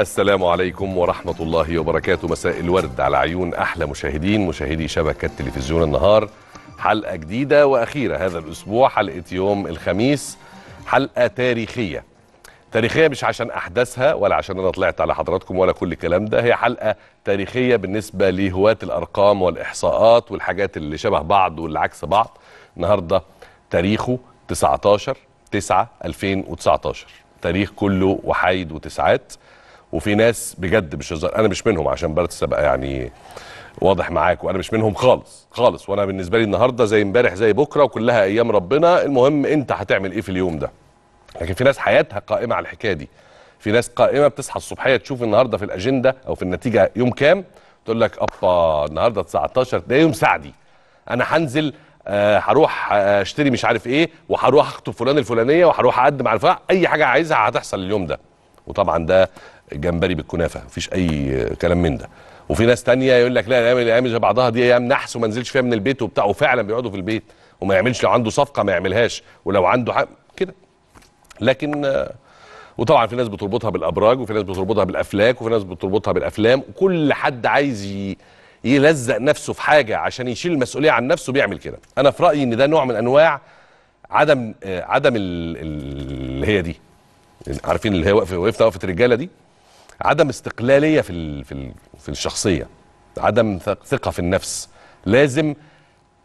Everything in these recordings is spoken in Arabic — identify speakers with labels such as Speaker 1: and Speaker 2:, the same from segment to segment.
Speaker 1: السلام عليكم ورحمة الله وبركاته. مساء الورد على عيون أحلى مشاهدين مشاهدي شبكة تلفزيون النهار. حلقة جديدة وأخيرة هذا الأسبوع حلقة يوم الخميس حلقة تاريخية. تاريخية مش عشان أحداثها ولا عشان أنا طلعت على حضراتكم ولا كل الكلام ده هي حلقة تاريخية بالنسبة لهواة الأرقام والإحصاءات والحاجات اللي شبه بعض واللي عكس بعض. النهاردة تاريخه 19 9 2019 تاريخ كله وحايد وتسعات. وفي ناس بجد مش هزار. أنا مش منهم عشان بس ابقى يعني واضح معاك وأنا مش منهم خالص خالص. وأنا بالنسبة لي النهارده زي امبارح زي بكرة وكلها أيام ربنا. المهم أنت هتعمل إيه في اليوم ده؟ لكن في ناس حياتها قائمة على الحكاية دي. في ناس قائمة بتصحى الصبحية تشوف النهارده في الأجندة أو في النتيجة يوم كام؟ تقول لك ابا النهارده 19 ده يوم سعدي. أنا هنزل آه، هروح آه، أشتري مش عارف إيه وهروح أخطب فلان الفلانية وهروح أقدم على أي حاجة عايزها هتحصل اليوم ده. وطبعا ده جمبري بالكنافة مفيش أي كلام من ده. وفي ناس تانية يقول لك لا الأيام الأيام زي بعضها دي أيام نحس وما نزلش فيها من البيت وبتاع وفعلا بيقعدوا في البيت وما يعملش لو عنده صفقة ما يعملهاش ولو عنده حق كده. لكن وطبعا في ناس بتربطها بالأبراج وفي ناس بتربطها بالأفلاك وفي ناس بتربطها بالأفلام وكل حد عايز. يلزق نفسه في حاجة عشان يشيل المسؤوليه عن نفسه بيعمل كده. أنا في رأيي إن ده نوع من أنواع عدم آه، عدم ال- ال- اللي هي دي. عارفين اللي هي وقفة وقفة الرجاله دي؟ عدم استقلالية في في في الشخصية عدم ثق- ثقة في النفس. لازم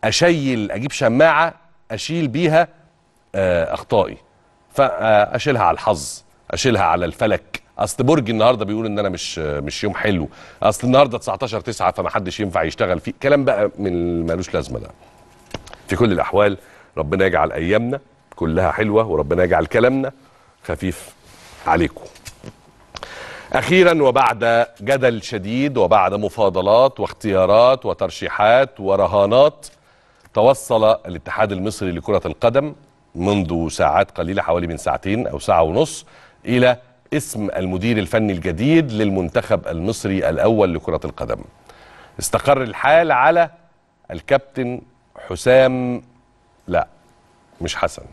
Speaker 1: أشيل أجيب شماعة أشيل بيها آه، أخطائي. فاشيلها على الحظ أشيلها على الفلك. أصل برج النهارده بيقول إن أنا مش مش يوم حلو. أصل النهارده 19 9 فما حدش ينفع يشتغل فيه. كلام بقى من ملوش لازمة ده. في كل الأحوال ربنا يجعل أيامنا كلها حلوة وربنا يجعل كلامنا خفيف عليكم. أخيرا وبعد جدل شديد وبعد مفاضلات واختيارات وترشيحات ورهانات توصل الاتحاد المصري لكرة القدم منذ ساعات قليلة حوالي من ساعتين أو ساعة ونص إلى اسم المدير الفني الجديد للمنتخب المصري الأول لكرة القدم. استقر الحال على الكابتن حسام لا مش حسن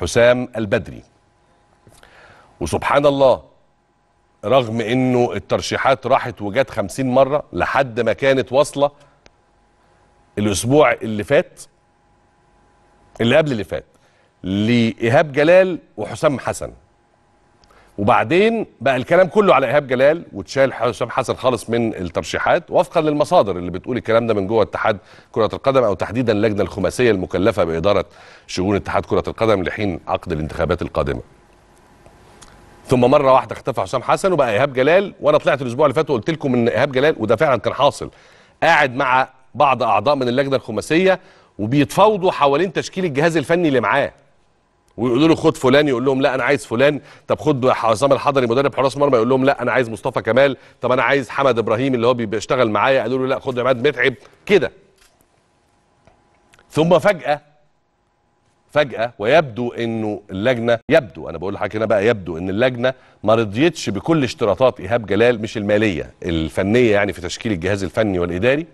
Speaker 1: حسام البدري. وسبحان الله رغم إنه الترشيحات راحت وجات خمسين مرة لحد ما كانت واصلة الأسبوع اللي فات اللي قبل اللي فات لإيهاب جلال وحسام حسن. وبعدين بقى الكلام كله على إيهاب جلال واتشال حسام حسن خالص من الترشيحات وفقا للمصادر اللي بتقول الكلام ده من جوه اتحاد كرة القدم أو تحديدا اللجنة الخماسية المكلفة بإدارة شؤون اتحاد كرة القدم لحين عقد الانتخابات القادمة. ثم مرة واحدة اختفى حسام حسن وبقى إيهاب جلال وأنا طلعت الأسبوع اللي فات وقلت لكم إن إيهاب جلال وده فعلا كان حاصل. قاعد مع بعض أعضاء من اللجنة الخماسية وبيتفاوضوا حوالين تشكيل الجهاز الفني اللي معاه. ويقولوا له خد فلان يقول لهم لا أنا عايز فلان. طب خد حسام الحضري مدرب حراس مرمى يقول لهم لا أنا عايز مصطفى كمال. طب أنا عايز حمد إبراهيم اللي هو بيشتغل معايا. قالوا له لا خد عماد متعب. كده. ثم فجأة فجأة ويبدو إنه اللجنة يبدو أنا بقول لحضرتك هنا بقى يبدو إن اللجنة ما رضيتش بكل اشتراطات إيهاب جلال مش المالية الفنية يعني في تشكيل الجهاز الفني والإداري.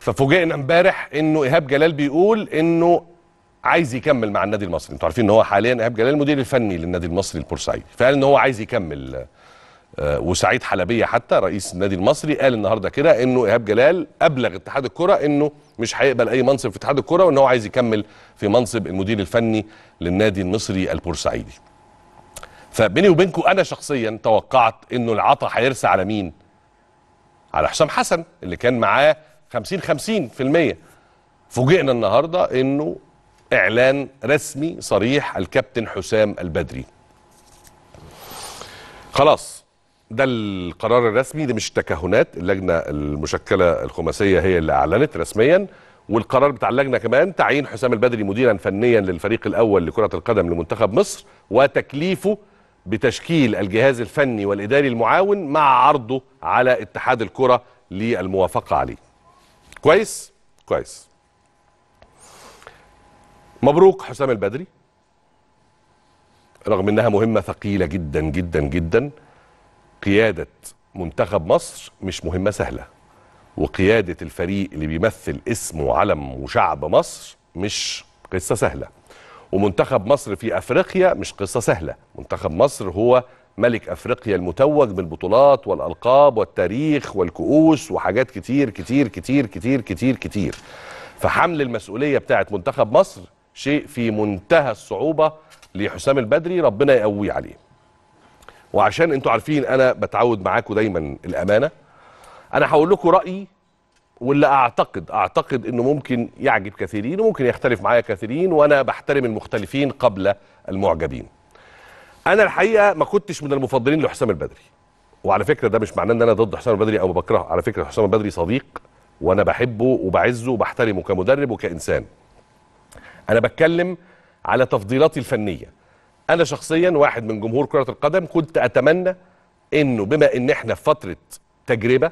Speaker 1: ففوجئنا امبارح إنه إيهاب جلال بيقول إنه عايز يكمل مع النادي المصري. أنتوا عارفين إن هو حاليا إيهاب جلال المدير الفني للنادي المصري البورسعيدي. فقال إن هو عايز يكمل وسعيد حلبية حتى رئيس النادي المصري قال النهارده كده إنه إيهاب جلال أبلغ اتحاد الكرة إنه مش هيقبل أي منصب في اتحاد الكرة وإن هو عايز يكمل في منصب المدير الفني للنادي المصري البورسعيدي. فبيني وبينكم أنا شخصيا توقعت إنه العطا هيرسى على مين؟ على حسام حسن اللي كان معاه 50 50 في المية فوجئنا النهارده إنه إعلان رسمي صريح الكابتن حسام البدري خلاص ده القرار الرسمي دي مش تكهنات اللجنة المشكلة الخماسية هي اللي أعلنت رسميا والقرار بتاع اللجنة كمان تعيين حسام البدري مديرا فنيا للفريق الأول لكرة القدم لمنتخب مصر وتكليفه بتشكيل الجهاز الفني والإداري المعاون مع عرضه على اتحاد الكرة للموافقة عليه. كويس؟ كويس. مبروك حسام البدري رغم إنها مهمة ثقيلة جدا جدا جدا قيادة منتخب مصر مش مهمة سهلة. وقيادة الفريق اللي بيمثل اسم وعلم وشعب مصر مش قصة سهلة. ومنتخب مصر في أفريقيا مش قصة سهلة. منتخب مصر هو ملك أفريقيا المتوج بالبطولات والألقاب والتاريخ والكؤوس وحاجات كتير كتير كتير كتير كتير كتير. فحمل المسؤولية بتاعت منتخب مصر شيء في منتهى الصعوبة لحسام البدري ربنا يقويه عليه. وعشان أنتوا عارفين أنا بتعود معاكم دايما الأمانة أنا هقول لكم رأيي واللي أعتقد أعتقد إنه ممكن يعجب كثيرين وممكن يختلف معايا كثيرين وأنا بحترم المختلفين قبل المعجبين. أنا الحقيقة ما كنتش من المفضلين لحسام البدري وعلى فكرة ده مش معناه إن أنا ضد حسام البدري أو بكرهه على فكرة حسام البدري صديق وأنا بحبه وبعزه وبحترمه كمدرب وكإنسان. أنا بتكلم على تفضيلاتي الفنية. أنا شخصيا واحد من جمهور كرة القدم كنت أتمنى إنه بما إن إحنا في فترة تجربة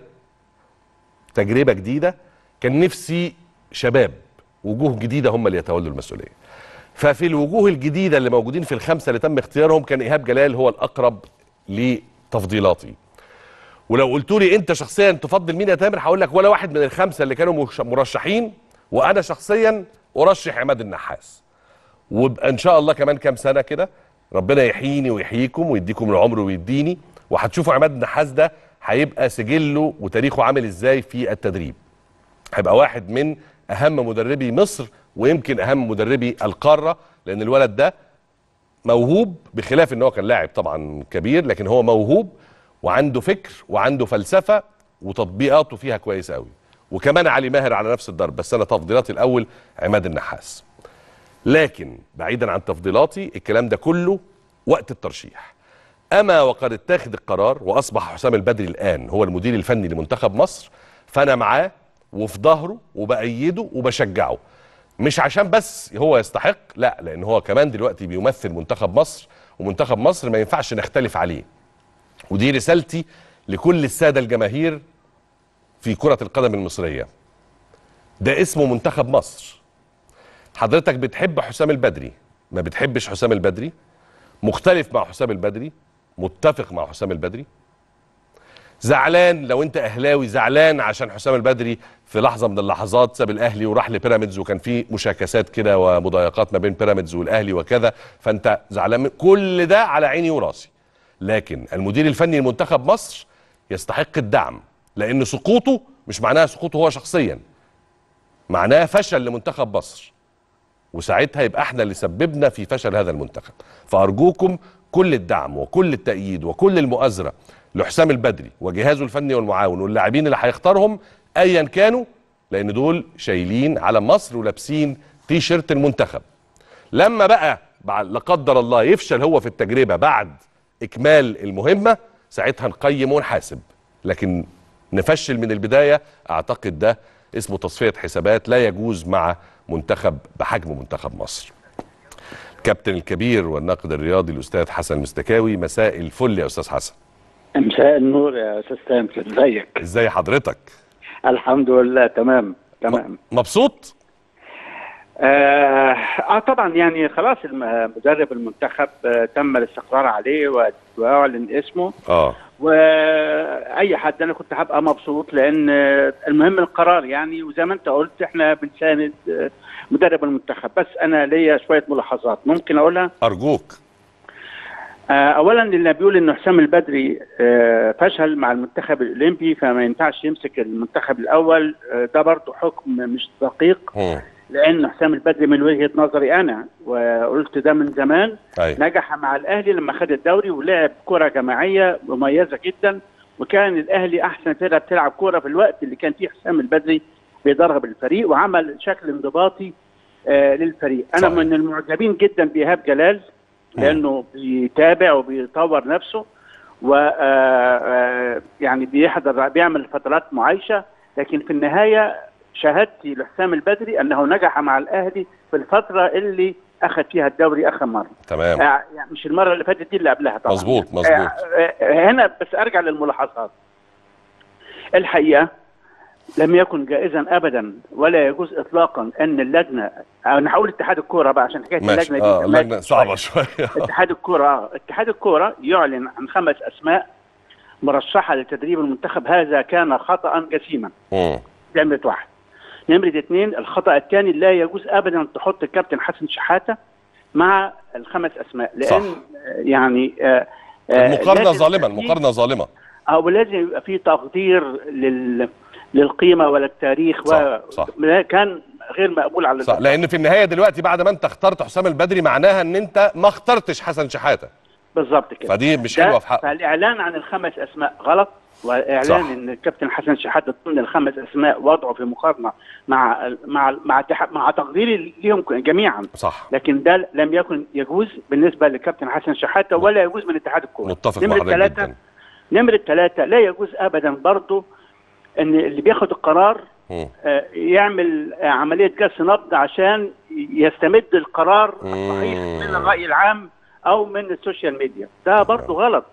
Speaker 1: تجربة جديدة كان نفسي شباب وجوه جديدة هم اللي يتولوا المسؤولية. ففي الوجوه الجديدة اللي موجودين في الخمسة اللي تم اختيارهم كان إيهاب جلال هو الأقرب لتفضيلاتي. ولو قلت لي أنت شخصيا تفضل مين يا تامر هقول لك ولا واحد من الخمسة اللي كانوا مرشحين وأنا شخصيا أرشح عماد النحاس. ويبقى إن شاء الله كمان كام سنة كده ربنا يحييني ويحييكم ويديكم العمر ويديني. وهتشوفوا عماد النحاس ده هيبقى سجله وتاريخه عامل إزاي في التدريب. هيبقى واحد من أهم مدربي مصر ويمكن أهم مدربي القارة لأن الولد ده موهوب بخلاف إن هو كان لاعب طبعا كبير لكن هو موهوب وعنده فكر وعنده فلسفة وتطبيقاته فيها كويسة قوي وكمان علي ماهر على نفس الضرب بس أنا تفضيلاتي الأول عماد النحاس. لكن بعيدا عن تفضيلاتي الكلام ده كله وقت الترشيح. أما وقد اتخذ القرار وأصبح حسام البدري الآن هو المدير الفني لمنتخب مصر فأنا معاه وفي ظهره وبأيده وبشجعه. مش عشان بس هو يستحق لا لأن هو كمان دلوقتي بيمثل منتخب مصر ومنتخب مصر ما ينفعش نختلف عليه. ودي رسالتي لكل السادة الجماهير في كرة القدم المصرية. ده اسمه منتخب مصر. حضرتك بتحب حسام البدري. ما بتحبش حسام البدري؟ مختلف مع حسام البدري متفق مع حسام البدري. زعلان لو انت اهلاوي زعلان عشان حسام البدري في لحظة من اللحظات ساب الأهلي وراح لبيراميدز وكان في مشاكسات كده ومضايقات ما بين بيراميدز والأهلي وكذا فانت زعلان من- كل ده على عيني وراسي. لكن المدير الفني لمنتخب مصر يستحق الدعم لأن سقوطه مش معناها سقوطه هو شخصيا معناها فشل لمنتخب مصر. وساعتها يبقى إحنا اللي سببنا في فشل هذا المنتخب. فأرجوكم كل الدعم وكل التأييد وكل المؤازرة لحسام البدري وجهازه الفني والمعاون واللاعبين اللي هيختارهم ايا كانوا لأن دول شايلين علم مصر ولابسين تي شيرت المنتخب. لما بقى لا قدر الله يفشل هو في التجربة بعد إكمال المهمة ساعتها نقيم ونحاسب. لكن نفشل من البداية أعتقد ده اسمه تصفية حسابات لا يجوز مع منتخب بحجم منتخب مصر. الكابتن الكبير والناقد الرياضي الأستاذ حسن المستكاوي مساء الفل يا أستاذ حسن.
Speaker 2: مساء النور يا أستاذ تامر إزيك؟
Speaker 1: إزاي حضرتك؟
Speaker 2: الحمد لله تمام تمام.
Speaker 1: مبسوط؟
Speaker 2: آه, آه طبعا يعني خلاص مدرب المنتخب آه تم الاستقرار عليه واعلن اسمه
Speaker 1: آه.
Speaker 2: وأي حد أنا كنت هبقى مبسوط لأن آه، المهم القرار يعني وزي ما أنت قلت إحنا بنساند آه، مدرب المنتخب. بس أنا ليا شوية ملاحظات ممكن أقولها؟
Speaker 1: أرجوك.
Speaker 2: آه، اولا اللي بيقول ان حسام البدري فشل مع المنتخب الأولمبي فما ينفعش يمسك المنتخب الأول ده برضه حكم مش دقيق. لأن حسام البدري من وجهة نظري أنا وقلت ده من زمان
Speaker 1: اي
Speaker 2: نجح مع الأهلي لما خد الدوري ولعب كرة جماعية مميزة جدا وكان الأهلي أحسن فرقة بتلعب كوره في الوقت اللي كان فيه حسام البدري بيدرب الفريق وعمل شكل انضباطي آه للفريق. أنا
Speaker 1: صحيح.
Speaker 2: من المعجبين جدا بإيهاب جلال لأنه بيتابع وبيطور نفسه و آه، آه، يعني بيحضر بيعمل فترات معايشة لكن في النهاية شهادتي لحسام البدري أنه نجح مع الأهلي في الفترة اللي أخذ فيها الدوري آخر مرة.
Speaker 1: تمام.
Speaker 2: آه، يعني مش المرة اللي فاتت دي اللي قبلها طبعا.
Speaker 1: مظبوط، مظبوط.
Speaker 2: آه، آه، هنا بس أرجع للملاحظات. الحقيقة لم يكن جائزا ابدا ولا يجوز اطلاقا أن اللجنة أنا هقول اتحاد الكورة بقى عشان
Speaker 1: حكاية
Speaker 2: اللجنة دي. كمان
Speaker 1: اللجنة صعبة
Speaker 2: شوية.
Speaker 1: شوية
Speaker 2: اتحاد الكورة آه اتحاد الكورة يعلن عن خمس أسماء مرشحة لتدريب المنتخب. هذا كان خطأ جسيما. دي نمرة واحد. نمرة اثنين الخطأ الثاني لا يجوز أبدا تحط الكابتن حسن شحاتة مع الخمس أسماء لأن
Speaker 1: صح.
Speaker 2: يعني آه، آه، المقارنة في-
Speaker 1: المقارنه ظالمة
Speaker 2: أو لازم يبقى في تقدير لل للقيمة ولا التاريخ
Speaker 1: صح،
Speaker 2: و...
Speaker 1: صح.
Speaker 2: كان غير مقبول على
Speaker 1: صح. لأن في النهاية دلوقتي بعد ما أنت اخترت حسام البدري معناها إن أنت ما اخترتش حسن شحاتة
Speaker 2: بالظبط كده
Speaker 1: فدي مش حلوة في حقه
Speaker 2: فالإعلان عن الخمس أسماء غلط وإعلان
Speaker 1: صح.
Speaker 2: إن الكابتن حسن شحاته ضمن الخمس أسماء وضعه في مقارنة مع مع مع مع تقديري ليهم جميعا
Speaker 1: صح
Speaker 2: لكن ده لم يكن يجوز بالنسبة للكابتن حسن شحاته ولا يجوز من اتحاد الكوره
Speaker 1: متفق مع
Speaker 2: نمرة
Speaker 1: حضرتك
Speaker 2: ثلاثة نمرة ثلاثة لا يجوز أبدا برضه أن اللي بياخد القرار. آه، يعمل عملية جس نبض عشان يستمد القرار الصحيح. من الرأي العام أو من السوشيال ميديا ده برضه غلط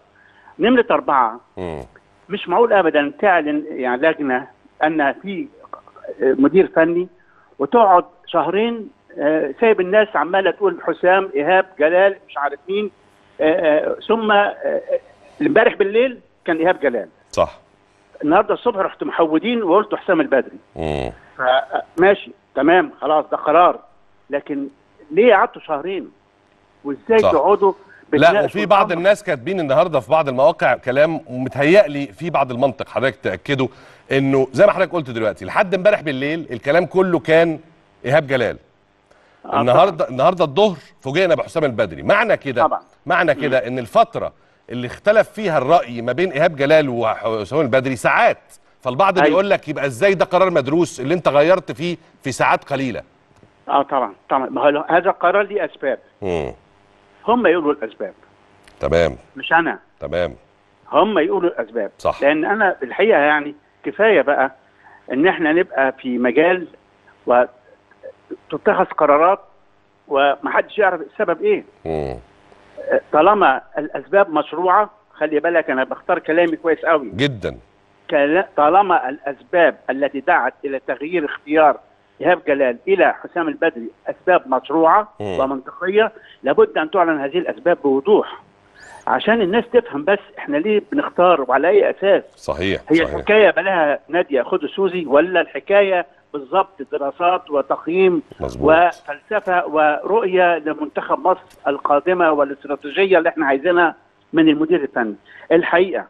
Speaker 2: نمرة أربعة
Speaker 1: مم.
Speaker 2: مش معقول أبدا. تعلن يعني لجنة أن في مدير فني وتقعد شهرين آه، سايب الناس عمالة تقول حسام إيهاب جلال مش عارف مين آه، آه، ثم امبارح بالليل كان إيهاب جلال.
Speaker 1: صح.
Speaker 2: النهارده الصبح رحت محودين وقلت حسام البدري.
Speaker 1: مم.
Speaker 2: فماشي تمام خلاص ده قرار. لكن ليه قعدتوا شهرين؟
Speaker 1: وإزاي.
Speaker 2: تقعدوا
Speaker 1: لا وفي بعض؟ الناس كاتبين النهارده في بعض المواقع كلام ومتهيألي في بعض المنطق حضرتك تأكده إنه زي ما حضرتك قلت دلوقتي لحد امبارح بالليل الكلام كله كان إيهاب جلال.
Speaker 2: آه،
Speaker 1: النهارده النهارده الظهر فوجئنا بحسام البدري. معنى كده. معنى كده إن الفترة اللي اختلف فيها الرأي ما بين إيهاب جلال وحسام البدري ساعات. فالبعض
Speaker 2: أيوة.
Speaker 1: بيقول لك يبقى إزاي ده قرار مدروس اللي أنت غيرت فيه في ساعات قليلة؟
Speaker 2: آه طبعا طبعا. هذا القرار ليه اسباب هم يقولوا الأسباب.
Speaker 1: تمام.
Speaker 2: مش أنا.
Speaker 1: تمام.
Speaker 2: هم يقولوا الأسباب.
Speaker 1: صح.
Speaker 2: لأن أنا الحقيقة يعني كفاية بقى إن إحنا نبقى في مجال وتتخذ قرارات ومحدش يعرف السبب إيه.
Speaker 1: امم
Speaker 2: طالما الأسباب مشروعة خلي بالك أنا بختار كلامي كويس قوي
Speaker 1: جدا.
Speaker 2: طالما الأسباب التي دعت إلى تغيير اختيار ايهاب جلال إلى حسام البدري أسباب مشروعة
Speaker 1: مم.
Speaker 2: ومنطقية لابد أن تعلن هذه الأسباب بوضوح عشان الناس تفهم بس إحنا ليه بنختار وعلى أي أساس
Speaker 1: صحيح
Speaker 2: هي
Speaker 1: صحيح
Speaker 2: الحكاية بلاها نادية خد سوزي ولا الحكاية بالضبط دراسات وتقييم
Speaker 1: مظبوط
Speaker 2: وفلسفة ورؤية لمنتخب مصر القادمة والاستراتيجية اللي إحنا عايزينها من المدير الفني. الحقيقة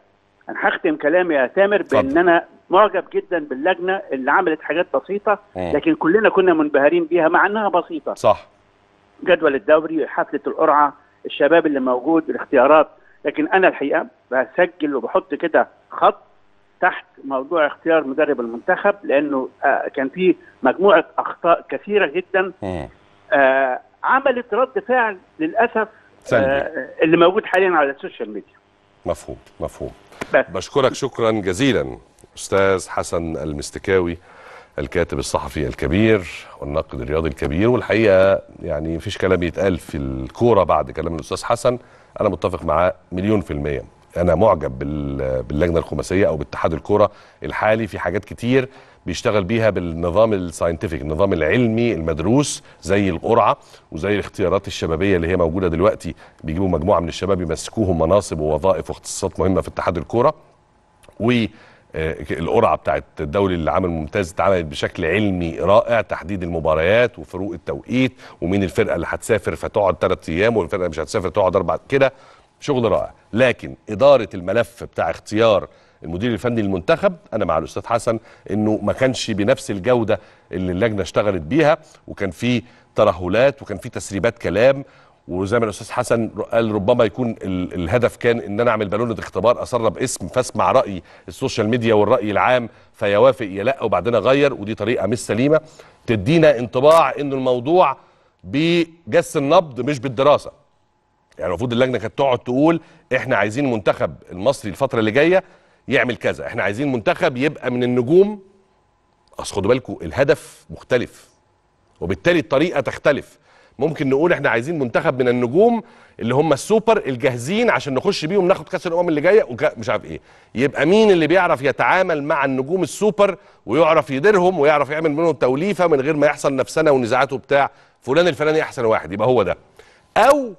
Speaker 2: أنا هختم كلامي يا تامر
Speaker 1: بأن.
Speaker 2: أنا معجب جدا باللجنة اللي عملت حاجات بسيطة
Speaker 1: مم.
Speaker 2: لكن كلنا كنا منبهرين بيها مع إنها بسيطة
Speaker 1: صح
Speaker 2: جدول الدوري حفلة القرعة الشباب اللي موجود الاختيارات لكن أنا الحقيقة بسجل وبحط كده خط تحت موضوع اختيار مدرب المنتخب لأنه آه كان في مجموعة أخطاء كثيرة جدا. آه عملت رد فعل
Speaker 1: للأسف.
Speaker 2: آه اللي موجود حاليا على السوشيال ميديا
Speaker 1: مفهوم مفهوم.
Speaker 2: بس.
Speaker 1: بشكرك شكرا جزيلا أستاذ حسن المستكاوي الكاتب الصحفي الكبير والناقد الرياضي الكبير والحقيقة يعني مفيش كلام يتقال في الكورة بعد كلام الأستاذ حسن. أنا متفق معاه مليون في المية. أنا معجب بال- باللجنة الخماسية أو باتحاد الكورة الحالي. في حاجات كتير بيشتغل بيها بالنظام الساينتفك النظام العلمي المدروس زي القرعة وزي الاختيارات الشبابية اللي هي موجودة دلوقتي. بيجيبوا مجموعة من الشباب يمسكوهم مناصب ووظائف واختصاصات مهمة في اتحاد الكورة. والقرعه بتاعت الدوري اللي عامل ممتاز اتعملت بشكل علمي رائع تحديد المباريات وفروق التوقيت ومين الفرقة اللي هتسافر فتقعد ثلاث أيام والفرقة اللي مش هتسافر تقعد أربع كده شغل رائع. لكن إدارة الملف بتاع اختيار المدير الفني للمنتخب أنا مع الأستاذ حسن إنه ما كانش بنفس الجودة اللي اللجنة اشتغلت بيها وكان في ترهلات وكان في تسريبات كلام وزي ما الأستاذ حسن قال ربما يكون ال- الهدف كان إن أنا أعمل بالونه اختبار أسرب اسم فاسمع رأي ال social media والرأي العام فيوافق يا لأ وبعدين أغير ودي طريقة مش سليمة. تدينا انطباع ان الموضوع بجس النبض مش بالدراسة. يعني المفروض اللجنة كانت تقعد تقول إحنا عايزين المنتخب المصري الفترة اللي جاية يعمل كذا إحنا عايزين منتخب يبقى من النجوم. أصل خدوا بالكم الهدف مختلف وبالتالي الطريقة تختلف. ممكن نقول إحنا عايزين منتخب من النجوم اللي هم السوبر الجاهزين عشان نخش بيهم ناخد كأس الأمم اللي جاية ومش عارف إيه. يبقى مين اللي بيعرف يتعامل مع النجوم السوبر ويعرف يديرهم ويعرف يعمل منهم توليفة من غير ما يحصل نفسنا ونزاعات وبتاع؟ فلان الفلاني أحسن واحد يبقى هو ده. أو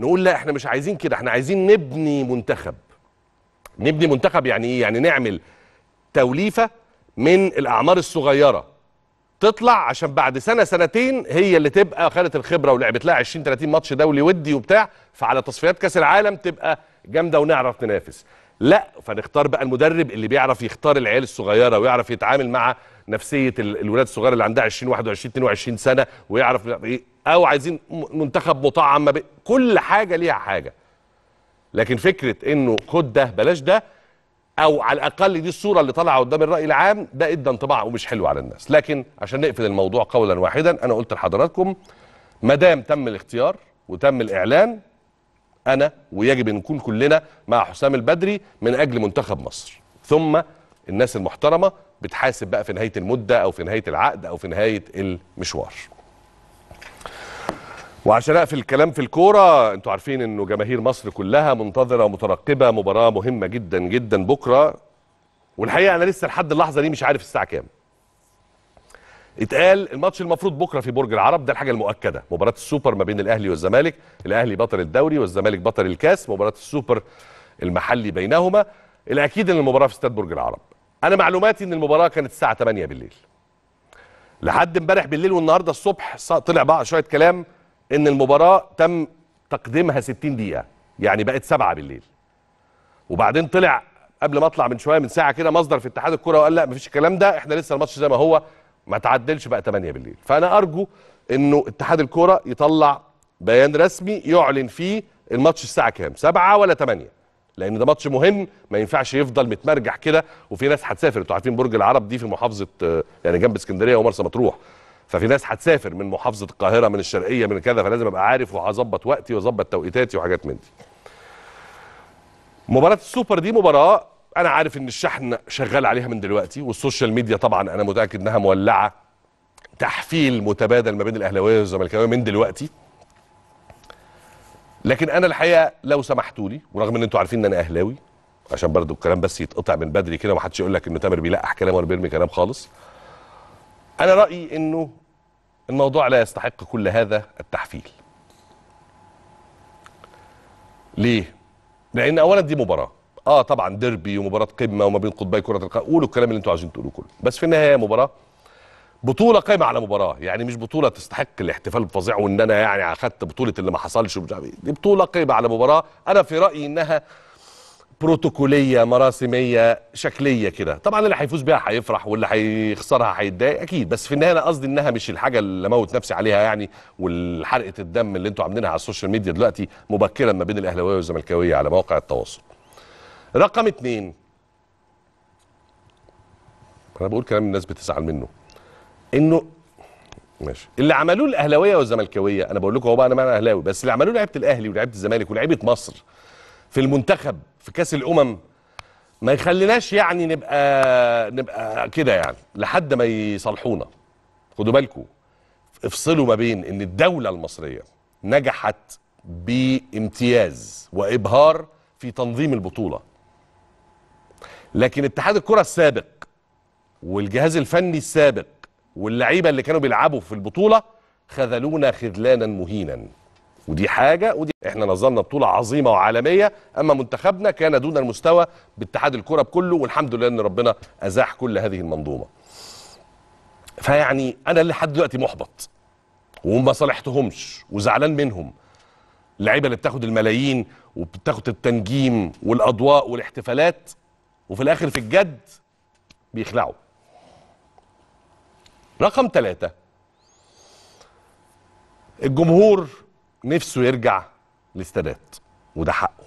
Speaker 1: نقول لا إحنا مش عايزين كده إحنا عايزين نبني منتخب. نبني منتخب يعني إيه؟ يعني نعمل توليفة من الأعمار الصغيرة. تطلع عشان بعد سنة سنتين هي اللي تبقى خدت الخبرة ولعبت لها 20 30 ماتش دولي ودي وبتاع فعلى تصفيات كأس العالم تبقى جامدة ونعرف ننافس لا فنختار بقى المدرب اللي بيعرف يختار العيال الصغيرة ويعرف يتعامل مع نفسية ال- الولاد الصغيرة اللي عندها 20 21 22 سنة ويعرف أو عايزين منتخب مطعم ما بي- كل حاجة ليها حاجة. لكن فكرة إنه خد ده بلاش ده أو على الأقل دي الصورة اللي طالعة قدام الرأي العام ده إدى انطباع ومش حلو على الناس. لكن عشان نقفل الموضوع قولا واحدا أنا قلت لحضراتكم ما دام تم الاختيار وتم الإعلان أنا ويجب أن نكون كلنا مع حسام البدري من أجل منتخب مصر. ثم الناس المحترمة بتحاسب بقى في نهاية المدة أو في نهاية العقد أو في نهاية المشوار. وعشان أقفل الكلام في الكورة أنتوا عارفين إنه جماهير مصر كلها منتظرة ومترقبة مباراة مهمة جدا جدا بكرة. والحقيقة أنا لسه لحد اللحظة دي مش عارف الساعة كام. اتقال الماتش المفروض بكرة في برج العرب ده الحاجة المؤكدة. مباراة السوبر ما بين الأهلي والزمالك الأهلي بطل الدوري والزمالك بطل الكاس مباراة السوبر المحلي بينهما. الأكيد إن المباراة في استاد برج العرب. أنا معلوماتي إن المباراة كانت الساعة 8 بالليل. لحد امبارح بالليل والنهاردة الصبح طلع بقى شوية كلام إن المباراة تم تقديمها 60 دقيقة يعني بقت 7 بالليل. وبعدين طلع قبل ما أطلع من شوية من ساعة كده مصدر في اتحاد الكره وقال لا مفيش الكلام ده إحنا لسه الماتش زي ما هو ما تعدلش بقى 8 بالليل. فأنا أرجو إنه اتحاد الكره يطلع بيان رسمي يعلن فيه الماتش الساعة كام 7 ولا 8 لأن ده ماتش مهم ما ينفعش يفضل متمرجح كده. وفي ناس هتسافر أنتوا عارفين برج العرب دي في محافظة آه، يعني جنب اسكندرية ومرسى مطروح. ففي ناس هتسافر من محافظة القاهرة من الشرقية من كذا فلازم أبقى عارف وهظبط وقتي واظبط توقيتاتي وحاجات من دي. مباراة السوبر دي مباراة أنا عارف إن الشحن شغال عليها من دلوقتي وال social media طبعا أنا متأكد إنها مولعة تحفيل متبادل ما بين الأهلاوية والزملكاوية من دلوقتي. لكن أنا الحقيقة لو سمحتوا لي ورغم إن أنتوا عارفين إن أنا أهلاوي عشان برضو الكلام بس يتقطع من بدري كده ومحدش يقول لك إنه تامر بيلقح كلام ولا بيرمي كلام خالص أنا رأيي إنه الموضوع لا يستحق كل هذا التحفيل. ليه؟ لأن اولا دي مباراة. آه طبعا ديربي ومباراة قمة وما بين قطبي كرة القدم. قولوا الكلام اللي أنتوا عايزين تقولوه كله. بس في النهاية مباراة. بطولة قايمة على مباراة. يعني مش بطولة تستحق الاحتفال الفظيع وإن أنا يعني أخدت بطولة اللي ما حصلش إيه. دي بطولة قايمة على مباراة. أنا في رأيي إنها بروتوكولية مراسمية شكلية كده. طبعا اللي هيفوز بيها هيفرح واللي هيخسرها هيتضايق أكيد بس في النهاية أنا قصدي إنها مش الحاجة اللي أموت نفسي عليها يعني والحرقة الدم اللي أنتوا عاملينها على السوشيال ميديا دلوقتي مبكرا ما بين الأهلاوية والزملكاوية على مواقع التواصل. رقم اتنين. أنا بقول كلام الناس بتزعل منه. إنه ماشي. اللي عملوه الأهلاوية والزملكاوية أنا بقول لكم هو بقى أنا معنى أهلاوي بس اللي عملوه لعيبة الأهلي ولعيبة الزمالك ولعيبة مصر في المنتخب في كأس الأمم. ما يخليناش يعني نبقى نبقى كده يعني لحد ما يصالحونا. خدوا بالكم افصلوا ما بين إن الدولة المصرية نجحت بامتياز وإبهار في تنظيم البطولة. لكن اتحاد الكرة السابق والجهاز الفني السابق واللعيبة اللي كانوا بيلعبوا في البطولة خذلونا خذلانا مهينا. ودي حاجة ودي إحنا نظمنا بطولة عظيمة وعالمية. أما منتخبنا كان دون المستوى باتحاد الكرة بكله والحمد لله إن ربنا أزاح كل هذه المنظومة. فيعني أنا لحد دلوقتي محبط وما صالحتهمش وزعلان منهم. اللعيبة اللي بتاخد الملايين وبتاخد التنجيم والأضواء والاحتفالات وفي الآخر في الجد بيخلعوا. رقم ثلاثة الجمهور نفسه يرجع الاستادات وده حقه.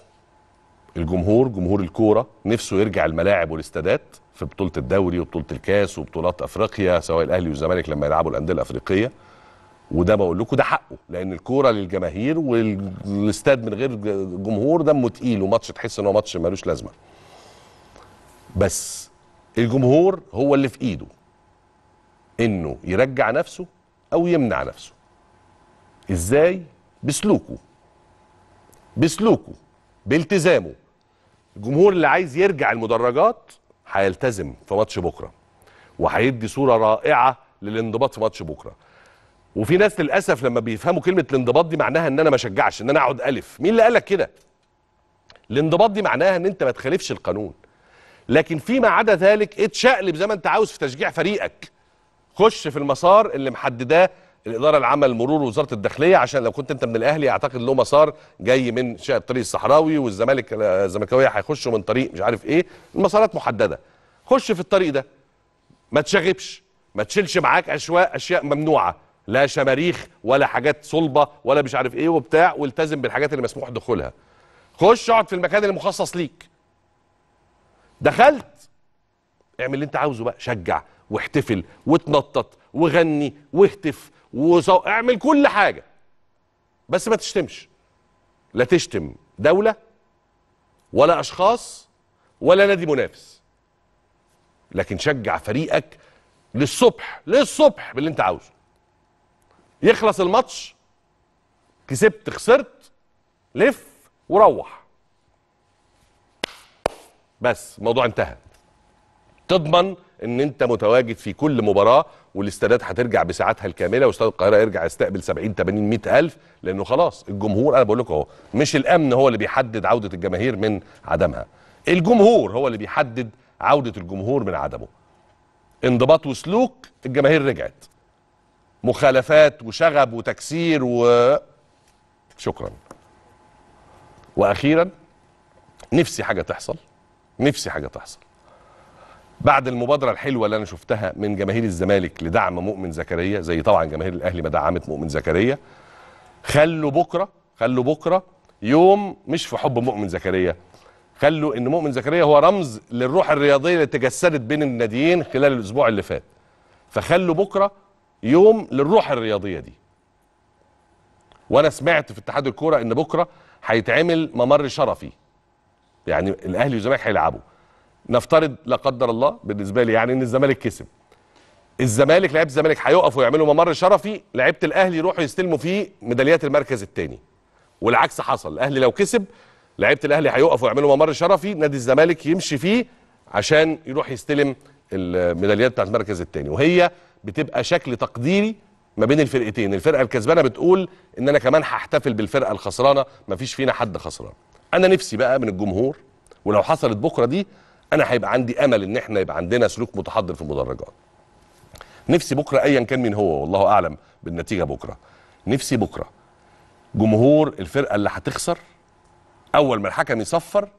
Speaker 1: الجمهور جمهور الكورة نفسه يرجع الملاعب والاستادات في بطولة الدوري وبطولة الكاس وبطولات أفريقيا سواء الأهلي والزمالك لما يلعبوا الأندية الأفريقية. وده بقول لكم ده حقه لأن الكورة للجماهير والإستاد من غير جمهور دمه تقيل وماتش تحس إن هو ماتش ملوش لازمة. بس الجمهور هو اللي في إيده إنه يرجع نفسه أو يمنع نفسه. إزاي؟ بسلوكه بسلوكه بالتزامه. الجمهور اللي عايز يرجع المدرجات هيلتزم في ماتش بكرة وهيدي صورة رائعة للانضباط في ماتش بكرة. وفي ناس للأسف لما بيفهموا كلمة الانضباط دي معناها إن أنا ما أشجعش إن أنا أقعد ألف. مين اللي قالك كده؟ الانضباط دي معناها إن أنت ما تخالفش القانون. لكن فيما عدا ذلك اتشقلب زي ما أنت عاوز في تشجيع فريقك. خش في المسار اللي محدداه الإدارة العامة للمرور ووزارة الداخلية عشان لو كنت أنت من الأهلي أعتقد له مسار جاي من الطريق الصحراوي والزمالك الزملكاوية هيخشوا من طريق مش عارف إيه المسارات محددة. خش في الطريق ده ما تشغبش ما تشيلش معاك أشواء أشياء ممنوعة لا شماريخ ولا حاجات صلبة ولا مش عارف إيه وبتاع والتزم بالحاجات اللي مسموح دخولها. خش اقعد في المكان المخصص ليك. دخلت اعمل اللي أنت عاوزه بقى شجع واحتفل وتنطط وغني واهتف وصو... اعمل كل حاجة. بس ما تشتمش. لا تشتم دولة ولا أشخاص ولا نادي منافس. لكن شجع فريقك للصبح للصبح باللي انت عاوزه. يخلص الماتش كسبت خسرت لف وروح. بس الموضوع انتهى. تضمن ان انت متواجد في كل مباراة والاستادات هترجع بساعاتها الكاملة واستاد القاهرة يرجع يستقبل 70 80 100 ألف لأنه خلاص الجمهور أنا بقول لكم أهو مش الأمن هو اللي بيحدد عودة الجماهير من عدمها. الجمهور هو اللي بيحدد عودة الجمهور من عدمه. انضباط وسلوك الجماهير رجعت. مخالفات وشغب وتكسير و شكرا. وأخيرا نفسي حاجة تحصل نفسي حاجة تحصل. بعد المبادرة الحلوة اللي أنا شفتها من جماهير الزمالك لدعم مؤمن زكريا زي طبعا جماهير الأهلي ما دعمت مؤمن زكريا خلوا بكرة خلوا بكرة يوم مش في حب مؤمن زكريا خلوا إن مؤمن زكريا هو رمز للروح الرياضية اللي تجسدت بين الناديين خلال الأسبوع اللي فات. فخلوا بكرة يوم للروح الرياضية دي. وأنا سمعت في اتحاد الكورة إن بكرة هيتعمل ممر شرفي. يعني الأهلي والزمالك هيلعبوا. نفترض لا قدر الله بالنسبة لي يعني إن الزمالك كسب. الزمالك لعيبة الزمالك هيقفوا ويعملوا ممر شرفي لعيبة الأهلي يروحوا يستلموا فيه ميداليات المركز الثاني والعكس حصل الأهلي لو كسب لعيبة الأهلي هيقفوا ويعملوا ممر شرفي نادي الزمالك يمشي فيه عشان يروح يستلم الميداليات بتاعت المركز الثاني وهي بتبقى شكل تقديري ما بين الفرقتين. الفرقة الكسبانة بتقول إن أنا كمان هحتفل بالفرقة الخسرانة مفيش فينا حد خسران. أنا نفسي بقى من الجمهور ولو حصلت بكرة دي أنا هيبقى عندي أمل إن إحنا يبقى عندنا سلوك متحضر في المدرجات. نفسي بكرة ايا كان مين هو والله أعلم بالنتيجة بكرة. نفسي بكرة جمهور الفرقة اللي هتخسر أول ما الحكم يصفر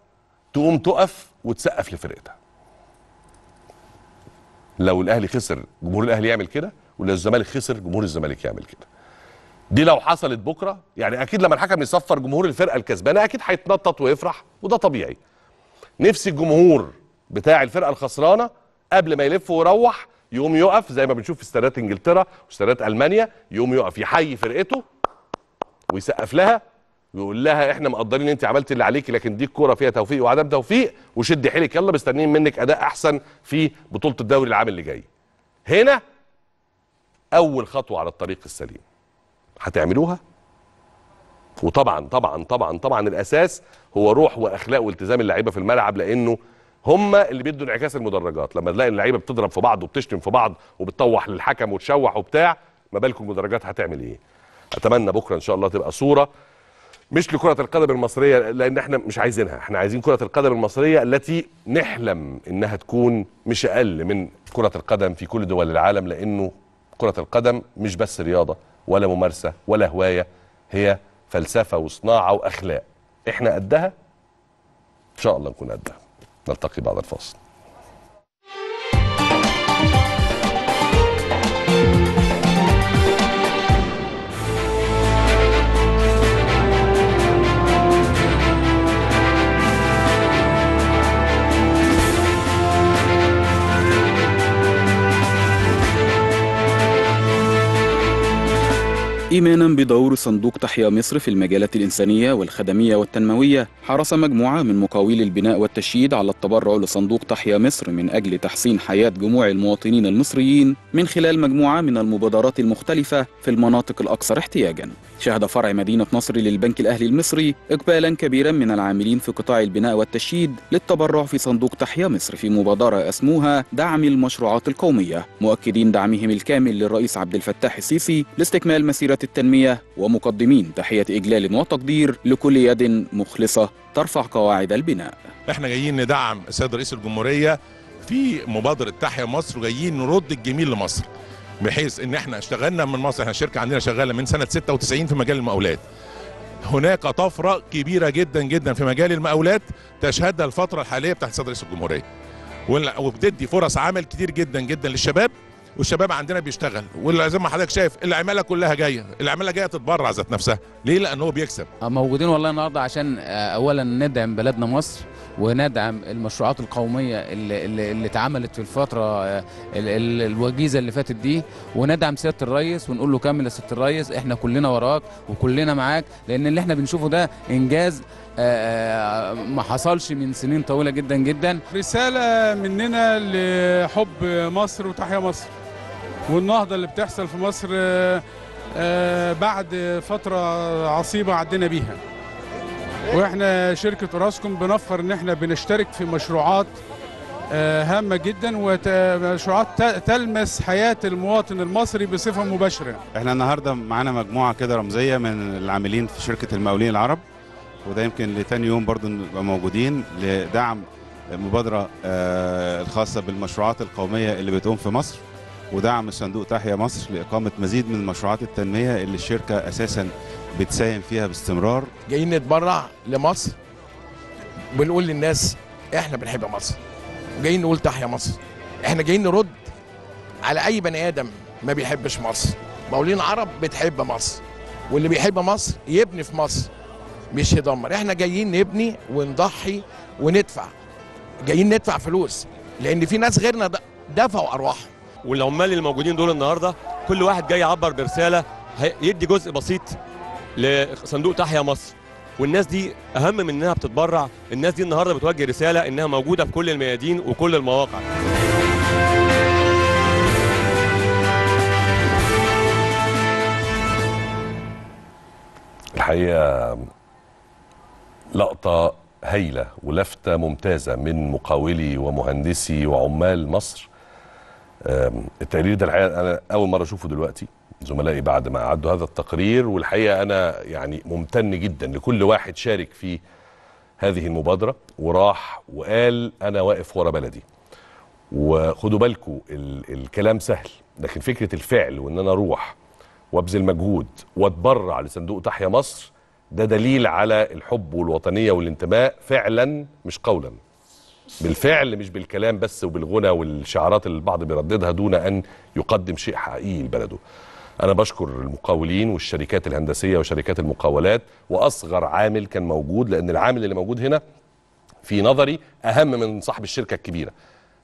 Speaker 1: تقوم تقف وتسقف لفرقتها. لو الأهلي خسر جمهور الأهلي يعمل كده؟ ولو الزمالك خسر جمهور الزمالك يعمل كده؟ دي لو حصلت بكرة يعني أكيد لما الحكم يصفر جمهور الفرقة الكسبانة أكيد هيتنطط ويفرح وده طبيعي. نفسي الجمهور بتاع الفرقة الخسرانة قبل ما يلف ويروح يقوم يقف زي ما بنشوف في استادات انجلترا واستادات ألمانيا يقوم يقف يحيي فرقته ويسقف لها ويقول لها إحنا مقدرين أنت عملت اللي عليكي لكن دي الكورة فيها توفيق وعدم توفيق وشد حيلك. يلا مستنيين منك أداء أحسن في بطولة الدوري العام اللي جاي. هنا أول خطوة على الطريق السليم. هتعملوها؟ وطبعا طبعا طبعا طبعا الأساس هو روح وأخلاق والتزام اللعيبة في الملعب لأنه هم اللي بيدوا انعكاس المدرجات لما تلاقي اللعيبة بتضرب في بعض وبتشتم في بعض وبتطوح للحكم وتشوح وبتاع ما بالكم المدرجات هتعمل إيه أتمنى بكرة إن شاء الله تبقى صورة مش لكرة القدم المصرية لأن إحنا مش عايزينها، إحنا عايزين كرة القدم المصرية التي نحلم إنها تكون مش أقل من كرة القدم في كل دول العالم لأنه كرة القدم مش بس رياضة ولا ممارسة ولا هواية هي فلسفة وصناعة وأخلاق. إحنا قدها إن شاء الله نكون قدها. نلتقي بعد الفاصل.
Speaker 3: إيمانا بدور صندوق تحيا مصر في المجالات الإنسانية والخدمية والتنموية حرص مجموعة من مقاولي البناء والتشييد على التبرع لصندوق تحيا مصر من أجل تحسين حياة جموع المواطنين المصريين من خلال مجموعة من المبادرات المختلفة في المناطق الأكثر احتياجا. شهد فرع مدينة نصر للبنك الأهلي المصري إقبالا كبيرا من العاملين في قطاع البناء والتشييد للتبرع في صندوق تحيا مصر في مبادرة اسموها دعم المشروعات القومية مؤكدين دعمهم الكامل للرئيس عبد الفتاح السيسي لاستكمال مسيرة التنمية ومقدمين تحية إجلال وتقدير لكل يد مخلصة ترفع قواعد البناء.
Speaker 4: إحنا جايين ندعم السيد رئيس الجمهورية في مبادرة تحيا مصر وجايين نرد الجميل لمصر بحيث إن إحنا اشتغلنا من مصر إحنا الشركة عندنا شغالة من سنة 96 في مجال المقاولات. هناك طفرة كبيرة جدا جدا في مجال المقاولات تشهدها الفترة الحالية بتاعت سيد رئيس الجمهورية. وال- وبتدي فرص عمل كتير جدا جدا للشباب. والشباب عندنا بيشتغل وزي ما حضرتك شايف العمالة كلها جاية العمالة جاية تتبرع ذات نفسها ليه؟ لأن هو بيكسب.
Speaker 5: موجودين والله النهارده عشان آه، اولا ندعم بلدنا مصر وندعم المشروعات القومية اللي, اللي, اللي اتعملت في الفترة آه، ال- ال- الوجيزة اللي فاتت دي وندعم سيادة الرئيس ونقول له كمل يا سيادة الرئيس إحنا كلنا وراك وكلنا معاك لأن اللي إحنا بنشوفه ده إنجاز آه، آه، ما حصلش من سنين طويلة جدا جدا.
Speaker 6: رسالة مننا لحب مصر وتحيا مصر. والنهضة اللي بتحصل في مصر آه، آه، بعد فترة عصيبة عدينا بيها. وإحنا شركة أوراسكوم بنفر إن إحنا بنشترك في مشروعات آه، هامة جدا ومشروعات تلمس حياة المواطن المصري بصفة مباشرة.
Speaker 7: إحنا النهارده معانا مجموعة كده رمزية من العاملين في شركة المقاولين العرب وده يمكن لتاني يوم برضو نبقى موجودين لدعم المبادره آه، الخاصة بالمشروعات القومية اللي بتقوم في مصر. ودعم صندوق تحيا مصر لإقامة مزيد من مشروعات التنمية اللي الشركة أساسا بتساهم فيها باستمرار.
Speaker 8: جايين نتبرع لمصر بنقول للناس إحنا بنحب مصر. جايين نقول تحيا مصر. إحنا جايين نرد على أي بني آدم ما بيحبش مصر. مقاولين عرب بتحب مصر. واللي بيحب مصر يبني في مصر مش يدمر. إحنا جايين نبني ونضحي وندفع. جايين ندفع فلوس لأن في ناس غيرنا دفعوا أرواحهم.
Speaker 9: والعمال اللي موجودين دول النهارده كل واحد جاي يعبر برساله يدي جزء بسيط لصندوق تحيا مصر. والناس دي اهم من انها بتتبرع الناس دي النهارده بتوجه رساله انها موجوده في كل الميادين وكل المواقع.
Speaker 1: الحقيقة لقطة هايلة ولفتة ممتازة من مقاولي ومهندسي وعمال مصر. التقرير ده الحقيقة أنا أول مرة أشوفه دلوقتي زملائي بعد ما عدوا هذا التقرير والحقيقة أنا يعني ممتن جدا لكل واحد شارك في هذه المبادرة وراح وقال أنا واقف ورا بلدي. وخدوا بالكم ال- الكلام سهل لكن فكرة الفعل وإن أنا أروح وأبذل مجهود وأتبرع لصندوق تحيا مصر ده دليل على الحب والوطنية والانتماء فعلا مش قولا. بالفعل مش بالكلام بس وبالغنى والشعارات اللي البعض بيرددها دون أن يقدم شيء حقيقي لبلده. أنا بشكر المقاولين والشركات الهندسية وشركات المقاولات وأصغر عامل كان موجود لأن العامل اللي موجود هنا في نظري أهم من صاحب الشركة الكبيرة.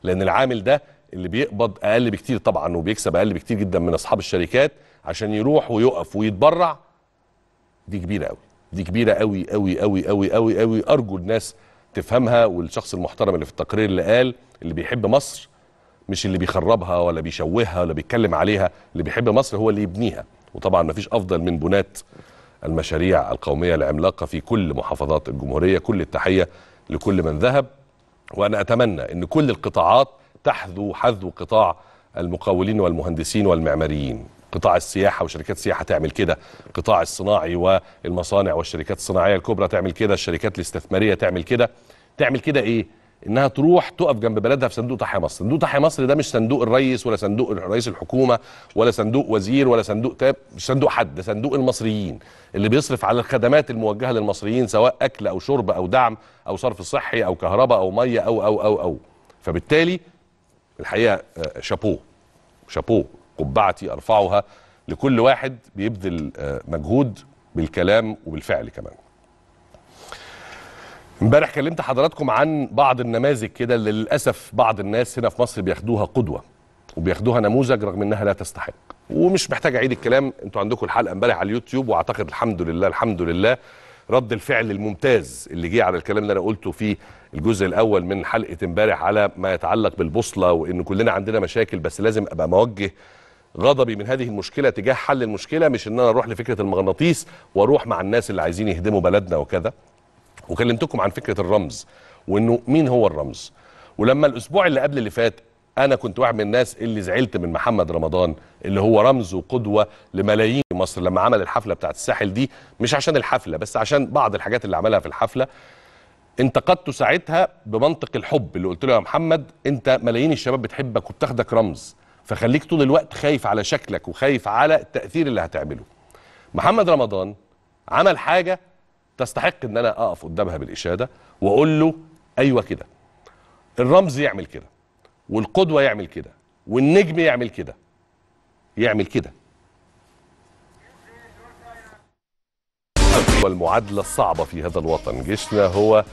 Speaker 1: لأن العامل ده اللي بيقبض أقل بكتير طبعا وبيكسب أقل بكتير جدا من أصحاب الشركات عشان يروح ويقف ويتبرع دي كبيرة قوي دي كبيرة قوي قوي قوي قوي قوي قوي أرجو الناس تفهمها والشخص المحترم اللي في التقرير اللي قال اللي بيحب مصر مش اللي بيخربها ولا بيشوهها ولا بيتكلم عليها اللي بيحب مصر هو اللي يبنيها. وطبعا مفيش أفضل من بناة المشاريع القومية العملاقة في كل محافظات الجمهورية كل التحية لكل من ذهب. وأنا أتمنى إن كل القطاعات تحذو حذو قطاع المقاولين والمهندسين والمعماريين. قطاع السياحة وشركات السياحة تعمل كده. قطاع الصناعي والمصانع والشركات الصناعية الكبرى تعمل كده. الشركات الاستثمارية تعمل كده. تعمل كده إيه؟ إنها تروح تقف جنب بلدها في صندوق تحيا مصر. صندوق تحيا مصر ده مش صندوق الرئيس ولا صندوق رئيس الحكومة ولا صندوق وزير ولا صندوق تاب مش صندوق حد ده صندوق المصريين اللي بيصرف على الخدمات الموجهة للمصريين سواء أكل أو شرب أو دعم أو صرف صحي أو كهرباء أو مية أو أو أو أو. فبالتالي الحقيقة آه، شابوه. شابوه. قبعتي ارفعها لكل واحد بيبذل آه، مجهود بالكلام وبالفعل كمان. امبارح كلمت حضراتكم عن بعض النماذج كده اللي للأسف بعض الناس هنا في مصر بياخدوها قدوة وبياخدوها نموذج رغم إنها لا تستحق. ومش محتاج أعيد الكلام أنتوا عندكم الحلقة امبارح على اليوتيوب وأعتقد الحمد لله الحمد لله. رد الفعل الممتاز اللي جه على الكلام اللي أنا قلته في الجزء الأول من حلقة امبارح على ما يتعلق بالبوصلة وإن كلنا عندنا مشاكل بس لازم أبقى موجه غضبي من هذه المشكلة تجاه حل المشكلة مش إن أنا أروح لفكرة المغناطيس وأروح مع الناس اللي عايزين يهدموا بلدنا وكذا. وكلمتكم عن فكرة الرمز وإنه مين هو الرمز. ولما الأسبوع اللي قبل اللي فات أنا كنت واحد من الناس اللي زعلت من محمد رمضان اللي هو رمز وقدوة لملايين مصر لما عمل الحفلة بتاعت الساحل دي مش عشان الحفلة بس عشان بعض الحاجات اللي عملها في الحفلة انتقدته ساعتها بمنطق الحب اللي قلت له يا محمد أنت ملايين الشباب بتحبك وبتاخدك رمز. فخليك طول الوقت خايف على شكلك وخايف على التأثير اللي هتعمله. محمد رمضان عمل حاجة تستحق إن أنا أقف قدامها بالإشادة وأقول له أيوه كده. الرمز يعمل كده والقدوة يعمل كده والنجم يعمل كده. يعمل كده. والمعادلة الصعبة في هذا الوطن جيشنا هو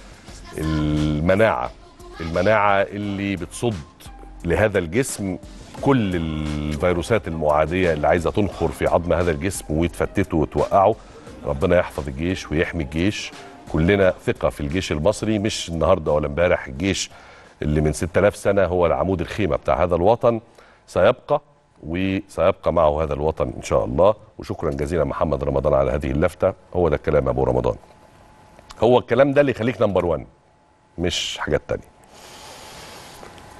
Speaker 1: المناعة المناعة اللي بتصد لهذا الجسم كل الفيروسات المعادية اللي عايزة تنخر في عظم هذا الجسم وتفتته وتوقعه ربنا يحفظ الجيش ويحمي الجيش. كلنا ثقة في الجيش المصري. مش النهارده ولا امبارح الجيش اللي من 6000 سنة هو العمود الخيمة بتاع هذا الوطن. سيبقى وسيبقى معه هذا الوطن إن شاء الله. وشكرا جزيلا محمد رمضان على هذه اللفتة. هو ده الكلام أبو رمضان. هو الكلام ده اللي يخليك نمبر 1 مش حاجات تانية.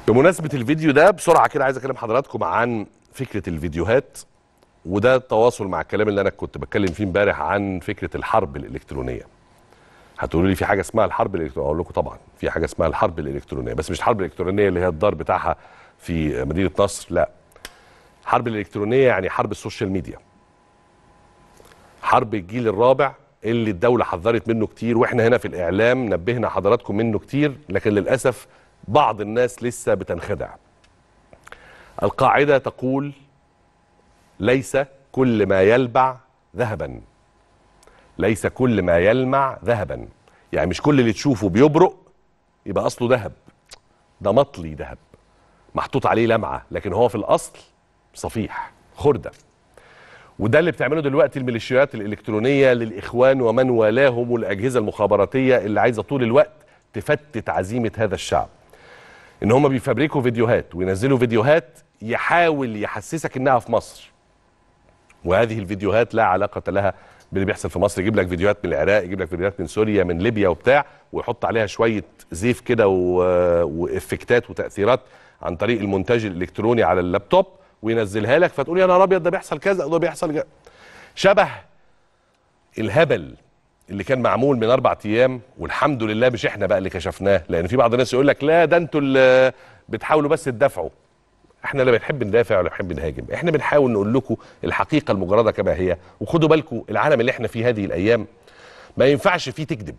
Speaker 1: بمناسبة الفيديو ده بسرعة كده عايز أكلم حضراتكم عن فكرة الفيديوهات وده التواصل مع الكلام اللي أنا كنت بتكلم فيه امبارح عن فكرة الحرب الإلكترونية. هتقولوا لي في حاجة اسمها الحرب الإلكترونية أقول لكم طبعا في حاجة اسمها الحرب الإلكترونية بس مش الحرب الإلكترونية اللي هي الدار بتاعها في مدينة نصر لا. حرب الإلكترونية يعني حرب ال social media. حرب الجيل الرابع اللي الدولة حذرت منه كتير وإحنا هنا في الإعلام نبهنا حضراتكم منه كتير لكن للأسف بعض الناس لسه بتنخدع. القاعدة تقول ليس كل ما يلبع ذهبا. ليس كل ما يلمع ذهبا. يعني مش كل اللي تشوفه بيبرق يبقى أصله ذهب. ده مطلي ذهب. محطوط عليه لمعة لكن هو في الأصل صفيح خردة. وده اللي بتعمله دلوقتي الميليشيات الإلكترونية للإخوان ومن والاهم والأجهزة المخابراتية اللي عايزة طول الوقت تفتت عزيمة هذا الشعب. إن هم بيفبركوا فيديوهات وينزلوا فيديوهات يحاول يحسسك إنها في مصر. وهذه الفيديوهات لا علاقة لها باللي بيحصل في مصر. يجيب لك فيديوهات من العراق يجيب لك فيديوهات من سوريا من ليبيا وبتاع ويحط عليها شوية زيف كده و- وإفكتات وتأثيرات عن طريق المونتاج الإلكتروني على اللابتوب وينزلها لك فتقول يا نهار أبيض ده بيحصل كذا وده بيحصل كذا. شبه الهبل اللي كان معمول من أربع أيام والحمد لله مش إحنا بقى اللي كشفناه. لأن في بعض الناس يقول لك لا ده أنتوا اللي بتحاولوا بس تدافعوا. إحنا لا بنحب ندافع ولا بنحب نهاجم. إحنا بنحاول نقول لكم الحقيقة المجردة كما هي. وخدوا بالكم العالم اللي إحنا فيه هذه الأيام ما ينفعش فيه تكذب.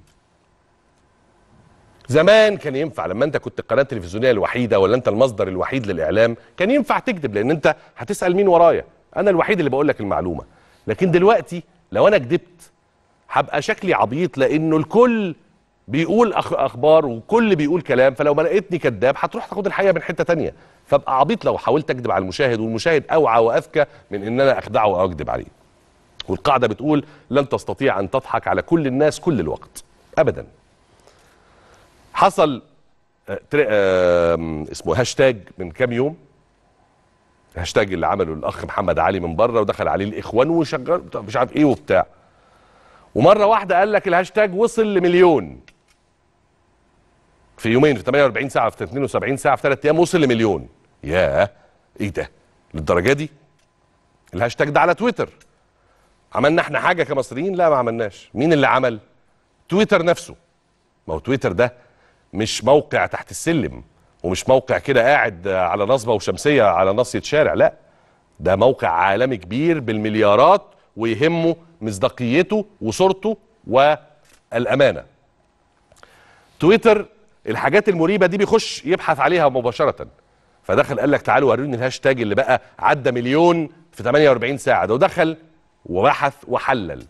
Speaker 1: زمان كان ينفع لما أنت كنت القناة التلفزيونية الوحيدة ولا أنت المصدر الوحيد للإعلام كان ينفع تكذب لأن أنت هتسأل مين ورايا؟ أنا الوحيد اللي بقول لك المعلومة. لكن دلوقتي لو أنا كذبت هبقى شكلي عبيط لأنه الكل بيقول أخبار وكل بيقول كلام فلو ما لقيتني كذاب هتروح تاخد الحقيقة من حتة تانية. فابقى عبيط لو حاولت اكذب على المشاهد والمشاهد أوعى وأذكى من إن أنا أخدعه أو اكذب عليه. والقاعدة بتقول لن تستطيع أن تضحك على كل الناس كل الوقت. ابدا. حصل آه، اسمه هاشتاج من كام يوم. هاشتاج اللي عمله الأخ محمد علي من بره ودخل عليه الإخوان وشغل مش عارف إيه وبتاع. ومرة واحدة قال لك الهاشتاج وصل لمليون. في يومين في 48 ساعة في 72 ساعة في ثلاث أيام وصل لمليون. ياه! إيه ده؟ للدرجة دي؟ الهاشتاج ده على تويتر. عملنا إحنا حاجة كمصريين؟ لا ما عملناش. مين اللي عمل؟ تويتر نفسه. ما هو تويتر ده مش موقع تحت السلم ومش موقع كده قاعد على نصبة وشمسية على ناصيه شارع لا. ده موقع عالمي كبير بالمليارات ويهمه مصداقيته وصورته والأمانة. تويتر الحاجات المريبة دي بيخش يبحث عليها مباشرة. فدخل قال لك تعالوا وروني الهاشتاج اللي بقى عدى مليون في 48 ساعة. ده ودخل وبحث وحلل.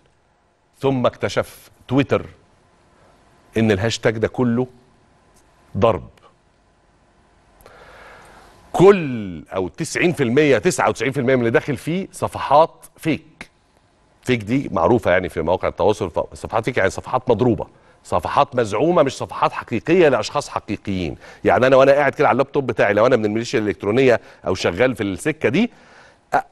Speaker 1: ثم اكتشف تويتر إن الهاشتاج ده كله ضرب. كل أو 90% 99% من اللي داخل فيه صفحات fake. fake دي معروفة يعني في مواقع التواصل صفحات fake يعني صفحات مضروبة صفحات مزعومة مش صفحات حقيقية لأشخاص حقيقيين. يعني أنا وأنا قاعد كده على اللابتوب بتاعي لو أنا من الميليشيا الإلكترونية أو شغال في السكة دي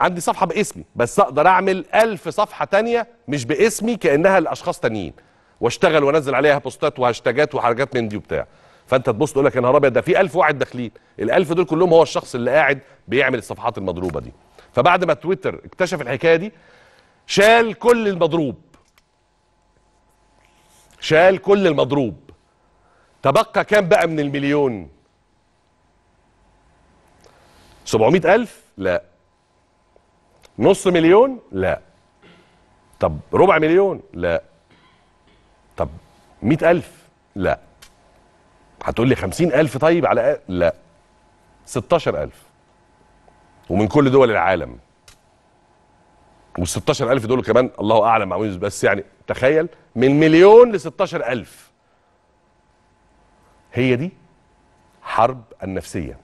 Speaker 1: عندي صفحة باسمي بس أقدر أعمل ألف صفحة تانية مش باسمي كأنها لأشخاص تانيين وأشتغل وأنزل عليها بوستات وهاشتاجات وحاجات من دي وبتاع. فأنت تبص تقول لك يا نهار أبيض ده في 1000 واحد داخلين. ال1000 دول كلهم هو الشخص اللي قاعد بيعمل الصفحات المضروبة دي. فبعد ما تويتر اكتشف الحكاية دي شال كل المضروب. شال كل المضروب. تبقى كام بقى من المليون؟ 700 ألف؟ لا. نص مليون؟ لا. طب ربع مليون؟ لا. طب مئة ألف؟ لا. هتقول لي خمسين ألف طيب على لا. ستاشر ألف. ومن كل دول العالم. وال 16000 دول كمان الله أعلم معمولين بس يعني تخيل من مليون ل 16000 هي دي حرب النفسية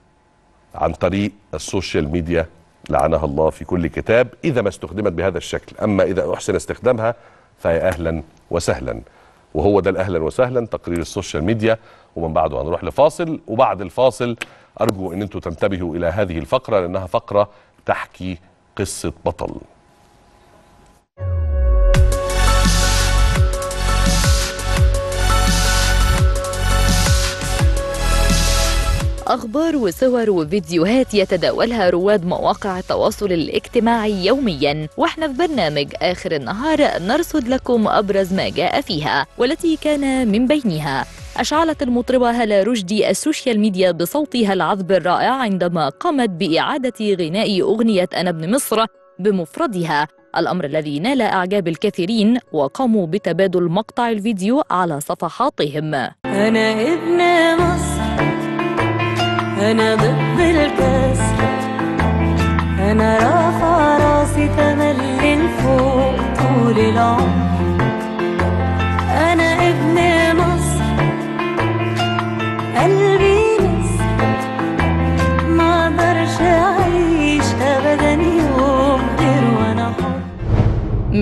Speaker 1: عن طريق ال social media لعنها الله في كل كتاب إذا ما استخدمت بهذا الشكل. أما إذا أحسن استخدامها فهي أهلا وسهلا. وهو ده الاهلا وسهلا تقرير السوشيال ميديا. ومن بعده هنروح لفاصل. وبعد الفاصل أرجو إن أنتم تنتبهوا إلى هذه الفقرة لأنها فقرة تحكي قصة بطل.
Speaker 10: أخبار وصور وفيديوهات يتداولها رواد مواقع التواصل الاجتماعي يوميا. وإحنا في برنامج آخر النهار نرصد لكم أبرز ما جاء فيها والتي كان من بينها. أشعلت المطربة هلا رشدي ال social media بصوتها العذب الرائع عندما قامت بإعادة غناء أغنية أنا ابن مصر بمفردها. الأمر الذي نال إعجاب الكثيرين وقاموا بتبادل مقطع الفيديو على صفحاتهم.
Speaker 11: أنا ابن مصر أنا ضد الكسر أنا رافع راسي تملي لفوق طول العمر.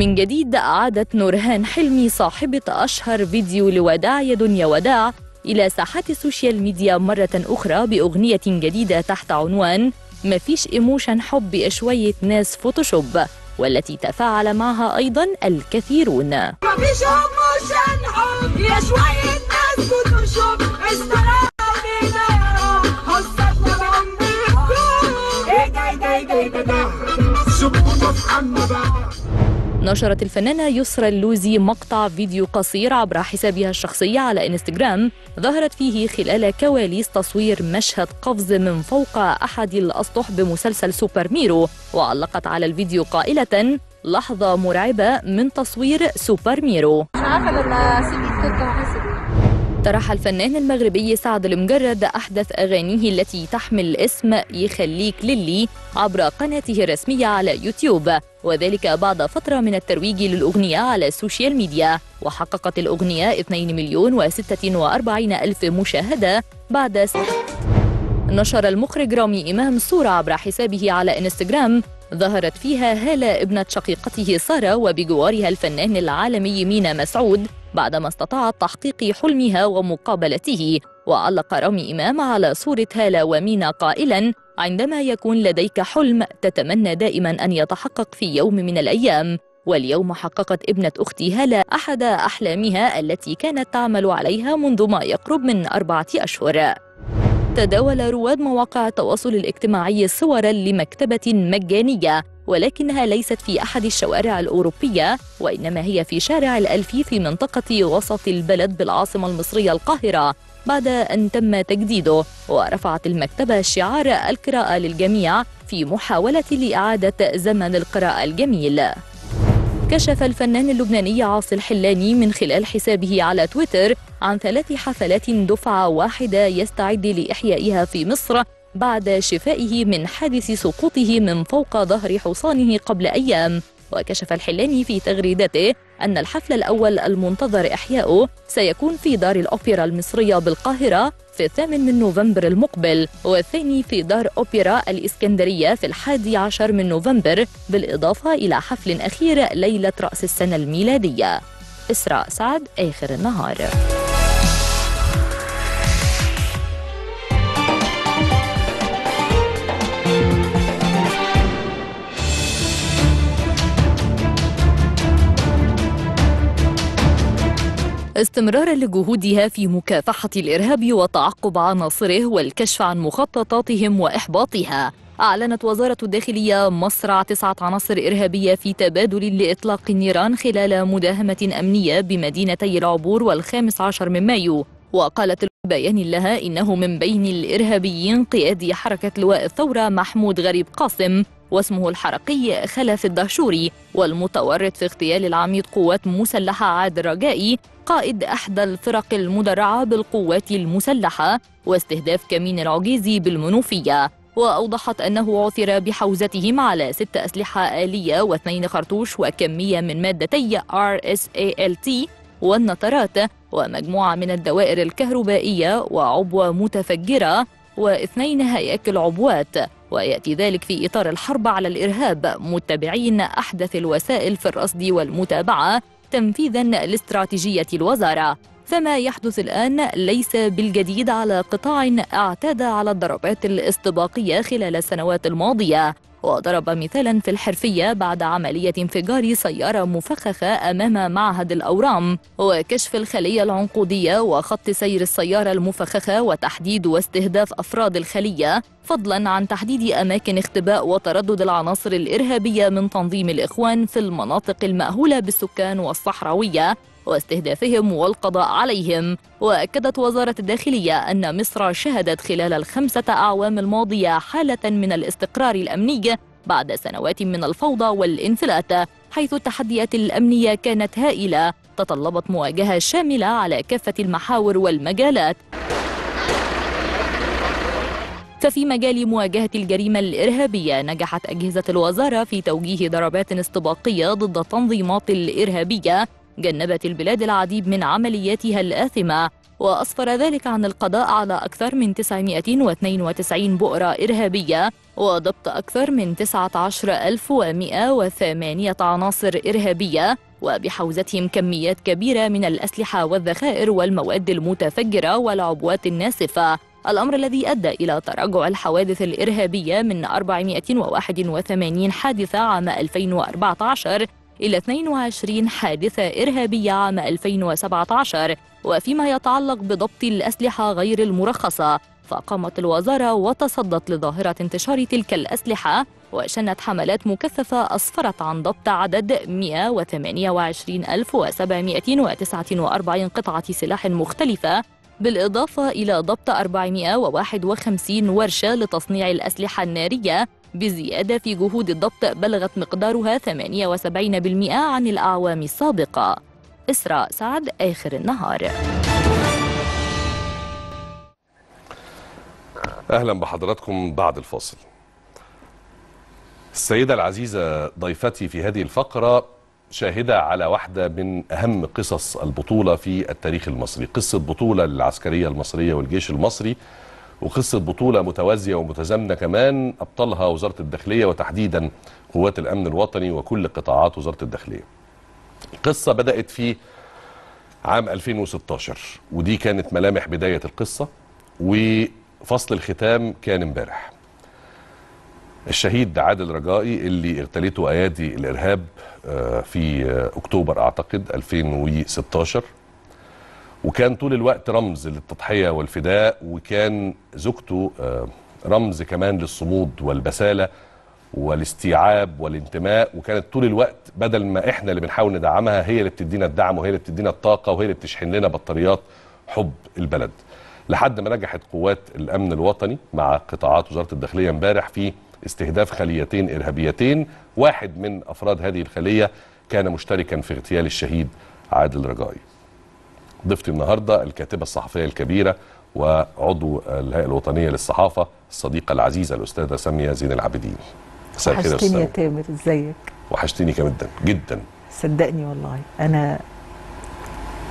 Speaker 10: من جديد أعادت نورهان حلمي صاحبة أشهر فيديو لوداع يا دنيا وداع إلى ساحات ال social media مرة أخرى بأغنية جديدة تحت عنوان مفيش emotion حب شوية ناس Photoshop والتي تفاعل معها أيضا الكثيرون.
Speaker 11: مفيش emotion حب يا شوية ناس Photoshop سيبونا في حالنا بقى.
Speaker 10: نشرت الفنانة يسرى اللوزي مقطع فيديو قصير عبر حسابها الشخصي على إنستغرام ظهرت فيه خلال كواليس تصوير مشهد قفز من فوق أحد الأسطح بمسلسل سوبر ميرو وعلقت على الفيديو قائلة لحظة مرعبة من تصوير سوبر ميرو.
Speaker 11: مش عارفة
Speaker 10: طرح الفنان المغربي سعد المجرد أحدث أغانيه التي تحمل اسم يخليك ليلي عبر قناته الرسمية على يوتيوب وذلك بعد فترة من الترويج للأغنية على ال social media وحققت الأغنية 2 مليون و46 ألف مشاهدة بعد. نشر المخرج رامي إمام صورة عبر حسابه على إنستغرام ظهرت فيها هالة ابنة شقيقته سارة وبجوارها الفنان العالمي مينا مسعود بعدما استطاعت تحقيق حلمها ومقابلته. وعلق رامي إمام على صورة هالة ومينا قائلاً عندما يكون لديك حلم تتمنى دائما أن يتحقق في يوم من الأيام. واليوم حققت ابنة أختي هالة أحد أحلامها التي كانت تعمل عليها منذ ما يقرب من أربعة أشهر. تداول رواد مواقع التواصل الاجتماعي صورا لمكتبة مجانية ولكنها ليست في أحد الشوارع الأوروبية وإنما هي في شارع الألفي في منطقة وسط البلد بالعاصمة المصرية القاهرة بعد أن تم تجديده. ورفعت المكتبة شعار القراءة للجميع في محاولة لإعادة زمن القراءة الجميل. كشف الفنان اللبناني عاصي الحلاني من خلال حسابه على تويتر عن ثلاث حفلات دفعة واحدة يستعد لإحيائها في مصر بعد شفائه من حادث سقوطه من فوق ظهر حصانه قبل أيام. وكشف الحلاني في تغريدته أن الحفل الأول المنتظر إحياؤه سيكون في دار الأوبرا المصرية بالقاهرة في الثامن من نوفمبر المقبل والثاني في دار أوبرا الإسكندرية في الحادي عشر من نوفمبر بالإضافة إلى حفل أخير ليلة رأس السنة الميلادية. إسراء سعد آخر النهار. استمرارا لجهودها في مكافحة الإرهاب وتعقب عناصره والكشف عن مخططاتهم وإحباطها. أعلنت وزارة الداخلية مصرع تسعة عناصر إرهابية في تبادل لإطلاق النيران خلال مداهمة أمنية بمدينتي العبور والخامس عشر من مايو. وقالت بيان لها إنه من بين الإرهابيين قيادي حركة لواء الثورة محمود غريب قاسم واسمه الحركي خلف الدهشوري والمتورط في اغتيال العميد قوات مسلحة عادل رجائي قائد إحدى الفرق المدرعة بالقوات المسلحة واستهداف كمين العجيزي بالمنوفية. وأوضحت أنه عثر بحوزتهم على ست أسلحة آلية واثنين خرطوش وكمية من مادتي RSALT والنطرات ومجموعة من الدوائر الكهربائية وعبوة متفجرة واثنين هياكل عبوات. ويأتي ذلك في إطار الحرب على الإرهاب. متبعين أحدث الوسائل في الرصد والمتابعة تنفيذا لاستراتيجية الوزارة. فما يحدث الآن ليس بالجديد على قطاع اعتاد على الضربات الاستباقية خلال السنوات الماضية. وضرب مثالا في الحرفية بعد عملية انفجار سيارة مفخخة أمام معهد الأورام وكشف الخلية العنقودية وخط سير السيارة المفخخة وتحديد واستهداف أفراد الخلية فضلا عن تحديد أماكن اختباء وتردد العناصر الإرهابية من تنظيم الإخوان في المناطق المأهولة بالسكان والصحراوية. واستهدافهم والقضاء عليهم. وأكدت وزارة الداخلية أن مصر شهدت خلال الخمسة أعوام الماضية حالة من الاستقرار الأمني بعد سنوات من الفوضى والانفلات حيث التحديات الأمنية كانت هائلة. تطلبت مواجهة شاملة على كافة المحاور والمجالات. ففي مجال مواجهة الجريمة الإرهابية نجحت أجهزة الوزارة في توجيه ضربات استباقية ضد التنظيمات الإرهابية. جنبت البلاد العديد من عملياتها الآثمة وأسفر ذلك عن القضاء على أكثر من 992 بؤرة إرهابية وضبط أكثر من 19108 عناصر إرهابية وبحوزتهم كميات كبيرة من الأسلحة والذخائر والمواد المتفجرة والعبوات الناسفة. الأمر الذي أدى إلى تراجع الحوادث الإرهابية من 481 حادثة عام 2014 إلى 22 حادثة إرهابية عام 2017 وفيما يتعلق بضبط الأسلحة غير المرخصة. فقامت الوزارة وتصدت لظاهرة انتشار تلك الأسلحة وشنت حملات مكثفة أسفرت عن ضبط عدد 128749 قطعة سلاح مختلفة بالإضافة إلى ضبط 451 ورشة لتصنيع الأسلحة النارية بزيادة في جهود الضبط بلغت مقدارها 78% عن الأعوام السابقة إسراء سعد آخر النهار
Speaker 1: أهلا بحضراتكم بعد الفاصل. السيدة العزيزة ضيفتي في هذه الفقرة شاهدة على واحدة من أهم قصص البطولة في التاريخ المصري، قصة بطولة للعسكرية المصرية والجيش المصري وقصه بطوله متوازية ومتزامنة كمان ابطلها وزارة الداخلية وتحديدا قوات الأمن الوطني وكل قطاعات وزارة الداخلية. القصة بدأت في عام 2016 ودي كانت ملامح بداية القصة وفصل الختام كان امبارح. الشهيد عادل رجائي اللي اغتالته أيادي الإرهاب آه، في أكتوبر أعتقد 2016 وكان طول الوقت رمز للتضحية والفداء وكان زوجته آه، رمز كمان للصمود والبسالة والاستيعاب والانتماء. وكانت طول الوقت بدل ما إحنا اللي بنحاول ندعمها هي اللي بتدينا الدعم وهي اللي بتدينا الطاقة وهي اللي بتشحن لنا بطاريات حب البلد. لحد ما نجحت قوات الأمن الوطني مع قطاعات وزارة الداخلية امبارح في استهداف خليتين إرهابيتين. واحد من أفراد هذه الخلية كان مشتركا في اغتيال الشهيد عادل رجائي. ضيفتي النهارده الكاتبة الصحفية الكبيرة وعضو الهيئة الوطنية للصحافة الصديقة العزيزة الأستاذة سامية زين العابدين. مساء الخير يا
Speaker 12: وحشتني يا. تامر إزيك؟
Speaker 1: وحشتني جدا جدا.
Speaker 12: صدقني والله أنا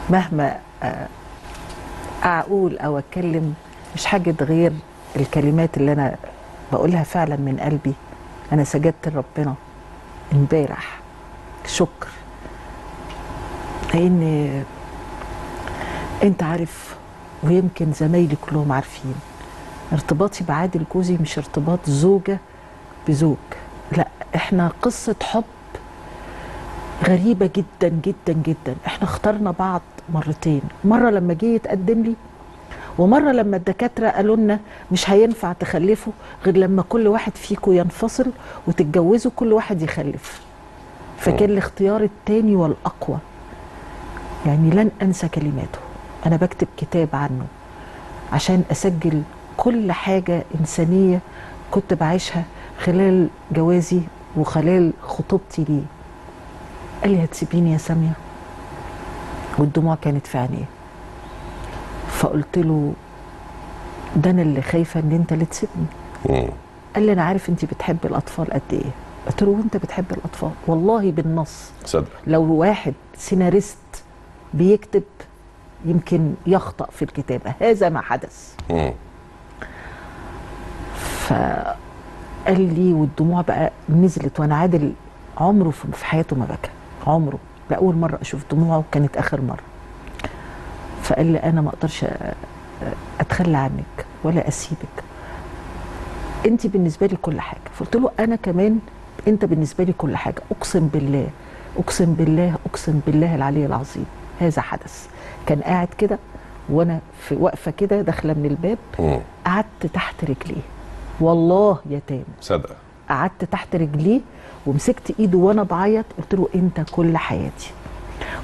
Speaker 12: مهما آه، أقول أو أتكلم مش حاجة غير الكلمات اللي أنا بقولها فعلا من قلبي. أنا سجدت لربنا إمبارح. شكر. لأن انت عارف ويمكن زمايلي كلهم عارفين ارتباطي بعادل جوزي مش ارتباط زوجة بزوج لا إحنا قصة حب غريبة جدا جدا جدا. إحنا اخترنا بعض مرتين مرة لما جه يتقدم لي ومرة لما الدكاترة قالوا لنا مش هينفع تخلفوا غير لما كل واحد فيكم ينفصل وتتجوزوا كل واحد يخلف. فكان الاختيار التاني والأقوى. يعني لن أنسى كلماته. أنا بكتب كتاب عنه عشان أسجل كل حاجة إنسانية كنت بعيشها خلال جوازي وخلال خطوبتي ليه. قال لي هتسيبيني يا سامية؟ والدموع كانت في عينيه. فقلت له ده أنا اللي خايفة إن أنت اللي تسيبني. قال لي أنا عارف أنت بتحب الأطفال قد إيه. قلت له وأنت بتحب الأطفال؟ والله بالنص.
Speaker 1: صدق.
Speaker 12: لو واحد سيناريست بيكتب يمكن يخطأ في الكتابة. هذا ما حدث. فقال لي والدموع بقى نزلت وأنا عادل عمره في حياته ما بكى. عمره. لأول مرة أشوف دموعه كانت آخر مرة. فقال لي أنا ما أقدرش أتخلى عنك ولا أسيبك. أنت بالنسبة لي كل حاجة. فقلت له أنا كمان أنت بالنسبة لي كل حاجة. أقسم بالله أقسم بالله أقسم بالله العلي العظيم. هذا حدث. كان قاعد كده وأنا في واقفة كده داخلة من الباب
Speaker 1: مم.
Speaker 12: قعدت تحت رجليه. والله يا تامر.
Speaker 1: صدق.
Speaker 12: قعدت تحت رجليه ومسكت إيده وأنا بعيط قلت له أنت كل حياتي.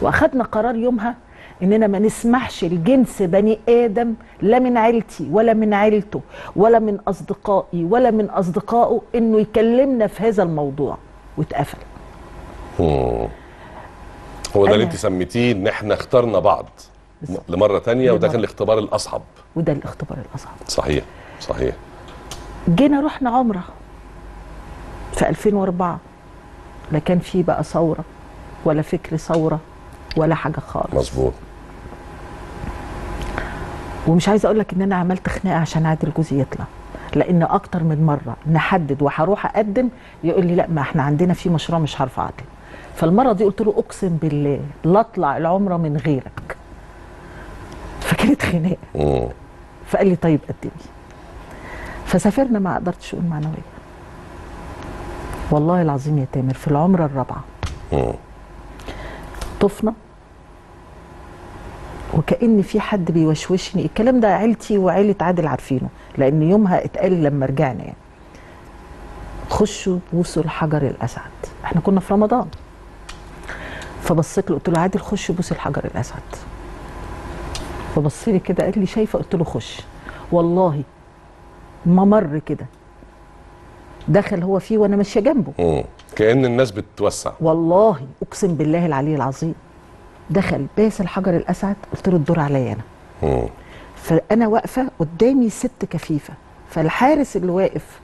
Speaker 12: وأخدنا قرار يومها إننا ما نسمحش لجنس بني آدم لا من عيلتي ولا من عيلته ولا من أصدقائي ولا من أصدقائه إنه يكلمنا في هذا الموضوع. واتقفل.
Speaker 1: هو ده اللي انت سميتيه إن إحنا اخترنا بعض م- لمرة تانية وده كان الاختبار الأصعب.
Speaker 12: وده الاختبار الأصعب.
Speaker 1: صحيح صحيح.
Speaker 12: جينا رحنا عمرة في 2004 لا كان في بقى ثورة ولا فكر ثورة ولا حاجة خالص.
Speaker 1: مظبوط.
Speaker 12: ومش عايزة أقول لك إن أنا عملت خناقة عشان عادل جوزي يطلع. لأن أكتر من مرة نحدد وهروح أقدم يقول لي لا ما إحنا عندنا في مشروع مش هعرف اعدل فالمرة دي قلت له أقسم بالله لا أطلع العمرة من غيرك. فكانت خناقه. فقال لي طيب قدمي. فسافرنا مع اداره الشؤون المعنويه والله العظيم يا تامر في العمرة
Speaker 1: الرابعة.
Speaker 12: طفنا. وكأن في حد بيوشوشني. الكلام ده عيلتي وعيلة عادل عارفينه. لأن يومها اتقال لما رجعنا يعني. خشوا بوسوا الحجر الأسعد. إحنا كنا في رمضان. فبصيت له قلت له عادل خش بوس الحجر الأسعد فبص لي كده قال لي شايفة؟ قلت له خش. والله ما مر كده. دخل هو فيه وأنا ماشية جنبه.
Speaker 1: مم. كأن الناس بتتوسع.
Speaker 12: والله أقسم بالله العلي العظيم. دخل باس الحجر الأسعد قلت له الدور عليا أنا.
Speaker 1: مم.
Speaker 12: فأنا واقفة قدامي ست كفيفة. فالحارس اللي واقف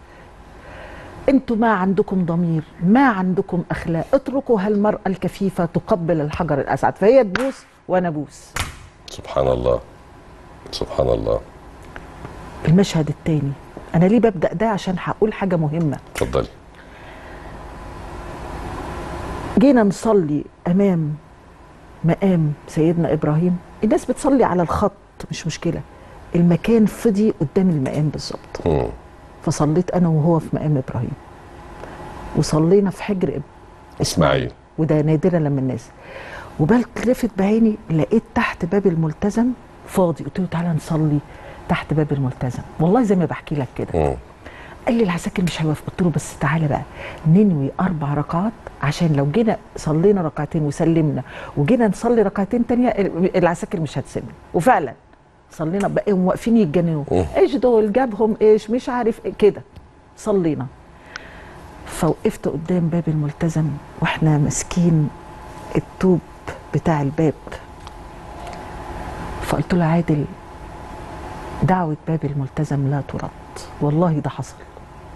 Speaker 12: أنتوا ما عندكم ضمير ما عندكم أخلاق. اتركوا هالمرأة الكفيفة تقبل الحجر الأسعد. فهي تبوس وأنا أبوس.
Speaker 1: سبحان الله. سبحان الله.
Speaker 12: المشهد التاني. أنا ليه ببدأ ده؟ عشان هقول حاجة مهمة.
Speaker 1: اتفضلي.
Speaker 12: جينا نصلي أمام مقام سيدنا إبراهيم. الناس بتصلي على الخط مش مشكلة. المكان فضي قدام المقام بالظبط. فصليت أنا وهو في مقام إبراهيم. وصلينا في حجر إب-
Speaker 1: إسماعيل.
Speaker 12: وده نادرا لما الناس. وبلتفت بعيني لقيت تحت باب الملتزم فاضي. قلت له تعالى نصلي تحت باب الملتزم. والله زي ما بحكي لك كده. قال لي العساكر مش هيوافق قلت له بس تعالى بقى ننوي أربع ركعات عشان لو جينا صلينا ركعتين وسلمنا وجينا نصلي ركعتين تانية العساكر مش هتسيبنا وفعلا صلينا بقى واقفين يتجننوا. إيش دول؟ جابهم إيش؟ مش عارف إيه كده. صلينا. فوقفت قدام باب الملتزم وإحنا ماسكين الطوب بتاع الباب. فقلت له عادل دعوة باب الملتزم لا ترد. والله ده حصل.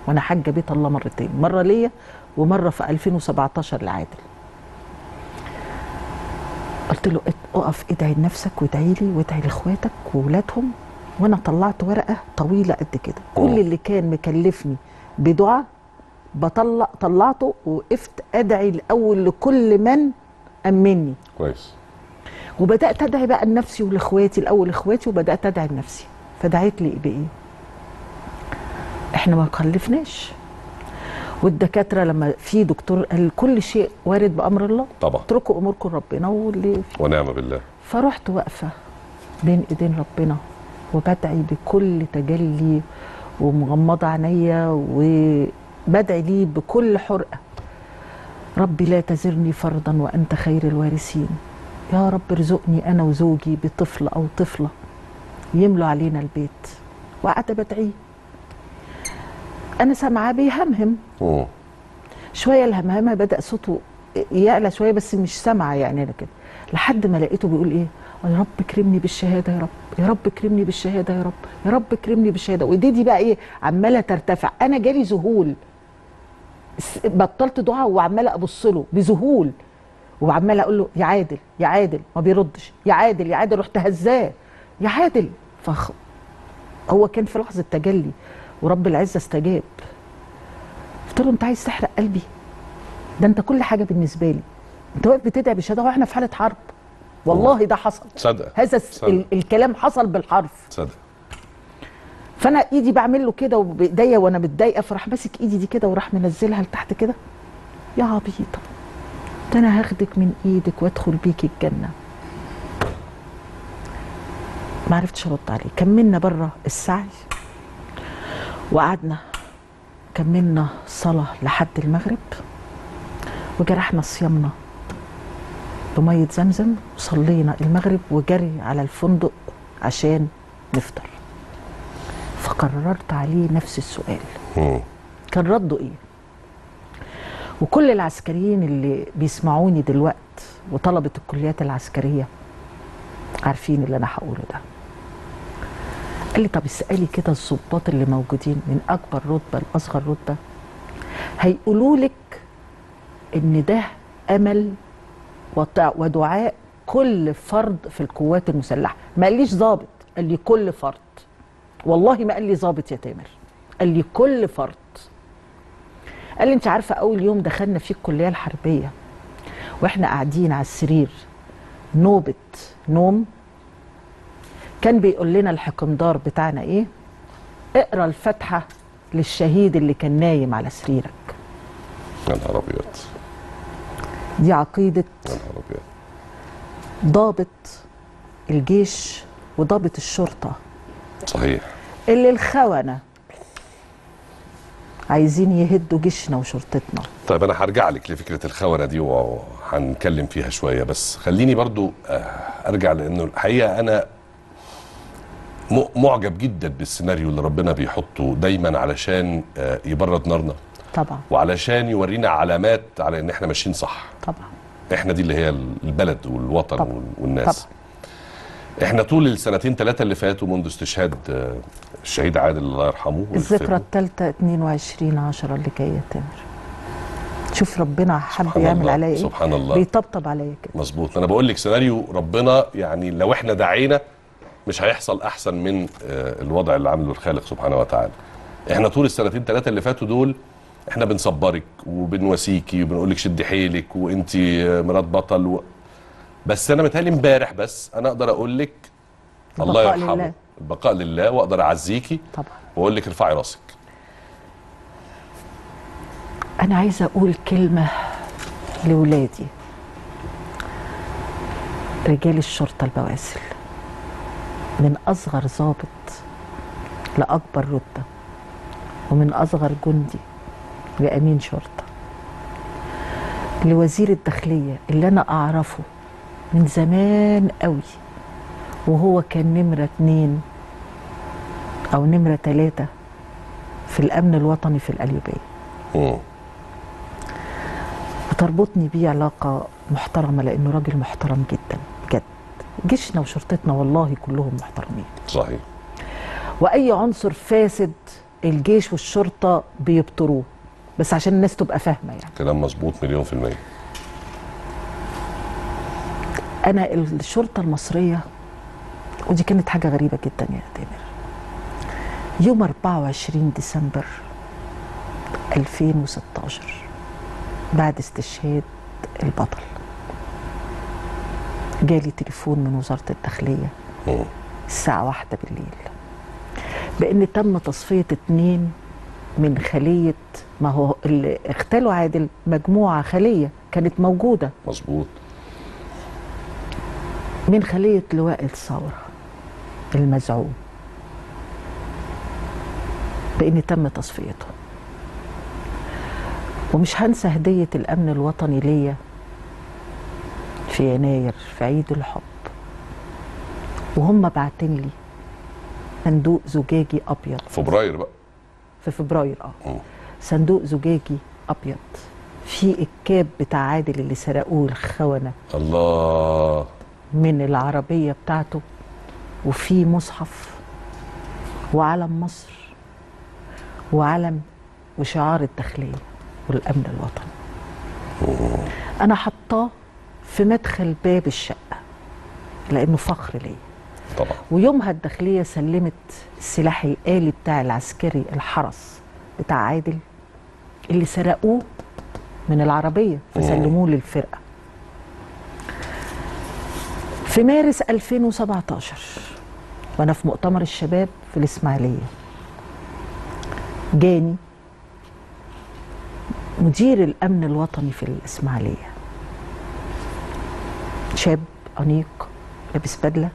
Speaker 12: وأنا حاجة بيت الله مرتين مرة ليا ومرة في 2017 لعادل. قلت له اقف ادعي لنفسك وادعي لي وادعي لاخواتك واولادهم وأنا طلعت ورقة طويلة قد كده. كل اللي كان مكلفني بدعاء بطلع طلعته وقفت أدعي الأول لكل من أمني.
Speaker 1: كويس.
Speaker 12: وبدأت أدعي بقى لنفسي ولإخواتي الأول إخواتي وبدأت أدعي لنفسي. فدعيت لي بإيه؟ إحنا ما كلفناش. والدكاترة لما في دكتور قال كل شيء وارد بأمر الله
Speaker 1: طبعا.
Speaker 12: اتركوا أموركم ربنا واللي
Speaker 1: ونعم بالله.
Speaker 12: فرحت واقفة بين إيدين ربنا وبدعي بكل تجلي ومغمضة عينيا وبدعي ليه بكل حرقة. ربي لا تزرني فردا وأنت خير الوارثين. يا رب ارزقني أنا وزوجي بطفل أو طفلة يملوا علينا البيت. وقاعده بدعيه. أنا سامعاه بيهمهم. شوية الهمهمة بدأ صوته يعلى شوية بس مش سامعة يعني أنا كده لحد ما لقيته بيقول إيه؟ يا رب كرمني بالشهادة يا رب يا رب كرمني بالشهادة يا رب يا رب كرمني بالشهادة. وايديه دي بقى إيه؟ عمالة ترتفع. أنا جالي ذهول. بطلت دعاء وعمالة أبص له بذهول. وعمالة أقول له يا عادل يا عادل. ما بيردش. يا عادل يا عادل رحت هزاه. يا عادل. فخ هو كان في لحظة تجلي. ورب العزة استجاب. قلت له انت عايز تحرق قلبي. ده انت كل حاجة بالنسبة لي. انت واقف بتدعي بالشهاده وإحنا في حالة حرب. والله ده حصل.
Speaker 1: تصدق
Speaker 12: هذا
Speaker 1: صدق.
Speaker 12: ال- الكلام حصل بالحرف.
Speaker 1: تصدق
Speaker 12: فأنا إيدي بعمل له كده وبإيديا وأنا متضايقة فراح ماسك إيدي دي كده وراح منزلها لتحت كده. يا عبيطة. ده أنا هاخدك من إيدك وأدخل بيكي الجنة. ما عرفتش أرد عليه. كملنا بره السعي. وقعدنا كملنا صلاة لحد المغرب وجرحنا صيامنا بمية زمزم وصلينا المغرب وجري على الفندق عشان نفطر. فقررت عليه نفس السؤال. كان رده إيه؟ وكل العسكريين اللي بيسمعوني دلوقت وطلبة الكليات العسكرية عارفين اللي أنا هقوله ده. قال لي طب اسألي كده الضباط اللي موجودين من أكبر رتبة لأصغر رتبة. هيقولوا لك إن ده أمل ودعاء كل فرد في القوات المسلحة. ما قاليش ضابط قال لي كل فرد. والله ما قال لي ضابط يا تامر قال لي كل فرد. قال لي أنت عارفة أول يوم دخلنا فيه الكلية الحربية وإحنا قاعدين على السرير نوبة نوم كان بيقول لنا الحكمدار بتاعنا إيه؟ اقرأ الفاتحة للشهيد اللي كان نايم على سريرك.
Speaker 1: يا نهار أبيض.
Speaker 12: دي عقيدة
Speaker 1: يا نهار أبيض.
Speaker 12: ضابط الجيش وضابط الشرطة.
Speaker 1: صحيح.
Speaker 12: اللي الخونة عايزين يهدوا جيشنا وشرطتنا.
Speaker 1: طيب أنا هرجع لك لفكرة الخونة دي وهنتكلم فيها شوية بس خليني برضو آه، أرجع لأنه الحقيقة أنا معجب جدا بالسيناريو اللي ربنا بيحطه دايما علشان آه، يبرد نارنا.
Speaker 12: طبعا.
Speaker 1: وعلشان يورينا علامات على إن إحنا ماشيين صح.
Speaker 12: طبعا.
Speaker 1: إحنا دي اللي هي البلد والوطن
Speaker 12: طبعا.
Speaker 1: وال- والناس. إحنا طول السنتين ثلاثة اللي فاتوا منذ استشهاد آه، الشهيد عادل الله يرحمه
Speaker 12: الذكرى الثالثة 22 10 اللي جاية تامر شوف ربنا حب يعمل عليا إيه؟
Speaker 1: سبحان الله.
Speaker 12: بيطبطب عليا كده.
Speaker 1: مظبوط. أنا بقول لك سيناريو ربنا يعني لو إحنا دعينا مش هيحصل أحسن من آه، الوضع اللي عامله الخالق سبحانه وتعالى. إحنا طول السنتين ثلاثة اللي فاتوا دول إحنا بنصبرك وبنواسيكي وبنقول لك شدي حيلك وانت مرات بطل و... بس أنا متهيألي إمبارح بس أنا أقدر أقول لك الله يرحمه.
Speaker 12: لله.
Speaker 1: البقاء لله وأقدر أعزيكي
Speaker 12: طبعا.
Speaker 1: وأقول لك ارفعي راسك.
Speaker 12: أنا عايزة أقول كلمة لولادي. رجال الشرطة البواسل. من أصغر ضابط لأكبر رتبة ومن أصغر جندي لأمين شرطة. لوزير الداخلية اللي أنا أعرفه من زمان قوي وهو كان نمرة اتنين أو نمرة تلاتة في الأمن الوطني في القليوبية. وتربطني بيه علاقة محترمة لأنه راجل محترم جدا. جيشنا وشرطتنا والله كلهم محترمين.
Speaker 1: صحيح.
Speaker 12: وأي عنصر فاسد الجيش والشرطة بيبطروه. بس عشان الناس تبقى فاهمة يعني.
Speaker 1: كلام مظبوط مليون في المية.
Speaker 12: أنا الشرطة المصرية ودي كانت حاجة غريبة جدا يا تامر. يوم 24 ديسمبر 2016 بعد استشهاد البطل. جالي تليفون من وزارة الداخلية. الساعة واحدة بالليل. بأن تم تصفية اتنين من خلية ما هو اللي اغتالوا عادل مجموعة خلية كانت موجودة.
Speaker 1: مظبوط.
Speaker 12: من خلية لواء الثورة المزعوم. بأن تم تصفيته. ومش هنسى هدية الأمن الوطني ليا. في يناير في عيد الحب. وهم باعتين لي صندوق زجاجي أبيض.
Speaker 1: فبراير بقى.
Speaker 12: في فبراير آه.
Speaker 1: مم.
Speaker 12: صندوق زجاجي أبيض. في الكاب بتاع عادل اللي سرقوه الخونة.
Speaker 1: الله.
Speaker 12: من العربية بتاعته. وفي مصحف. وعلم مصر. وعلم وشعار الداخلية والأمن الوطني. أنا حطاه في مدخل باب الشقة لأنه فخر ليا.
Speaker 1: طبعا.
Speaker 12: ويومها الداخلية سلمت السلاح الالي بتاع العسكري الحرس بتاع عادل اللي سرقوه من العربية فسلموه للفرقة. في مارس 2017 وأنا في مؤتمر الشباب في الإسماعيلية جاني مدير الأمن الوطني في الإسماعيلية. شاب انيق لابس بدلة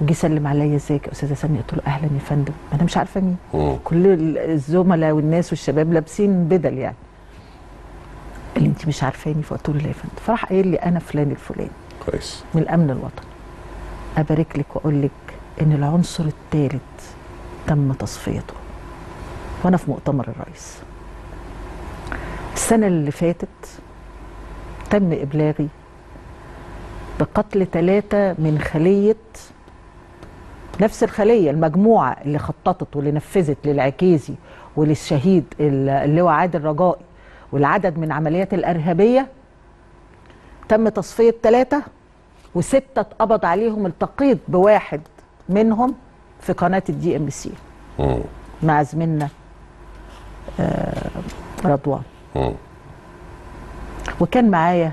Speaker 12: وجي سلم عليا ازيك يا أستاذة سامية؟ قلت له أهلا يا فندم. أنا مش عارفة مين.
Speaker 1: مم.
Speaker 12: كل الزملاء والناس والشباب لابسين بدل يعني. قال لي انت مش عارفاني. فقلت له لا يا فندم. فراح قايل لي أنا فلان الفلاني.
Speaker 1: كويس.
Speaker 12: من الأمن الوطني. أبارك لك وأقول لك إن العنصر الثالث تم تصفيته وأنا في مؤتمر الرئيس. السنة اللي فاتت تم إبلاغي بقتل ثلاثة من خلية نفس الخلية المجموعة اللي خططت واللي نفذت للعكيزي وللشهيد اللواء عادل رجائي والعدد من عمليات الإرهابية تم تصفية ثلاثة وستة اتقبض عليهم التقيت بواحد منهم في قناة ال
Speaker 1: DMC.
Speaker 12: مع زميلنا آه، رضوان. وكان معايا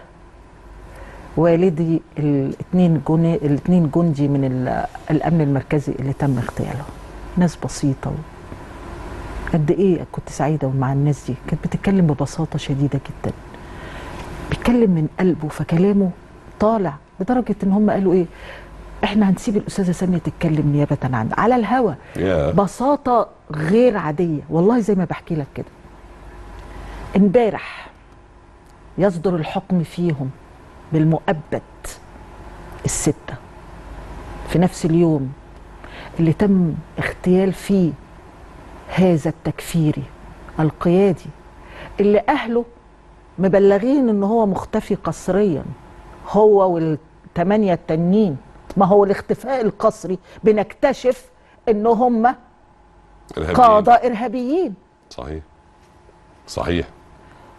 Speaker 12: والد الاثنين جني الاثنين جندي من ال- الأمن المركزي اللي تم اغتياله. ناس بسيطة و... قد إيه كنت سعيدة مع الناس دي. كانت بتتكلم ببساطة شديدة جدا. بيتكلم من قلبه فكلامه طالع لدرجة إن هم قالوا إيه إحنا هنسيب الأستاذة سامية تتكلم نيابه عنها على الهوا.
Speaker 1: يا
Speaker 12: بساطة غير عادية. والله زي ما بحكي لك كده. امبارح يصدر الحكم فيهم بالمؤبد الستة. في نفس اليوم اللي تم اغتيال فيه هذا التكفيري القيادي اللي أهله مبلغين إن هو مختفي قسريا هو والثمانية التانيين ما هو الاختفاء القسري بنكتشف إن هم. قادة إرهابيين.
Speaker 1: صحيح. صحيح.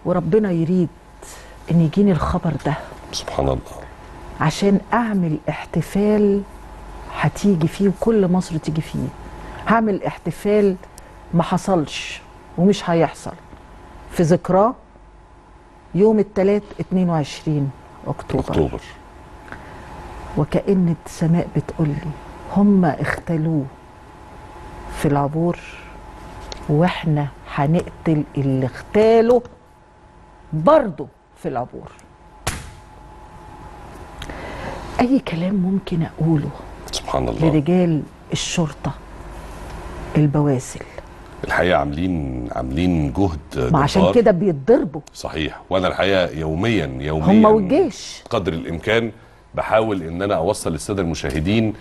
Speaker 12: وربنا يريد إن يجيني الخبر ده.
Speaker 1: سبحان الله.
Speaker 12: عشان أعمل احتفال هتيجي فيه وكل مصر تيجي فيه. هعمل احتفال ما حصلش ومش هيحصل. في ذكراه يوم الثلاث 22 أكتوبر,
Speaker 1: أكتوبر.
Speaker 12: وكأن السماء بتقول لي هم اختلوه في العبور وإحنا هنقتل اللي اغتاله برضه في العبور. أي كلام ممكن أقوله
Speaker 1: سبحان الله.
Speaker 12: لرجال الشرطة البواسل.
Speaker 1: الحقيقة عاملين عاملين جهد
Speaker 12: ما عشان. كده بيتضربوا.
Speaker 1: صحيح. وأنا الحقيقة يوميا يوميا
Speaker 12: هم والجيش
Speaker 1: قدر الإمكان بحاول إن أنا أوصل للسادة المشاهدين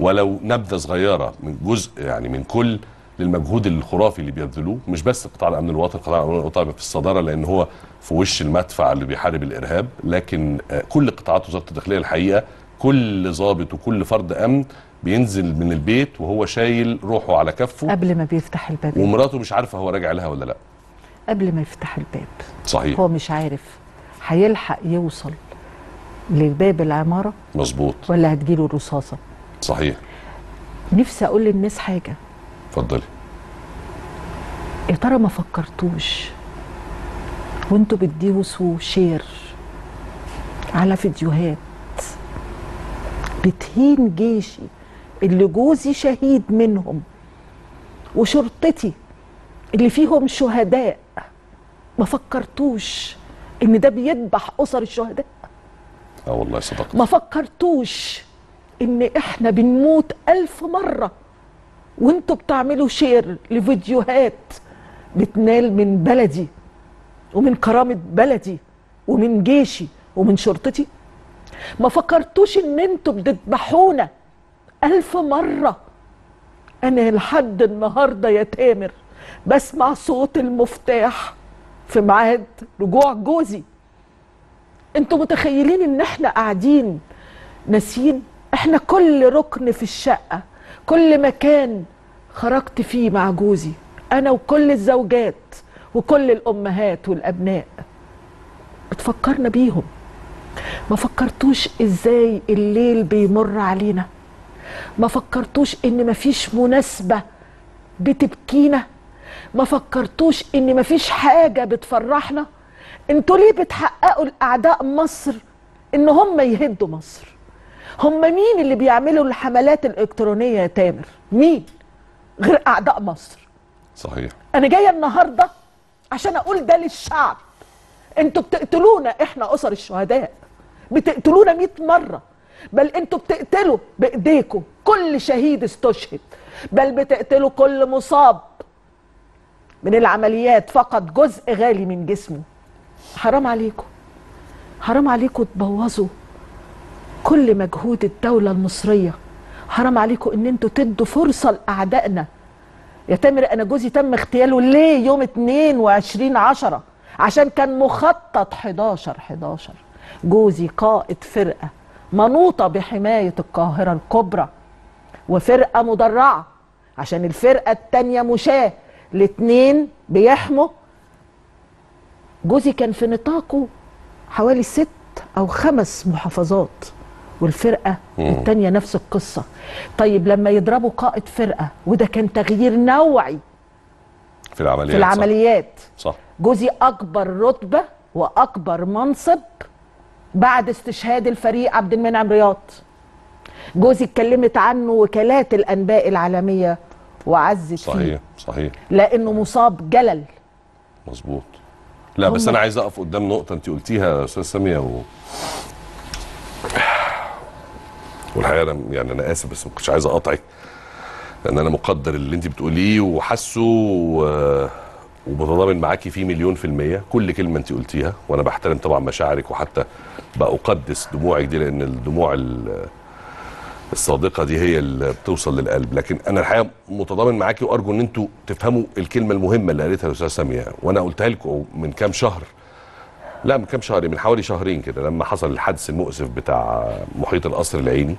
Speaker 1: ولو نبذة صغيرة من جزء يعني من كل للمجهود الخرافي اللي بيبذلوه. مش بس قطاع الأمن الوطني قطاع الأمن الوطني في الصدارة لأن هو في وش المدفع اللي بيحارب الإرهاب. لكن آه، كل قطاعات وزارة الداخلية الحقيقة كل ضابط وكل فرد أمن بينزل من البيت وهو شايل روحه على كفه
Speaker 12: قبل ما بيفتح الباب.
Speaker 1: ومراته مش عارفة هو راجع لها ولا لأ.
Speaker 12: قبل ما يفتح الباب.
Speaker 1: صحيح.
Speaker 12: هو مش عارف هيلحق يوصل لباب العمارة
Speaker 1: مظبوط.
Speaker 12: ولا هتجيله الرصاصة.
Speaker 1: صحيح.
Speaker 12: نفسي أقول للناس حاجة.
Speaker 1: اتفضلي.
Speaker 12: يا ترى ما فكرتوش وانتوا بتدوسوا شير على فيديوهات بتهين جيشي اللي جوزي شهيد منهم وشرطتي اللي فيهم شهداء. ما فكرتوش إن ده بيذبح أسر الشهداء.
Speaker 1: آه والله صدقت.
Speaker 12: ما فكرتوش إن إحنا بنموت ألف مرة وإنتوا بتعملوا شير لفيديوهات بتنال من بلدي ومن كرامة بلدي ومن جيشي ومن شرطتي. ما فكرتوش إن أنتوا بتذبحونا ألف مرة. أنا لحد النهارده يا تامر بسمع صوت المفتاح في ميعاد رجوع جوزي. أنتوا متخيلين إن إحنا قاعدين ناسيين؟ إحنا كل ركن في الشقة كل مكان خرجت فيه مع جوزي أنا وكل الزوجات وكل الأمهات والأبناء. بتفكرنا بيهم. ما فكرتوش إزاي الليل بيمر علينا. ما فكرتوش ان مفيش مناسبة بتبكينا. ما فكرتوش ان مفيش حاجة بتفرحنا. أنتوا ليه بتحققوا الاعداء مصر إن هم يهدوا مصر؟ هم مين اللي بيعملوا الحملات الإلكترونية يا تامر؟ مين غير أعداء مصر؟
Speaker 1: صحيح.
Speaker 12: أنا جاية النهارده عشان أقول ده للشعب. أنتوا بتقتلونا إحنا أسر الشهداء. بتقتلونا 100 مرة. بل أنتوا بتقتلوا بإيديكم. كل شهيد استشهد. بل بتقتلوا كل مصاب. من العمليات فقد جزء غالي من جسمه. حرام عليكم. حرام عليكم تبوظوا كل مجهود الدولة المصرية. حرام عليكم ان أنتوا تدوا فرصة لأعدائنا. يا تامر أنا جوزي تم اغتياله ليه يوم 22 10 عشان كان مخطط 11 11 جوزي قائد فرقة منوطة بحماية القاهرة الكبرى وفرقة مدرعة عشان الفرقة التانية مشاة الاتنين بيحموا جوزي كان في نطاقه حوالي ست أو خمس محافظات والفرقة
Speaker 1: مم.
Speaker 12: التانية نفس القصة طيب لما يضربوا قائد فرقة وده كان تغيير نوعي
Speaker 1: في العمليات
Speaker 12: في العمليات
Speaker 1: صح, صح.
Speaker 12: جوزي أكبر رتبة وأكبر منصب بعد استشهاد الفريق عبد المنعم رياض. جوزي اتكلمت عنه وكالات الأنباء العالمية وعزت فيه.
Speaker 1: صحيح صحيح.
Speaker 12: لأنه مصاب جلل.
Speaker 1: مظبوط. لا بس أنا عايز أقف قدام نقطة أنت قلتيها يا أستاذ سامية و... والحقيقة أنا يعني أنا آسف بس ما كنتش عايز أقاطعك لأن أنا مقدر اللي أنت بتقوليه وحاسه و... وبتضامن معاكي فيه مليون في المية. كل كلمة أنت قلتيها وأنا بحترم طبعا مشاعرك وحتى بقدس دموعك دي لأن الدموع ال- الصادقة دي هي اللي بتوصل للقلب. لكن أنا الحقيقة متضامن معاكي وأرجو إن أنتوا تفهموا الكلمة المهمة اللي قالتها الاستاذ سامية وأنا قلتها لكم من كام شهر. لا من كام شهر من حوالي شهرين كده لما حصل الحادث المؤسف بتاع محيط القصر العيني.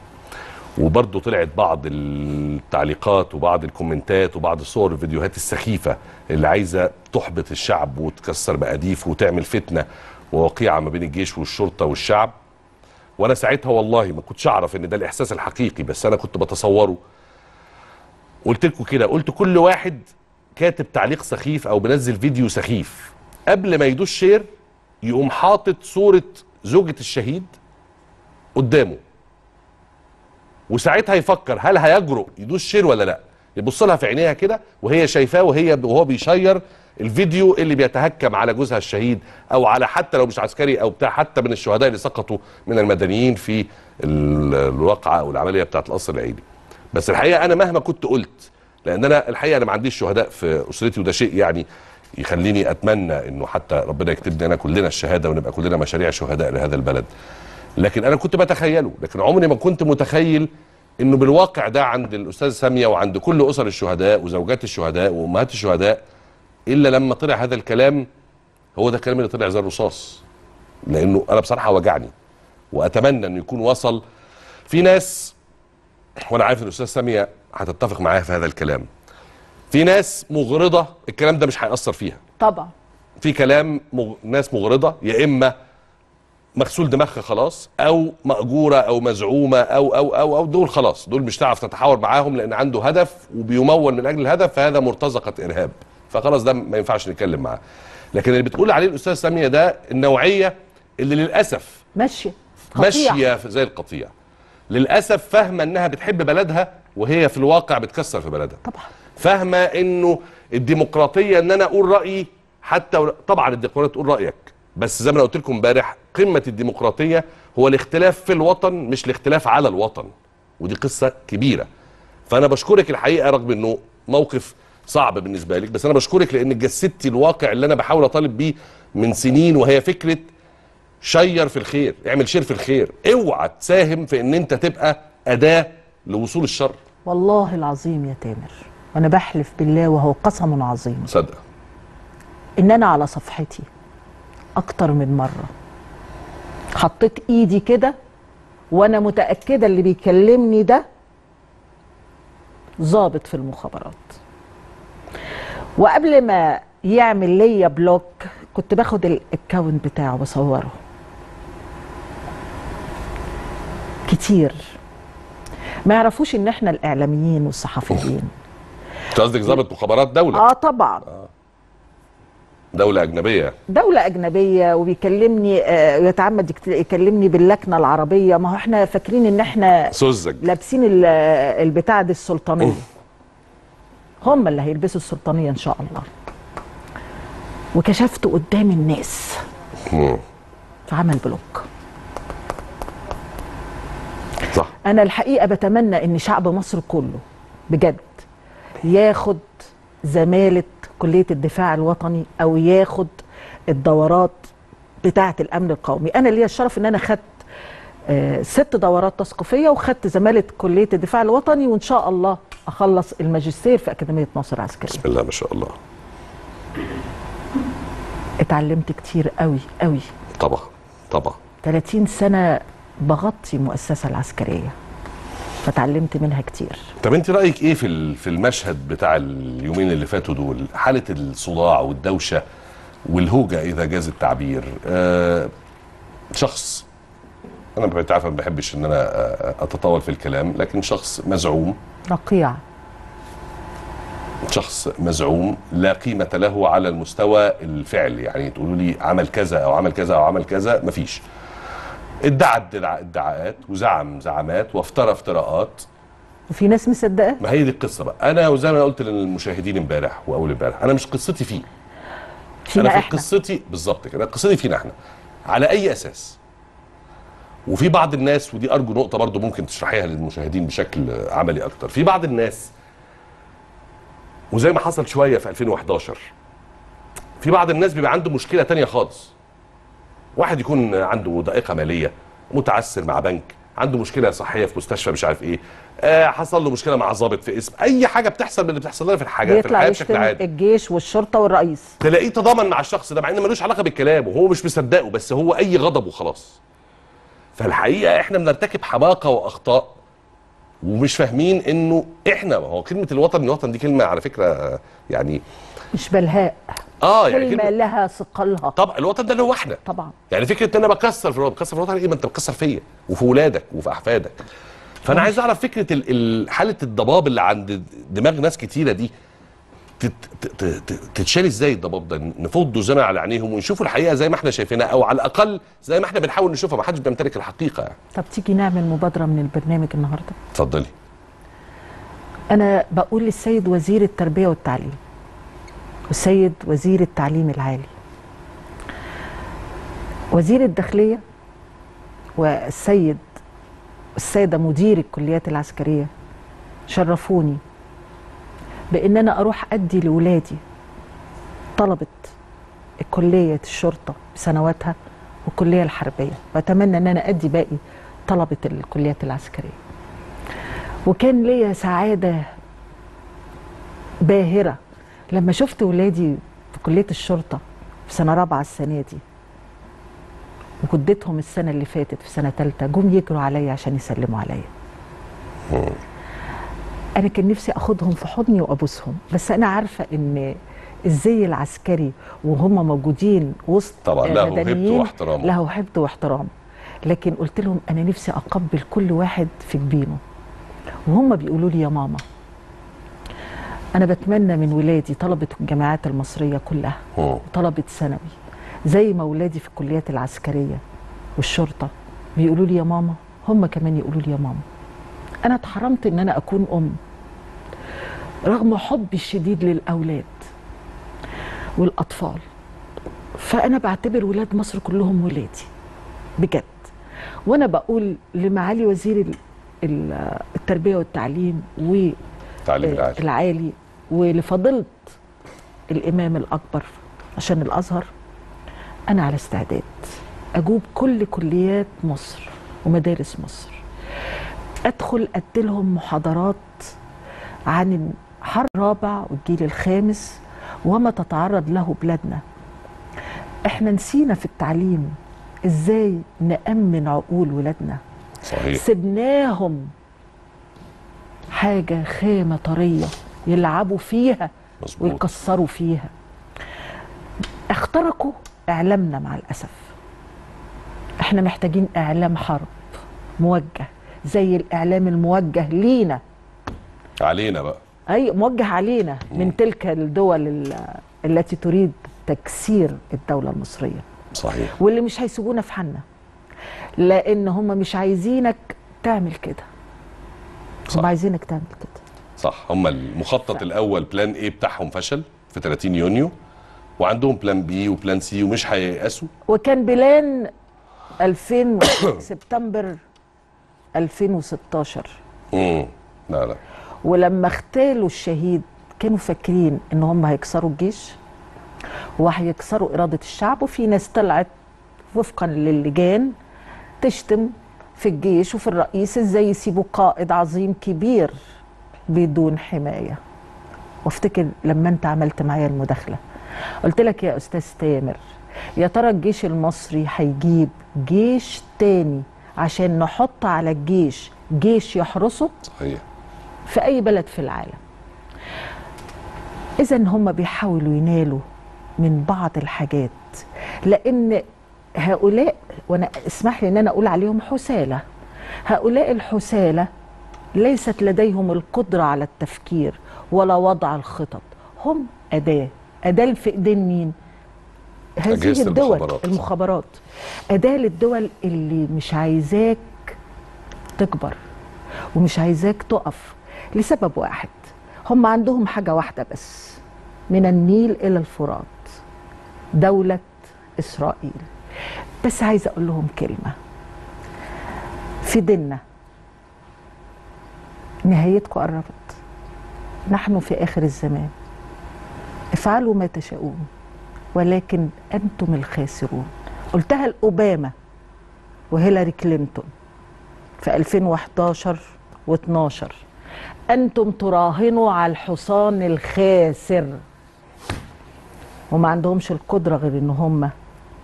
Speaker 1: وبرضه طلعت بعض التعليقات وبعض الكومنتات وبعض الصور والفيديوهات السخيفة اللي عايزة تحبط الشعب وتكسر مقاديفه وتعمل فتنة. ووقيعة ما بين الجيش والشرطة والشعب. وأنا ساعتها والله ما كنتش أعرف إن ده الإحساس الحقيقي بس أنا كنت بتصوره. قلت لكم كده قلت كل واحد كاتب تعليق سخيف أو بنزل فيديو سخيف. قبل ما يدوس share يقوم حاطط صورة زوجة الشهيد قدامه. وساعتها يفكر هل هيجرؤ يدوس share ولا لا. يبص لها في عينيها كده وهي شايفاه وهي وهو بي share الفيديو اللي بيتهكم على جوزها الشهيد أو على حتى لو مش عسكري أو بتاع حتى من الشهداء اللي سقطوا من المدنيين في ال- الواقعة أو العملية بتاعت القصر العيني. بس الحقيقة أنا مهما كنت قلت لأن أنا الحقيقة أنا ما عنديش شهداء في أسرتي وده شيء يعني يخليني أتمنى إنه حتى ربنا يكتب لنا كلنا الشهادة ونبقى كلنا مشاريع شهداء لهذا البلد. لكن أنا كنت بتخيله لكن عمري ما كنت متخيل إنه بالواقع ده عند الأستاذ سامية وعند كل أسر الشهداء وزوجات الشهداء وأمهات الشهداء إلا لما طلع هذا الكلام هو ده الكلام اللي طلع زي الرصاص. لأنه أنا بصراحة وجعني وأتمنى إنه يكون وصل. في ناس وأنا عارف إن الاستاذ سامية هتتفق معايا في هذا الكلام. في ناس مغرضة الكلام ده مش هيأثر فيها.
Speaker 12: طبعا.
Speaker 1: في كلام مغ... ناس مغرضة يا إما مغسول دماغها خلاص أو مأجورة أو مزعومة أو أو أو أو دول خلاص. دول مش هتعرف تتحاور معاهم لأن عنده هدف وبيمول من أجل الهدف فهذا مرتزقة إرهاب. فخلاص ده ما ينفعش نتكلم معاه. لكن اللي بتقول عليه الأستاذ سامية ده النوعية اللي
Speaker 12: للأسف
Speaker 1: ماشية. ماشية زي القطيع. للأسف فاهمة إنها بتحب بلدها وهي في الواقع بتكسر في بلدها.
Speaker 12: طبعا.
Speaker 1: فاهمة إنه الديمقراطية إن أنا أقول رأيي حتى ول- طبعا الديمقراطية تقول رأيك بس زي ما أنا قلت لكم امبارح قمة الديمقراطية هو الاختلاف في الوطن مش الاختلاف على الوطن ودي قصة كبيرة. فأنا بشكرك الحقيقة رغم إنه موقف صعب بالنسبة لك بس أنا بشكرك لأنك جسدتي الواقع اللي أنا بحاول أطالب بيه من سنين وهي فكرة share في الخير اعمل share في الخير. اوعى تساهم في إن أنت تبقى أداة لوصول الشر.
Speaker 12: والله العظيم يا تامر وأنا بحلف بالله وهو قسم عظيم.
Speaker 1: صدق.
Speaker 12: إن أنا على صفحتي أكتر من مرة حطيت إيدي كده وأنا متأكدة اللي بيكلمني ده ضابط في المخابرات. وقبل ما يعمل ليا block كنت باخد ال account بتاعه بصوره كتير. ما يعرفوش إن إحنا الإعلاميين والصحفيين.
Speaker 1: أنت قصدك ضابط مخابرات دولة؟
Speaker 12: آه طبعا.
Speaker 1: دولة أجنبية.
Speaker 12: دولة أجنبية وبيكلمني آه، يتعمد يكلمني باللكنة العربية. ما هو إحنا فاكرين إن إحنا
Speaker 1: سذج
Speaker 12: لابسين ال- آه، البتاع دي السلطانية. هم اللي هيلبسوا السلطانية إن شاء الله. وكشفت قدام الناس. فعمل بلوك.
Speaker 1: صح.
Speaker 12: أنا الحقيقة بتمنى إن شعب مصر كله بجد ياخد زمالة كلية الدفاع الوطني أو ياخد الدورات بتاعة الأمن القومي. أنا ليا الشرف إن أنا خدت آه، ست دورات تثقيفية وخدت زمالة كلية الدفاع الوطني وإن شاء الله أخلص الماجستير في أكاديمية ناصر العسكرية
Speaker 1: بسم الله ما شاء الله.
Speaker 12: اتعلمت كتير قوي قوي
Speaker 1: طبعا طبعا.
Speaker 12: 30 سنة بغطي المؤسسة العسكرية. فتعلمت منها كتير.
Speaker 1: طب أنت رأيك إيه في في المشهد بتاع اليومين اللي فاتوا دول؟ حالة الصداع والدوشة والهوجة إذا جاز التعبير. آه شخص أنا انت عارف ما بحبش إن أنا آه، أتطاول في الكلام لكن شخص مزعوم.
Speaker 12: رقيع.
Speaker 1: شخص مزعوم لا قيمة له على المستوى الفعلي يعني تقولوا لي عمل كذا أو عمل كذا أو عمل كذا مفيش ادعى ادعاء- ادعاءات وزعم زعامات وافترى افتراءات.
Speaker 12: وفي ناس مصدقة؟
Speaker 1: ما هي دي القصة بقى. أنا وزي ما أنا قلت للمشاهدين امبارح وأول امبارح أنا مش قصتي فيه.
Speaker 12: فينا
Speaker 1: أنا في
Speaker 12: إحنا.
Speaker 1: قصتي بالظبط كده قصتي فينا إحنا. على أي أساس؟ وفي بعض الناس ودي أرجو نقطة برضو ممكن تشرحيها للمشاهدين بشكل عملي أكتر. في بعض الناس وزي ما حصل شوية في 2011 في بعض الناس بيبقى عنده مشكلة تانية خالص. واحد يكون عنده ضائقة مالية متعسر مع بنك عنده مشكلة صحية في مستشفى مش عارف إيه آه حصل له مشكلة مع ضابط في اسم أي حاجة بتحصل من اللي بتحصل لنا في الحاجة في الحياة بشكل عادي.
Speaker 12: الجيش والشرطة والرئيس.
Speaker 1: تلاقيه تضامن مع الشخص ده مع إن ملوش علاقة بالكلام وهو مش مصدقه بس هو أي غضب وخلاص. فالحقيقة إحنا بنرتكب حماقة وأخطاء ومش فاهمين إنه إحنا ما هو كلمة الوطن الوطن دي كلمة على فكرة يعني
Speaker 12: مش بلهاء.
Speaker 1: آه يعني
Speaker 12: كلمة
Speaker 1: كلمة
Speaker 12: لها ثقلها
Speaker 1: طبعا الوطن ده اللي هو إحنا
Speaker 12: طبعا.
Speaker 1: يعني فكرة إن أنا بكسر في الوطن بكسر في الوطن إيه ما أنت بتكسر فيا وفي ولادك وفي أحفادك. فأنا عايز أعرف فكرة ال- ال- حالة الضباب اللي عند دماغ ناس كتيرة دي. تتشال إزاي الضباب ده؟ نفضه زنا على عينيهم ونشوفوا الحقيقة زي ما إحنا شايفينها أو على الأقل زي ما إحنا بنحاول نشوفها ما حدش بيمتلك الحقيقة. يعني
Speaker 12: طب تيجي نعمل مبادرة من البرنامج النهاردة؟
Speaker 1: اتفضلي.
Speaker 12: أنا بقول للسيد وزير التربية والتعليم والسيد وزير التعليم العالي وزير الداخلية والسيد السادة مدير الكليات العسكرية شرفوني بإن أنا أروح أدي لولادي طلبة كلية الشرطة بسنواتها والكلية الحربية. وأتمنى أن أنا أدي باقي طلبة الكليات العسكرية. وكان ليا سعادة باهرة لما شفت ولادي في كلية الشرطة في سنة رابعة السنة دي. وجدتهم السنة اللي فاتت في سنة تالتة جم يجروا عليا عشان يسلموا عليا. أنا كان نفسي أخدهم في حضني وأبوسهم. بس أنا عارفة إن الزي العسكري وهم موجودين وسط
Speaker 1: طبعا له هيبته
Speaker 12: مدنيين
Speaker 1: واحترامه.
Speaker 12: له هيبته واحترام لكن قلت لهم أنا نفسي أقبل كل واحد في جبينه. وهم بيقولوا لي يا ماما أنا بتمنى من ولادي طلبة الجامعات المصرية كلها
Speaker 1: مم.
Speaker 12: وطلبة ثانوي زي ما ولادي في الكليات العسكرية والشرطة. بيقولوا لي يا ماما هم كمان يقولوا لي يا ماما. أنا اتحرمت إن أنا أكون أم. رغم حبي الشديد للأولاد والأطفال. فأنا بعتبر ولاد مصر كلهم ولادي. بجد. وأنا بقول لمعالي وزير ال- ال- التربية والتعليم و
Speaker 1: تعليم العالي.
Speaker 12: العالي ولفضيلة الإمام الأكبر عشان الأزهر. أنا على استعداد أجوب كل كليات مصر ومدارس مصر. أدخل أديلهم محاضرات عن الحرب الرابع والجيل الخامس وما تتعرض له بلادنا. إحنا نسينا في التعليم إزاي نأمن عقول ولادنا.
Speaker 1: صحيح.
Speaker 12: سبناهم حاجة خامة طرية يلعبوا فيها
Speaker 1: مظبوط.
Speaker 12: ويكسروا فيها. اخترقوا إعلامنا مع الأسف. إحنا محتاجين إعلام حرب موجه. زي الإعلام الموجه لينا.
Speaker 1: علينا بقى.
Speaker 12: أي موجه علينا من تلك الدول ال- التي تريد تكسير الدولة المصرية.
Speaker 1: صحيح.
Speaker 12: واللي مش هيسيبونا في حالنا. لأن هم مش عايزينك تعمل كده. هم عايزينك تعمل كده.
Speaker 1: صح. هم المخطط الأول plan A بتاعهم فشل في 30 يونيو وعندهم plan B و plan C ومش هييأسوا.
Speaker 12: وكان plan 2000 سبتمبر 2016
Speaker 1: امم لا لا.
Speaker 12: ولما اغتالوا الشهيد كانوا فاكرين إن هم هيكسروا الجيش وهيكسروا إرادة الشعب وفي ناس طلعت وفقا للجان تشتم في الجيش وفي الرئيس إزاي يسيبوا قائد عظيم كبير بدون حماية. وافتكر لما أنت عملت معايا المداخلة. قلت لك يا أستاذ تامر يا ترى الجيش المصري هيجيب جيش تاني عشان نحط على الجيش جيش يحرسه
Speaker 1: صحيح.
Speaker 12: في أي بلد في العالم. إذا هم بيحاولوا ينالوا من بعض الحاجات لأن هؤلاء وأنا اسمح لي إن أنا أقول عليهم حسالة. هؤلاء الحسالة ليست لديهم القدرة على التفكير ولا وضع الخطط. هم أداة أداة في إيدين مين؟ هذه
Speaker 1: أجهزة
Speaker 12: الدول
Speaker 1: المخابرات.
Speaker 12: المخابرات. أداة للدول اللي مش عايزاك تكبر ومش عايزاك تقف لسبب واحد. هم عندهم حاجة واحدة بس من النيل إلى الفرات دولة إسرائيل. بس عايزة أقول لهم كلمة. في ديننا نهايتكم قربت. نحن في آخر الزمان. افعلوا ما تشاءون. ولكن أنتم الخاسرون. قلتها لأوباما وهيلاري كلينتون في 2011 و12 أنتم تراهنوا على الحصان الخاسر. وما عندهمش القدرة غير إن هم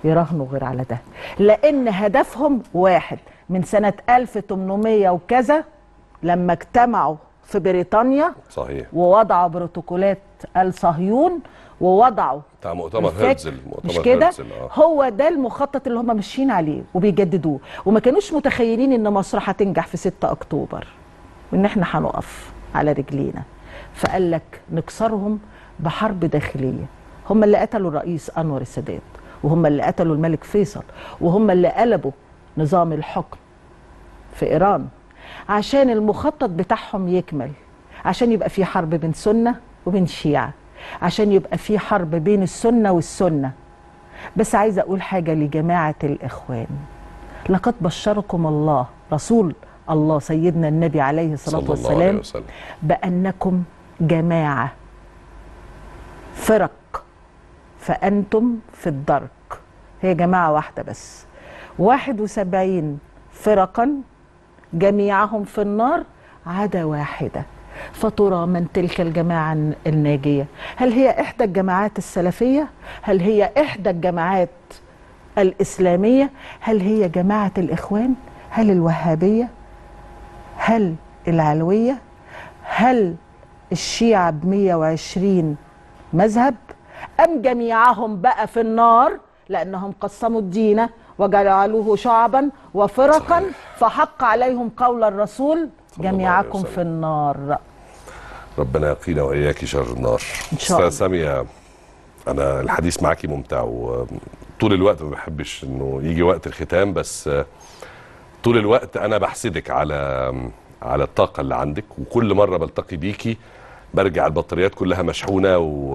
Speaker 12: يراهنوا غير على ده. لأن هدفهم واحد من سنة 1800 وكذا لما اجتمعوا في بريطانيا
Speaker 1: صحيح.
Speaker 12: ووضعوا بروتوكولات الصهيون ووضعوا
Speaker 1: بتاع مؤتمر. هرتزل مؤتمر
Speaker 12: مش كده؟
Speaker 1: آه.
Speaker 12: هو ده المخطط اللي هم ماشيين عليه وبيجددوه. وما كانوش متخيلين إن مصر هتنجح في 6 أكتوبر وإن إحنا هنقف على رجلينا. فقال لك نكسرهم بحرب داخلية. هم اللي قتلوا الرئيس أنور السادات وهم اللي قتلوا الملك فيصل وهم اللي قلبوا نظام الحكم في إيران. عشان المخطط بتاعهم يكمل عشان يبقى في حرب بين سنة وبين شيعة. عشان يبقى في حرب بين السنة والسنة. بس عايزة أقول حاجة لجماعة الإخوان. لقد بشركم الله رسول الله سيدنا النبي عليه الصلاة
Speaker 1: صلى الله عليه
Speaker 12: والسلام
Speaker 1: وسلم.
Speaker 12: بأنكم جماعة فرق فأنتم في الدرك. هي جماعة واحدة بس. 71 فرقا جميعهم في النار عدا واحدة. فترى من تلك الجماعة الناجية. هل هي إحدى الجماعات السلفية؟ هل هي إحدى الجماعات الإسلامية؟ هل هي جماعة الإخوان؟ هل الوهابية؟ هل العلوية؟ هل الشيعة ب 120 مذهب؟ أم جميعهم بقى في النار لأنهم قسموا الدين وجعلوه شعبا وفرقا؟ فحق عليهم قول الرسول جميعكم. في النار
Speaker 1: ربنا يقينا وإياك شر النار
Speaker 12: إن شاء الله.
Speaker 1: سامية أنا الحديث معاكي ممتع وطول الوقت ما بحبش إنه يجي وقت الختام بس طول الوقت أنا بحسدك على على الطاقة اللي عندك وكل مرة بلتقي بيكي برجع البطاريات كلها مشحونة و...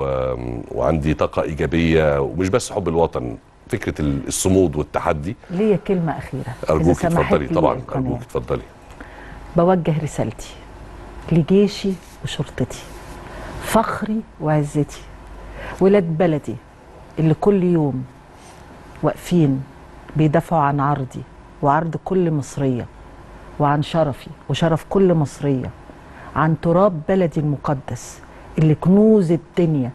Speaker 1: وعندي طاقة إيجابية ومش بس حب الوطن فكرة الصمود والتحدي
Speaker 12: ليا كلمة أخيرة إذا
Speaker 1: أرجوك
Speaker 12: سمحت
Speaker 1: اتفضلي
Speaker 12: لي
Speaker 1: طبعا. أرجوك اتفضلي
Speaker 12: بوجه رسالتي لجيشي وشرطتي فخري وعزتي ولاد بلدي اللي كل يوم واقفين بيدافعوا عن عرضي وعرض كل مصرية وعن شرفي وشرف كل مصرية عن تراب بلدي المقدس اللي كنوز الدنيا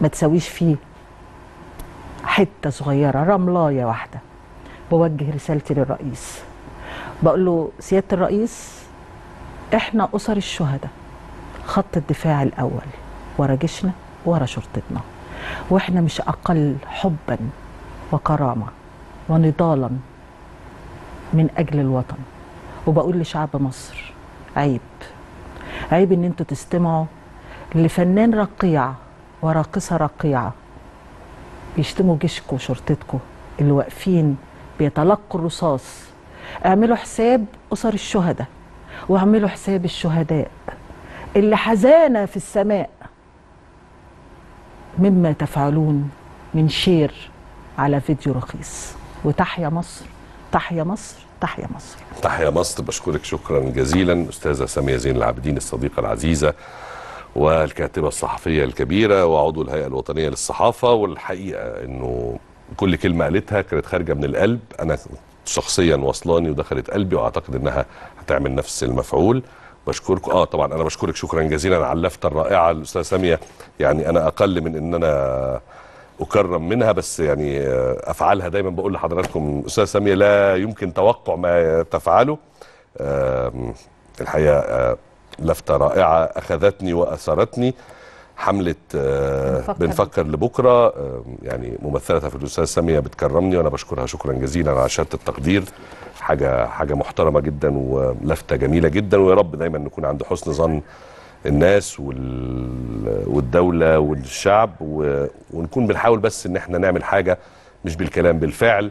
Speaker 12: ما تساويش فيه حتة صغيرة رملاية واحدة. بوجه رسالتي للرئيس. بقول له سيادة الرئيس إحنا أسر الشهداء خط الدفاع الأول ورا جيشنا ورا شرطتنا. وإحنا مش أقل حبا وكرامة ونضالا من أجل الوطن. وبقول لشعب مصر عيب. عيب إن أنتوا تستمعوا لفنان رقيع وراقصة رقيعة بيشتموا جيشكم وشرطتكم اللي واقفين بيتلقوا الرصاص اعملوا حساب أسر الشهداء واعملوا حساب الشهداء. اللي حزانة في السماء مما تفعلون من شير على فيديو رخيص. وتحيا مصر تحيا مصر تحيا مصر.
Speaker 1: تحيا مصر بشكرك شكرا جزيلا أستاذة سامية زين العابدين الصديقة العزيزة والكاتبة الصحفية الكبيرة وعضو الهيئة الوطنية للصحافة. والحقيقة إنه كل كلمة قالتها كانت خارجة من القلب. أنا شخصيا وصلاني ودخلت قلبي وأعتقد إنها هتعمل نفس المفعول. بشكرك. آه طبعا أنا بشكرك. شكرا جزيلا على اللفتة الرائعة. الأستاذة سامية يعني أنا أقل من إن أنا أكرم منها بس يعني آه، أفعالها دايما بقول لحضراتكم أستاذة سامية لا يمكن توقع ما تفعله. الحقيقة آه، لفتة رائعة أخذتني وأثرتني. حملة آه،
Speaker 12: بنفكر.
Speaker 1: بنفكر لبكرة يعني ممثلتها في الاستاذه سامية بتكرمني وأنا بشكرها شكرا جزيلا على شهادة التقدير حاجة حاجة محترمة جدا ولفتة جميلة جدا ويا رب دايما نكون عند حسن ظن الناس وال... والدولة والشعب. ونكون بنحاول بس إن إحنا نعمل حاجة مش بالكلام بالفعل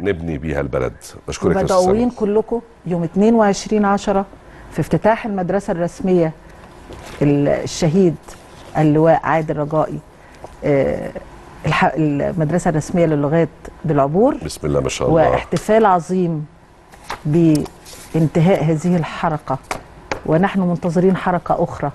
Speaker 1: نبني بيها البلد بشكرك يا.
Speaker 12: مدعوين كلكم يوم 22 10 في افتتاح المدرسة الرسمية ال- الشهيد اللواء عادل رجائي آه، المدرسة الرسمية للغات بالعبور.
Speaker 1: بسم الله ما شاء الله.
Speaker 12: واحتفال عظيم بانتهاء هذه الحركة ونحن منتظرين حركة أخرى.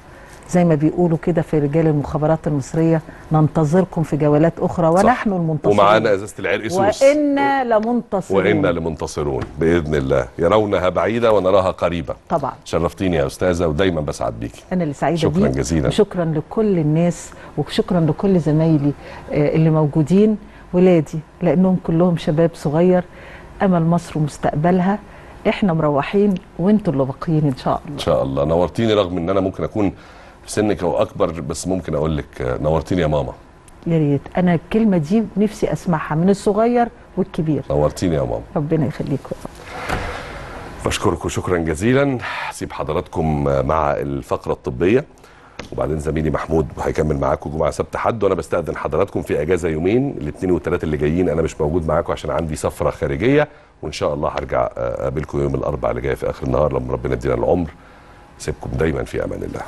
Speaker 12: زي ما بيقولوا كده في رجال المخابرات المصرية ننتظركم في جولات أخرى ونحن المنتصرون.
Speaker 1: ومعانا إزازة العرق سوس
Speaker 12: وإنا لمنتصرون
Speaker 1: وأنا لمنتصرون بإذن الله. يرونها بعيدة ونراها قريبة.
Speaker 12: طبعا.
Speaker 1: شرفتيني يا أستاذة ودايما بسعد بيكي.
Speaker 12: أنا اللي سعيدة
Speaker 1: شكراً
Speaker 12: بيه
Speaker 1: جزيلاً.
Speaker 12: وشكرا لكل الناس وشكرا لكل زمايلي آه، اللي موجودين. ولادي لأنهم كلهم شباب صغير. أمل مصر ومستقبلها. إحنا مروحين وإنتوا اللي باقيين إن شاء الله.
Speaker 1: إن شاء الله. نورتيني رغم إن أنا ممكن أكون سنك أو أكبر بس ممكن أقول لك نورتيني يا ماما.
Speaker 12: يا ريت. أنا الكلمة دي نفسي أسمعها من الصغير والكبير.
Speaker 1: نورتيني يا ماما.
Speaker 12: ربنا يخليكم
Speaker 1: بشكركم شكرا جزيلا. هسيب حضراتكم مع الفقرة الطبية وبعدين زميلي محمود هيكمل معاكم جمعة سبت حد وأنا بستأذن حضراتكم في إجازة يومين الاثنين والثلاث اللي جايين. أنا مش موجود معاكم عشان عندي سفرة خارجية وإن شاء الله هرجع أقابلكم يوم الأربعاء اللي جاي في آخر النهار لما ربنا يدينا العمر. سيبكم دايما في أمان الله.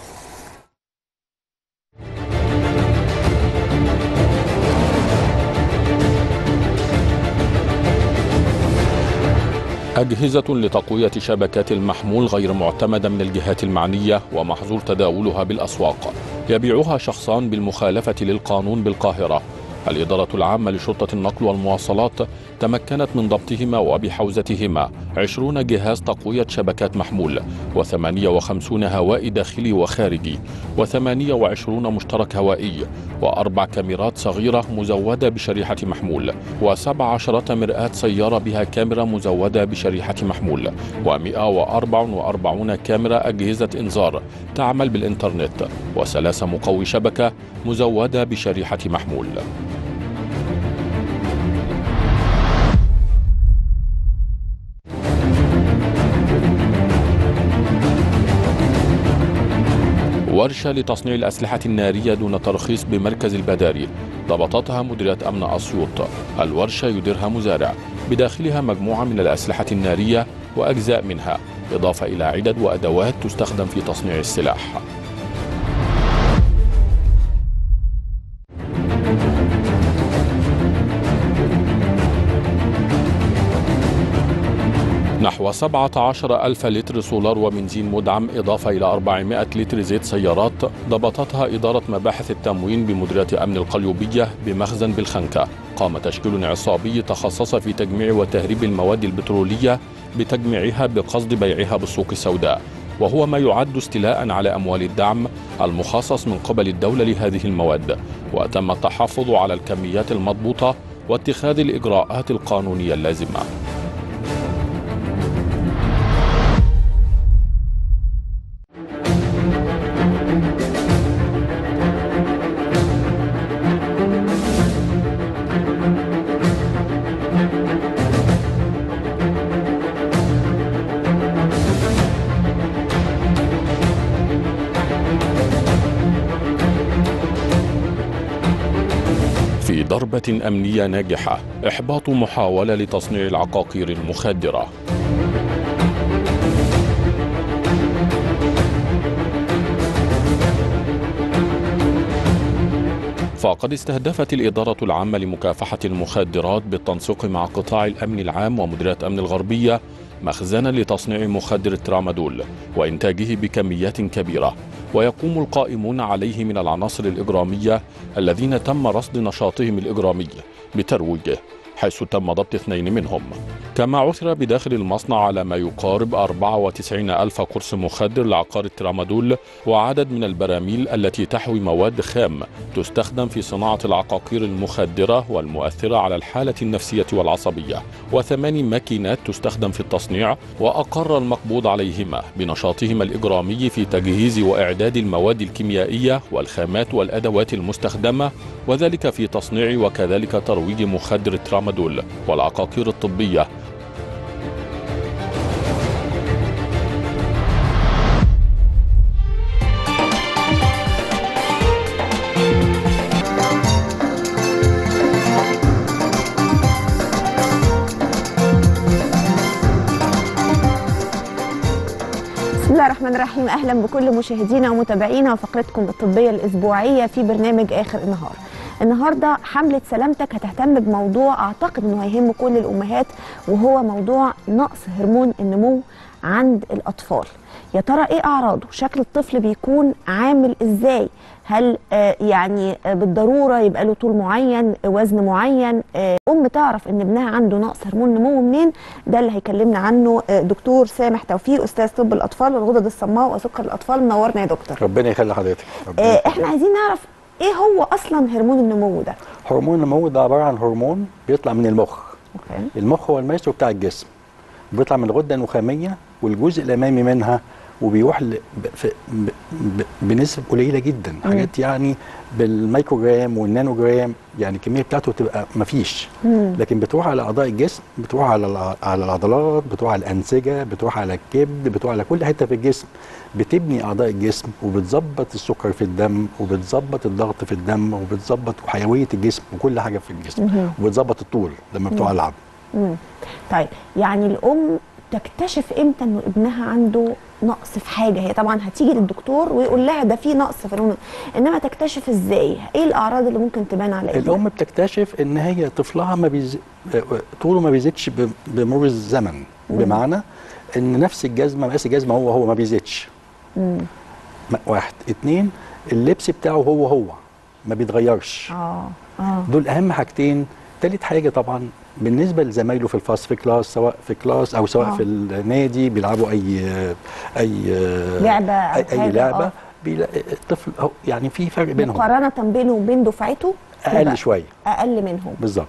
Speaker 13: أجهزة لتقوية شبكات المحمول غير معتمدة من الجهات المعنية ومحظور تداولها بالأسواق. يبيعها شخصان بالمخالفة للقانون بالقاهرة. الإدارة العامة لشرطة النقل والمواصلات تمكنت من ضبطهما وبحوزتهما عشرون جهاز تقوية شبكات محمول وثمانية وخمسون هوائي داخلي وخارجي وثمانية وعشرون مشترك هوائي وأربع كاميرات صغيرة مزودة بشريحة محمول وسبع عشرة مرآة سيارة بها كاميرا مزودة بشريحة محمول ومئة وأربع وأربعون كاميرا أجهزة إنذار تعمل بالإنترنت وثلاثة مقوي شبكة مزودة بشريحة محمول. ورشة لتصنيع الأسلحة النارية دون ترخيص بمركز البداري ضبطتها مديرية أمن أسيوط. الورشة يديرها مزارع. بداخلها مجموعة من الأسلحة النارية وأجزاء منها. إضافة إلى عدد وأدوات تستخدم في تصنيع السلاح. نحو نحو 17 ألف لتر سولار وبنزين مدعم إضافة إلى 400 لتر زيت سيارات ضبطتها إدارة مباحث التموين بمديرية أمن القليوبية بمخزن بالخنكة. قام تشكيل عصابي تخصص في تجميع وتهريب المواد البترولية بتجميعها بقصد بيعها بالسوق السوداء. وهو ما يعد استيلاء على أموال الدعم المخصص من قبل الدولة لهذه المواد. وتم التحفظ على الكميات المضبوطة واتخاذ الإجراءات القانونية اللازمة. ضربة أمنية ناجحة إحباط محاولة لتصنيع العقاقير المخدرة. فقد استهدفت الإدارة العامة لمكافحة المخدرات بالتنسيق مع قطاع الأمن العام ومديرية أمن الغربية مخزنا لتصنيع مخدر الترامادول وإنتاجه بكميات كبيرة. ويقوم القائمون عليه من العناصر الإجرامية الذين تم رصد نشاطهم الإجرامي بترويجه حيث تم ضبط اثنين منهم. كما عثر بداخل المصنع على ما يقارب 94 ألف قرص مخدر لعقار الترامادول وعدد من البراميل التي تحوي مواد خام تستخدم في صناعة العقاقير المخدرة والمؤثرة على الحالة النفسية والعصبية. وثمان ماكينات تستخدم في التصنيع وأقر المقبوض عليهما بنشاطهما الإجرامي في تجهيز وإعداد المواد الكيميائية والخامات والأدوات المستخدمة وذلك في تصنيع وكذلك ترويج مخدر الترامادول والعقاقير الطبية.
Speaker 14: الرحمن الرحيم أهلا بكل مشاهدينا ومتابعينا وفقرتكم الطبية الأسبوعية في برنامج آخر النهار. النهارده حملة سلامتك هتهتم بموضوع أعتقد إنه هيهم كل الأمهات وهو موضوع نقص هرمون النمو عند الأطفال. يا ترى إيه أعراضه؟ شكل الطفل بيكون عامل إزاي؟ هل آه يعني آه بالضرورة يبقى له طول معين آه وزن معين؟ أم تعرف إن ابنها عنده نقص هرمون نمو منين؟ ده اللي هيكلمنا عنه دكتور سامح توفيق أستاذ طب الأطفال والغدد الصماء وسكر الأطفال منورنا يا دكتور.
Speaker 15: ربنا يخلي حضرتك.
Speaker 14: إحنا عايزين نعرف إيه هو أصلا هرمون النمو ده؟
Speaker 15: هرمون النمو ده عبارة عن هرمون بيطلع من المخ.
Speaker 14: okay.
Speaker 15: المخ هو المايسترو بتاع الجسم. بيطلع من الغدة النخامية والجزء الأمامي منها وبيروح ل... ب... ب... بنسب قليلة جدا
Speaker 14: مم.
Speaker 15: حاجات يعني بالميكروجرام والنانوجرام يعني الكمية بتاعته تبقى مفيش
Speaker 14: مم.
Speaker 15: لكن بتروح على اعضاء الجسم بتروح على على العضلات بتروح على الأنسجة بتروح على الكبد بتروح على كل حتة في الجسم بتبني أعضاء الجسم وبتظبط السكر في الدم وبتظبط الضغط في الدم وبتظبط حيوية الجسم وكل حاجة في الجسم. وبتظبط الطول لما. ألعب
Speaker 14: مم. طيب يعني الأم تكتشف إمتى إنه ابنها عنده نقص في حاجة هي طبعا هتيجي للدكتور ويقول لها ده في نقص في الهرمون إنما تكتشف إزاي؟ إيه الأعراض اللي ممكن تبان على ابنها
Speaker 15: الأم بتكتشف إن هي طفلها ما بيز... طوله ما بيزيدش. بمرور الزمن. بمعنى إن نفس الجزمة مقاس الجزمة هو هو ما بيزيدش. واحد. اتنين اللبس بتاعه هو هو ما بيتغيرش.
Speaker 14: آه آه.
Speaker 15: دول أهم حاجتين. تالت حاجة طبعا بالنسبة لزمايله في الفصل في class سواء في class أو سواء
Speaker 14: آه.
Speaker 15: في النادي بيلعبوا أي أي
Speaker 14: لعبة أو
Speaker 15: أي,
Speaker 14: أي
Speaker 15: لعبة
Speaker 14: آه.
Speaker 15: الطفل يعني في فرق بينهم.
Speaker 14: مقارنة بينه وبين دفعته
Speaker 15: أقل شوية.
Speaker 14: أقل منهم.
Speaker 15: بالظبط.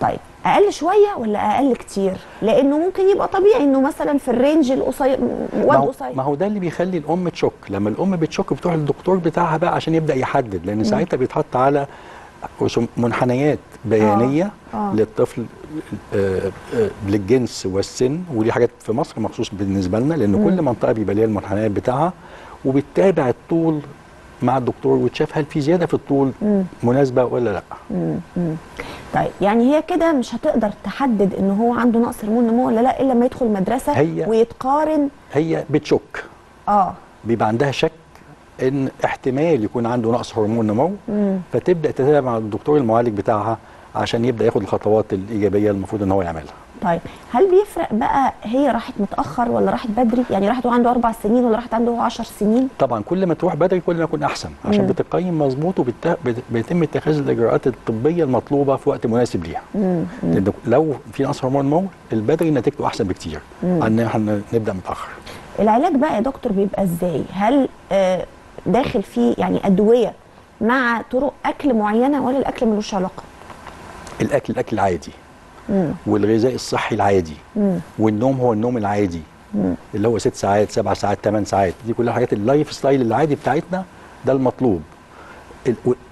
Speaker 14: طيب أقل شوية ولا أقل كتير؟ لأنه ممكن يبقى طبيعي إنه مثلا في الرينج القصير واد قصير.
Speaker 15: ما هو ده اللي بيخلي الأم تشك. لما الأم بتشك بتروح للدكتور بتاعها بقى عشان يبدأ يحدد لأن ساعتها بيتحط على منحنيات. بيانية
Speaker 14: آه، آه.
Speaker 15: للطفل آه، آه، للجنس والسن ودي حاجات في مصر مخصوص بالنسبة لنا لأن
Speaker 14: مم.
Speaker 15: كل منطقة بيبقى ليها المنحنيات بتاعها وبتتابع الطول مع الدكتور وتشاف هل في زيادة في الطول
Speaker 14: مم.
Speaker 15: مناسبة ولا لأ
Speaker 14: مم. مم. طيب يعني هي كده مش هتقدر تحدد إن هو عنده نقص هرمون نمو ولا لأ إلا لما يدخل مدرسة
Speaker 15: هي-
Speaker 14: ويتقارن
Speaker 15: هي بتشك
Speaker 14: آه
Speaker 15: بيبقى عندها شك إن احتمال يكون عنده نقص هرمون نمو. فتبدأ تتابع مع الدكتور المعالج بتاعها عشان يبدأ ياخد الخطوات الإيجابية المفروض إن هو يعملها
Speaker 14: طيب هل بيفرق بقى هي راحت متأخر ولا راحت بدري يعني راحت وهو عنده أربع سنين ولا راحت عنده 10 سنين
Speaker 15: طبعا كل ما تروح بدري كل ما يكون أحسن عشان
Speaker 14: مم.
Speaker 15: بتقيم مظبوط وبيتم اتخاذ الاجراءات الطبية المطلوبة في وقت مناسب ليها
Speaker 14: مم. مم.
Speaker 15: لأن لو في نقص هرمون النمو البدري نتيجته أحسن بكتير. عن إن إحنا نبدأ متأخر
Speaker 14: العلاج بقى يا دكتور بيبقى إزاي هل آه، داخل فيه يعني أدوية مع طرق أكل معينة ولا الأكل ملوش علاقة
Speaker 15: الأكل الأكل العادي.
Speaker 14: مم.
Speaker 15: والغذاء الصحي العادي.
Speaker 14: مم.
Speaker 15: والنوم هو النوم العادي.
Speaker 14: مم.
Speaker 15: اللي هو ست ساعات سبع ساعات ثمان ساعات. دي كلها حاجات ال lifestyle العادي بتاعتنا ده المطلوب.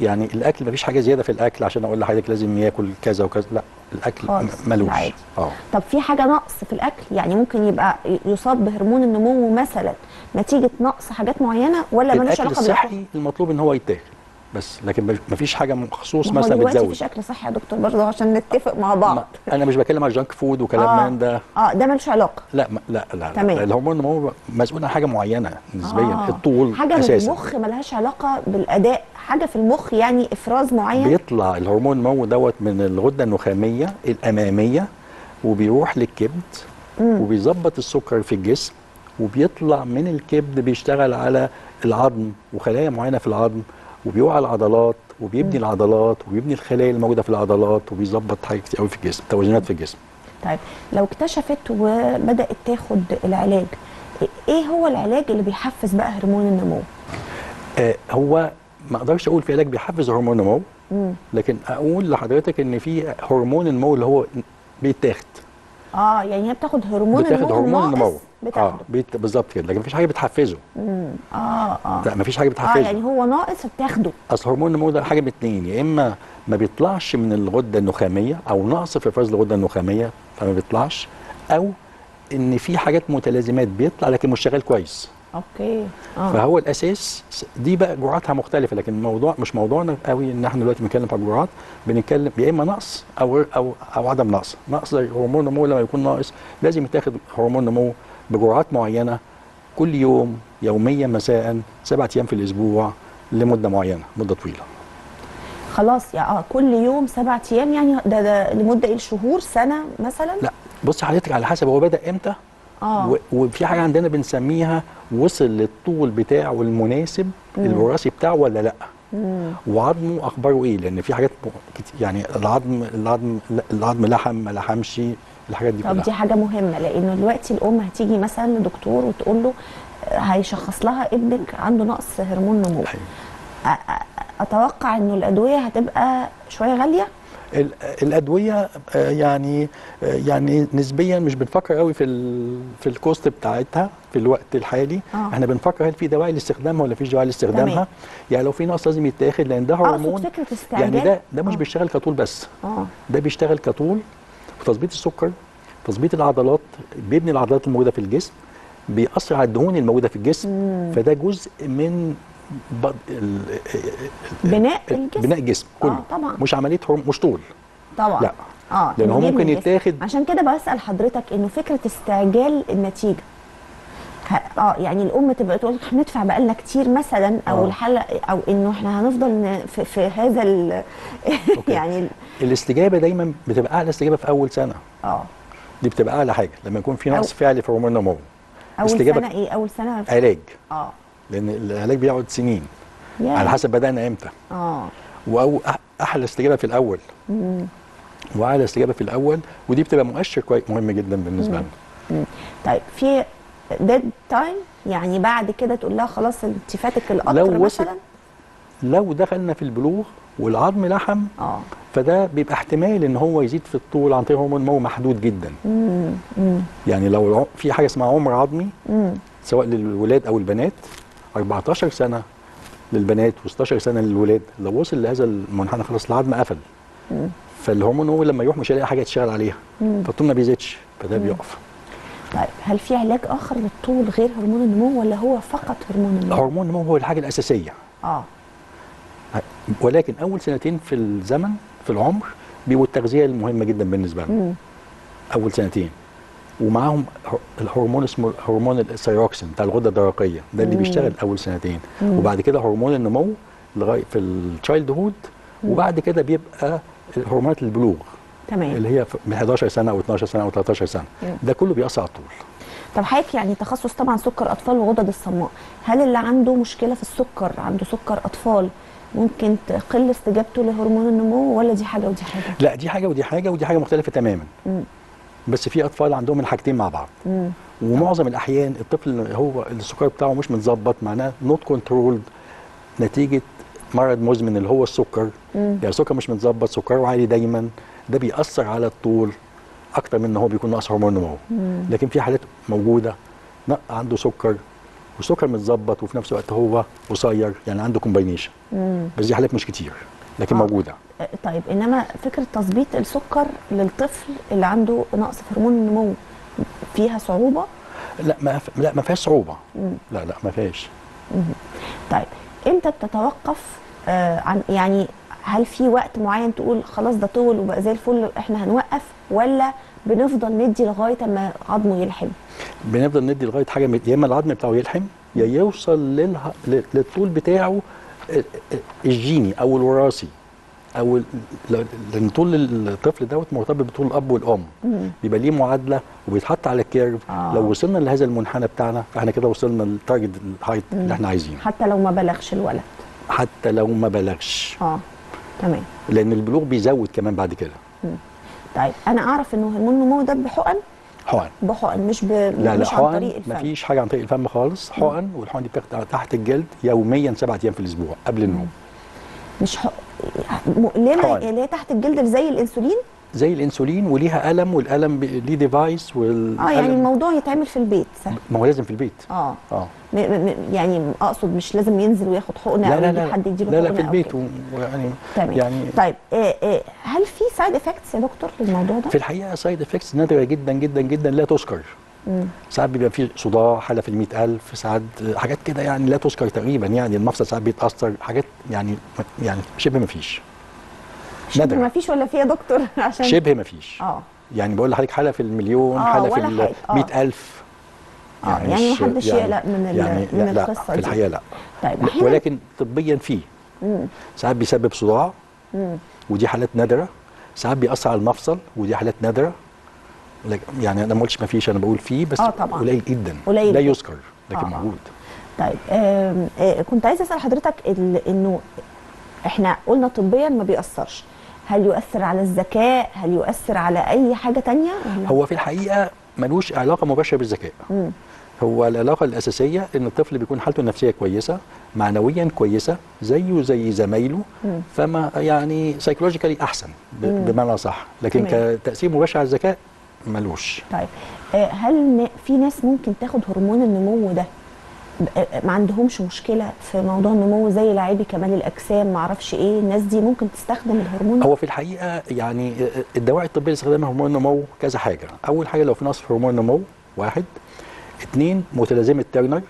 Speaker 15: يعني الأكل مفيش حاجة زيادة في الأكل عشان أقول لحضرتك لازم ياكل كذا وكذا. لا الأكل ملوش. آه.
Speaker 14: طب في حاجة نقص في الأكل؟ يعني ممكن يبقى يصاب بهرمون النمو مثلا. نتيجة نقص حاجات معينة ولا ملوش علاقة بالاكل
Speaker 15: الصحي المطلوب إن هو يتاكل. بس لكن مفيش حاجة مخصوص
Speaker 14: هو
Speaker 15: مثلا بتزود
Speaker 14: مفيش أكل صحي يا دكتور برضه عشان نتفق مع بعض
Speaker 15: أنا مش بتكلم على ال junk food وكلام
Speaker 14: آه.
Speaker 15: من ده
Speaker 14: آه ده ملوش علاقة
Speaker 15: لا لا لا,
Speaker 14: تمام.
Speaker 15: لا الهرمون النمو مسؤول عن حاجة معينة نسبيا
Speaker 14: آه.
Speaker 15: الطول
Speaker 14: حاجة من
Speaker 15: أساسا
Speaker 14: المخ ملهاش علاقة بالأداء حاجة في المخ يعني إفراز معين
Speaker 15: بيطلع الهرمون النمو دوت من الغدة النخامية الأمامية وبيروح للكبد. وبيظبط السكر في الجسم وبيطلع من الكبد بيشتغل على العظم وخلايا معينة في العظم وبيوعى العضلات وبيبني العضلات وبيبني الخلايا الموجودة في العضلات وبيظبط حاجات كتير قوي في الجسم توازنات في الجسم.
Speaker 14: طيب لو اكتشفت وبدأت تاخد العلاج إيه هو العلاج اللي بيحفز بقى هرمون النمو؟
Speaker 15: آه هو ما أقدرش أقول في علاج بيحفز هرمون النمو
Speaker 14: مم.
Speaker 15: لكن أقول لحضرتك إن في هرمون النمو اللي هو بيتاخد.
Speaker 14: آه يعني هي بتاخد هرمون
Speaker 15: بتاخد
Speaker 14: النمو
Speaker 15: هرمون النمو.
Speaker 14: بتاخده
Speaker 15: آه بالظبط كده. لكن مفيش حاجة بتحفزه.
Speaker 14: مم. آه آه.
Speaker 15: لا مفيش حاجة
Speaker 14: آه
Speaker 15: بتحفزه
Speaker 14: يعني هو ناقص فبتاخده
Speaker 15: أصل هرمون النمو ده حاجة من اتنين يا إما ما بيطلعش من الغدة النخامية أو نقص في افراز الغدة النخامية فما بيطلعش أو إن في حاجات متلازمات بيطلع لكن مش شغال كويس.
Speaker 14: أوكي. آه.
Speaker 15: فهو الأساس دي بقى جرعاتها مختلفة لكن الموضوع مش موضوعنا قوي إن إحنا دلوقتي بنتكلم في الجرعات بنتكلم يا إما نقص أو أو أو عدم نقص. نقص هرمون النمو لما يكون ناقص لازم يتاخد هرمون نمو بجرعات معينة كل يوم يوميا مساء سبعة أيام في الأسبوع لمدة معينة مدة طويلة.
Speaker 14: خلاص يا آه كل يوم سبعة أيام يعني ده ده لمدة إيه؟ شهور سنة مثلا؟
Speaker 15: لا بص حضرتك على حسب هو بدأ
Speaker 14: إمتى؟
Speaker 15: و- وفي حاجة عندنا بنسميها وصل للطول بتاعه المناسب
Speaker 14: مم.
Speaker 15: الوراثي بتاعه ولا لأ؟
Speaker 14: مم.
Speaker 15: وعظمه أخباره إيه؟ لأن في حاجات يعني العظم العظم العظم لحم ما لحمش الحاجات دي
Speaker 14: طب
Speaker 15: كلها.
Speaker 14: دي حاجة مهمة لأنه دلوقتي الأم هتيجي مثلا لدكتور وتقول له آه، هيشخص لها ابنك عنده نقص هرمون نمو. أتوقع إنه الأدوية هتبقى شوية غالية؟
Speaker 15: ال- الأدوية آه، يعني آه، يعني نسبيا مش بنفكر قوي في في الكوست بتاعتها في الوقت الحالي.
Speaker 14: آه.
Speaker 15: إحنا بنفكر هل في دواعي لاستخدامها ولا فيش دواعي لاستخدامها.
Speaker 14: تمام.
Speaker 15: يعني لو في نقص لازم يتاخد لأن ده هرمون يعني ده ده مش
Speaker 14: آه.
Speaker 15: بيشتغل كطول بس.
Speaker 14: آه.
Speaker 15: ده بيشتغل كطول في تظبيط السكر تظبيط العضلات بيبني العضلات الموجودة في الجسم بيأثر على الدهون الموجودة في الجسم
Speaker 14: مم.
Speaker 15: فده جزء من. ال...
Speaker 14: بناء
Speaker 15: ال-
Speaker 14: الجسم
Speaker 15: بناء الجسم كله
Speaker 14: آه، طبعا.
Speaker 15: مش عملية هرم... مش طول
Speaker 14: طبعا
Speaker 15: لا
Speaker 14: آه
Speaker 15: لأن هو ممكن. يتاخد
Speaker 14: عشان كده بسأل حضرتك إنه فكرة استعجال النتيجة آه يعني الأم تبقى تقول إحنا بندفع بقالنا كتير مثلا أو
Speaker 15: آه.
Speaker 14: الحلقة أو إنه إحنا هنفضل في, في هذا ال- يعني ال-
Speaker 15: الاستجابة دايما بتبقى أعلى استجابة في أول سنة.
Speaker 14: آه.
Speaker 15: دي بتبقى أعلى حاجة لما يكون في نقص فعلي في هرمون النمو
Speaker 14: أول
Speaker 15: استجابة
Speaker 14: سنة إيه؟ أول سنة؟
Speaker 15: علاج.
Speaker 14: آه.
Speaker 15: لأن العلاج بيقعد سنين.
Speaker 14: ياه.
Speaker 15: على حسب بدأنا إمتى.
Speaker 14: آه.
Speaker 15: و أح- أحلى استجابة في الأول.
Speaker 14: مم.
Speaker 15: وأعلى استجابة في الأول ودي بتبقى مؤشر كويس مهم جدا
Speaker 14: بالنسبة.
Speaker 15: لنا.
Speaker 14: طيب في dead time يعني بعد كده تقول لها خلاص انت فاتك القطر مثلا
Speaker 15: لو دخلنا في البلوغ والعظم لحم
Speaker 14: آه
Speaker 15: فده بيبقى احتمال إن هو يزيد في الطول عن طريق هرمون النمو محدود جدا
Speaker 14: مم. مم.
Speaker 15: يعني لو في حاجة اسمها عمر عظمي
Speaker 14: مم.
Speaker 15: سواء للولاد أو البنات 14 سنة للبنات و16 سنة للولاد لو وصل لهذا المنحنى خلاص العظم قفل
Speaker 14: مم.
Speaker 15: فالهرمون هو لما يروح مش هيلاقي حاجة يشتغل عليها. فالطول ما بيزيدش فده. بيقف
Speaker 14: طيب هل في علاج آخر للطول غير هرمون النمو ولا هو فقط هرمون النمو؟
Speaker 15: هرمون النمو هو الحاجة الأساسية.
Speaker 14: آه.
Speaker 15: ولكن أول سنتين في الزمن في العمر بيبقوا التغذية المهمة جدا بالنسبة لنا.
Speaker 14: مم.
Speaker 15: أول سنتين. ومعاهم هر- الهرمون اسمه هرمون الثيروكسين بتاع الغدة الدرقية. ده اللي
Speaker 14: مم.
Speaker 15: بيشتغل أول سنتين.
Speaker 14: مم.
Speaker 15: وبعد كده هرمون النمو لغاية في ال childhood وبعد كده بيبقى هرمونات البلوغ.
Speaker 14: تمام.
Speaker 15: اللي هي من 11 سنة أو 12 سنة أو 13 سنة.
Speaker 14: مم.
Speaker 15: ده كله بيأثر على الطول
Speaker 14: طب حضرتك يعني تخصص طبعا سكر أطفال وغدد الصماء. هل اللي عنده مشكلة في السكر عنده سكر أطفال ممكن تقل استجابته لهرمون النمو ولا دي حاجة ودي حاجة؟
Speaker 15: لا دي حاجة ودي حاجة ودي حاجة مختلفة تماما.
Speaker 14: مم.
Speaker 15: بس في أطفال عندهم الحاجتين مع بعض.
Speaker 14: مم.
Speaker 15: ومعظم الأحيان الطفل هو السكر بتاعه مش متظبط معناه not controlled نتيجة مرض مزمن اللي هو السكر.
Speaker 14: مم.
Speaker 15: يعني السكر مش متظبط سكره عالي دايما. ده بيأثر على الطول أكتر من إن هو بيكون ناقص هرمون النمو. لكن في حالات موجودة عنده سكر وسكر متظبط وفي نفس الوقت هو قصير يعني عنده كومباينيشن. بس دي حالات مش كتير لكن
Speaker 14: آه.
Speaker 15: موجودة
Speaker 14: آه، طيب إنما فكرة تظبيط السكر للطفل اللي عنده نقص في هرمون النمو فيها صعوبة
Speaker 15: لا ما ف... لا ما فيهاش صعوبة
Speaker 14: مم.
Speaker 15: لا لا ما فيهاش.
Speaker 14: طيب إمتى بتتوقف آه عن يعني هل في وقت معين تقول خلاص ده طول وبقى زي الفل إحنا هنوقف ولا بنفضل ندي لغاية اما عظمه يلحم؟
Speaker 15: بنفضل ندي لغاية حاجة يا إما العظم بتاعه يلحم يا يوصل للها... للطول بتاعه ال- ال- الجيني أو الوراثي أو لأن طول الطفل دوت مرتبط بطول الأب والأم.
Speaker 14: مم.
Speaker 15: بيبقى ليه معادلة وبيتحط على ال curve.
Speaker 14: آه.
Speaker 15: لو وصلنا لهذا المنحنى بتاعنا فإحنا كده وصلنا لل target
Speaker 14: ال height.
Speaker 15: اللي إحنا عايزينه.
Speaker 14: حتى لو ما بلغش الولد.
Speaker 15: حتى لو ما بلغش.
Speaker 14: آه. تمام.
Speaker 15: لأن البلوغ بيزود كمان بعد كده.
Speaker 14: مم. طيب أنا أعرف إنه هرمون النمو ده بحقن؟
Speaker 15: حقن.
Speaker 14: بحقن مش ب...
Speaker 15: لا لا
Speaker 14: مش عن طريق
Speaker 15: حقن
Speaker 14: الفم.
Speaker 15: مفيش حاجة عن طريق الفم خالص. حقن والحقن دي بتاخد تحت الجلد يوميا سبعة أيام في الأسبوع قبل النوم.
Speaker 14: مش حق... مؤلمه
Speaker 15: حقن.
Speaker 14: اللي هي تحت الجلد زي الإنسولين؟
Speaker 15: زي الانسولين وليها ألم والألم ليه device والالم
Speaker 14: آه يعني الموضوع يتعمل في البيت. سهل
Speaker 15: ما هو لازم في البيت.
Speaker 14: آه. آه. يعني أقصد مش لازم ينزل وياخد حقنة
Speaker 15: لا
Speaker 14: أو
Speaker 15: لا
Speaker 14: حد يديله
Speaker 15: لا لا في البيت ويعني
Speaker 14: تمام.
Speaker 15: يعني
Speaker 14: طيب آه آه هل في side effects يا دكتور للموضوع ده؟
Speaker 15: في الحقيقة side effects نادرة جدا جدا جدا لا تذكر. ساعات بيبقى فيه صداع حالة في المئة ألف ساعات حاجات كده يعني لا تذكر تقريبا يعني المفصل ساعات بيتأثر حاجات يعني يعني شبه ما فيش
Speaker 14: شبه ما فيش ولا في يا دكتور عشان
Speaker 15: شبه ما فيش.
Speaker 14: آه.
Speaker 15: يعني بقول لحضرتك حالة في المليون
Speaker 14: آه،
Speaker 15: حالة في ال
Speaker 14: حاجة، آه.
Speaker 15: 100000
Speaker 14: آه يعني
Speaker 15: مش-
Speaker 14: محدش يقلق من
Speaker 15: يعني
Speaker 14: من
Speaker 15: لا لا
Speaker 14: القصة
Speaker 15: في
Speaker 14: دي.
Speaker 15: الحقيقة لا.
Speaker 14: طيب
Speaker 15: لا، ولكن طبيا فيه. ساعات بيسبب صداع. ودي حالات نادرة. ساعات بيأثر على المفصل. ودي حالات نادرة. لك- يعني أنا ما قلتش ما فيش أنا بقول فيه بس
Speaker 14: آه،.
Speaker 15: قليل جدا.
Speaker 14: قليل
Speaker 15: لا. يذكر لكن
Speaker 14: آه.
Speaker 15: موجود.
Speaker 14: طيب آه كنت عايزة أسأل حضرتك إنه إحنا قلنا طبيا ما بيأثرش. هل يؤثر على الذكاء هل يؤثر على أي حاجة تانية؟
Speaker 15: هو في الحقيقة ملوش علاقة مباشرة بالذكاء
Speaker 14: مم.
Speaker 15: هو العلاقة الأساسية إن الطفل بيكون حالته النفسية كويسة معنويا كويسة زيه زي زمايله. فما يعني سايكولوجيكالي
Speaker 14: مم.
Speaker 15: بمعنى صح لكن
Speaker 14: تمام.
Speaker 15: كتأثير مباشر على الذكاء ملوش
Speaker 14: طيب آه، هل في ناس ممكن تاخد هرمون النمو ده ما عندهمش مشكلة في موضوع النمو زي لاعبي كمال الأجسام ما أعرفش إيه الناس دي ممكن تستخدم الهرمون؟
Speaker 15: هو في الحقيقة يعني الدواعي الطبية اللي استخدامها هرمون النمو كذا حاجة أول حاجة لو في نقص في هرمون النمو واحد اثنين متلازمة تيرنر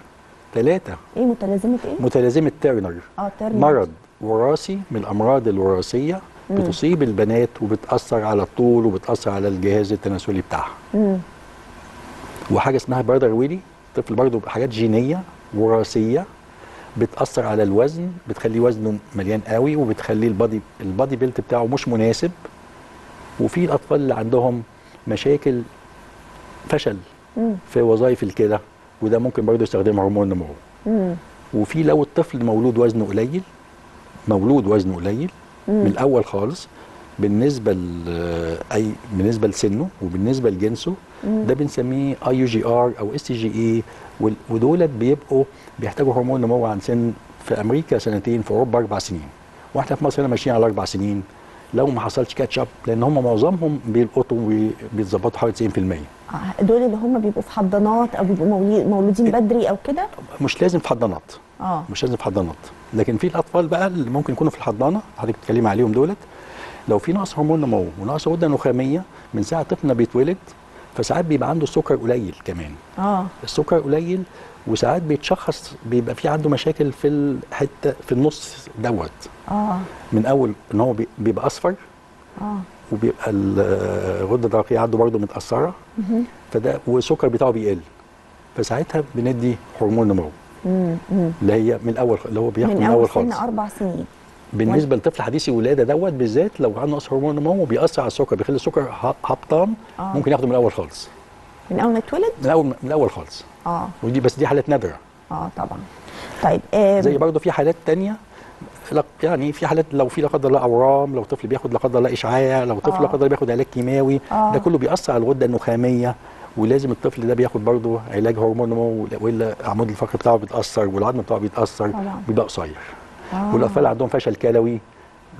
Speaker 15: ثلاثة
Speaker 14: إيه متلازمة إيه؟
Speaker 15: متلازمة تيرنر
Speaker 14: آه ترمي
Speaker 15: مرض وراثي من الأمراض الوراثية
Speaker 14: مم.
Speaker 15: بتصيب البنات وبتأثر على الطول وبتأثر على الجهاز التناسلي بتاعها
Speaker 14: مم.
Speaker 15: وحاجة اسمها برادر ويلي طفل برضه بحاجات جينية وراثية بتأثر على الوزن بتخليه وزنه مليان قوي وبتخليه ال body ال body build بتاعه مش مناسب وفي الأطفال اللي عندهم مشاكل فشل
Speaker 14: مم.
Speaker 15: في وظائف الكلى وده ممكن برضه يستخدم هرمون النمو. وفي لو الطفل مولود وزنه قليل مولود وزنه قليل
Speaker 14: مم.
Speaker 15: من الأول خالص بالنسبة ل- أي بالنسبة لسنه وبالنسبة لجنسه. ده بنسميه IUGR أو SGA ودولت بيبقوا بيحتاجوا هرمون نمو عن سن في أمريكا سنتين في أوروبا أربع سنين. وإحنا في مصر هنا ماشيين على أربع سنين. لو ما حصلش catch up لأن هم معظمهم بيلقطوا وبيتظبطوا حوالي 90%
Speaker 14: آه، دول اللي هم بيبقوا في حضانات أو بيبقوا مولودين بدري أو كده؟
Speaker 15: مش لازم في حضانات.
Speaker 14: آه.
Speaker 15: مش لازم في حضانات. لكن في الأطفال بقى اللي ممكن يكونوا في الحضانة حضرتك بتتكلمي عليهم دولت لو في نقص هرمون نمو ونقص غدة نخامية من ساعة طفلنا بيتولد فساعات بيبقى عنده السكر قليل كمان.
Speaker 14: آه.
Speaker 15: السكر قليل وساعات بيتشخص بيبقى في عنده مشاكل في الحتة في النص دوت.
Speaker 14: آه.
Speaker 15: من أول إن هو بي- بيبقى أصفر
Speaker 14: آه.
Speaker 15: وبيبقى الغده الدرقيه عنده برضه
Speaker 14: متأثرة.
Speaker 15: فده والسكر بتاعه بيقل. فساعتها بندي هرمون نمو. اللي هي من الأول اللي هو بياخد من,
Speaker 14: من
Speaker 15: الأول
Speaker 14: أول
Speaker 15: خالص.
Speaker 14: سن أربع سنين.
Speaker 15: بالنسبة لطفل حديث الولاده دوت بالذات لو عنده نقص هرمون النمو بيأثر على السكر بيخلي السكر هبطان
Speaker 14: آه.
Speaker 15: ممكن ياخده من الأول خالص
Speaker 14: من أول ما اتولد
Speaker 15: من الأول من الأول خالص
Speaker 14: آه
Speaker 15: ودي بس دي حالات نادرة
Speaker 14: آه طبعا طيب آه
Speaker 15: زي برضه في حالات لا- يعني في حالات لو في لا قدر الله أورام لو طفل بياخد لا قدر الله إشعاع لو طفل
Speaker 14: آه.
Speaker 15: لا قدر الله بياخد علاج كيماوي
Speaker 14: آه.
Speaker 15: ده كله بيأثر على الغدة النخامية ولازم الطفل ده بياخد برضه علاج هرمون نمو والا عمود الفقري بتاعه بيتاثر والعظم بتاعه
Speaker 14: بيتأثر.
Speaker 15: بيبقى قصير
Speaker 14: آه.
Speaker 15: والأطفال اللي عندهم فشل كلوي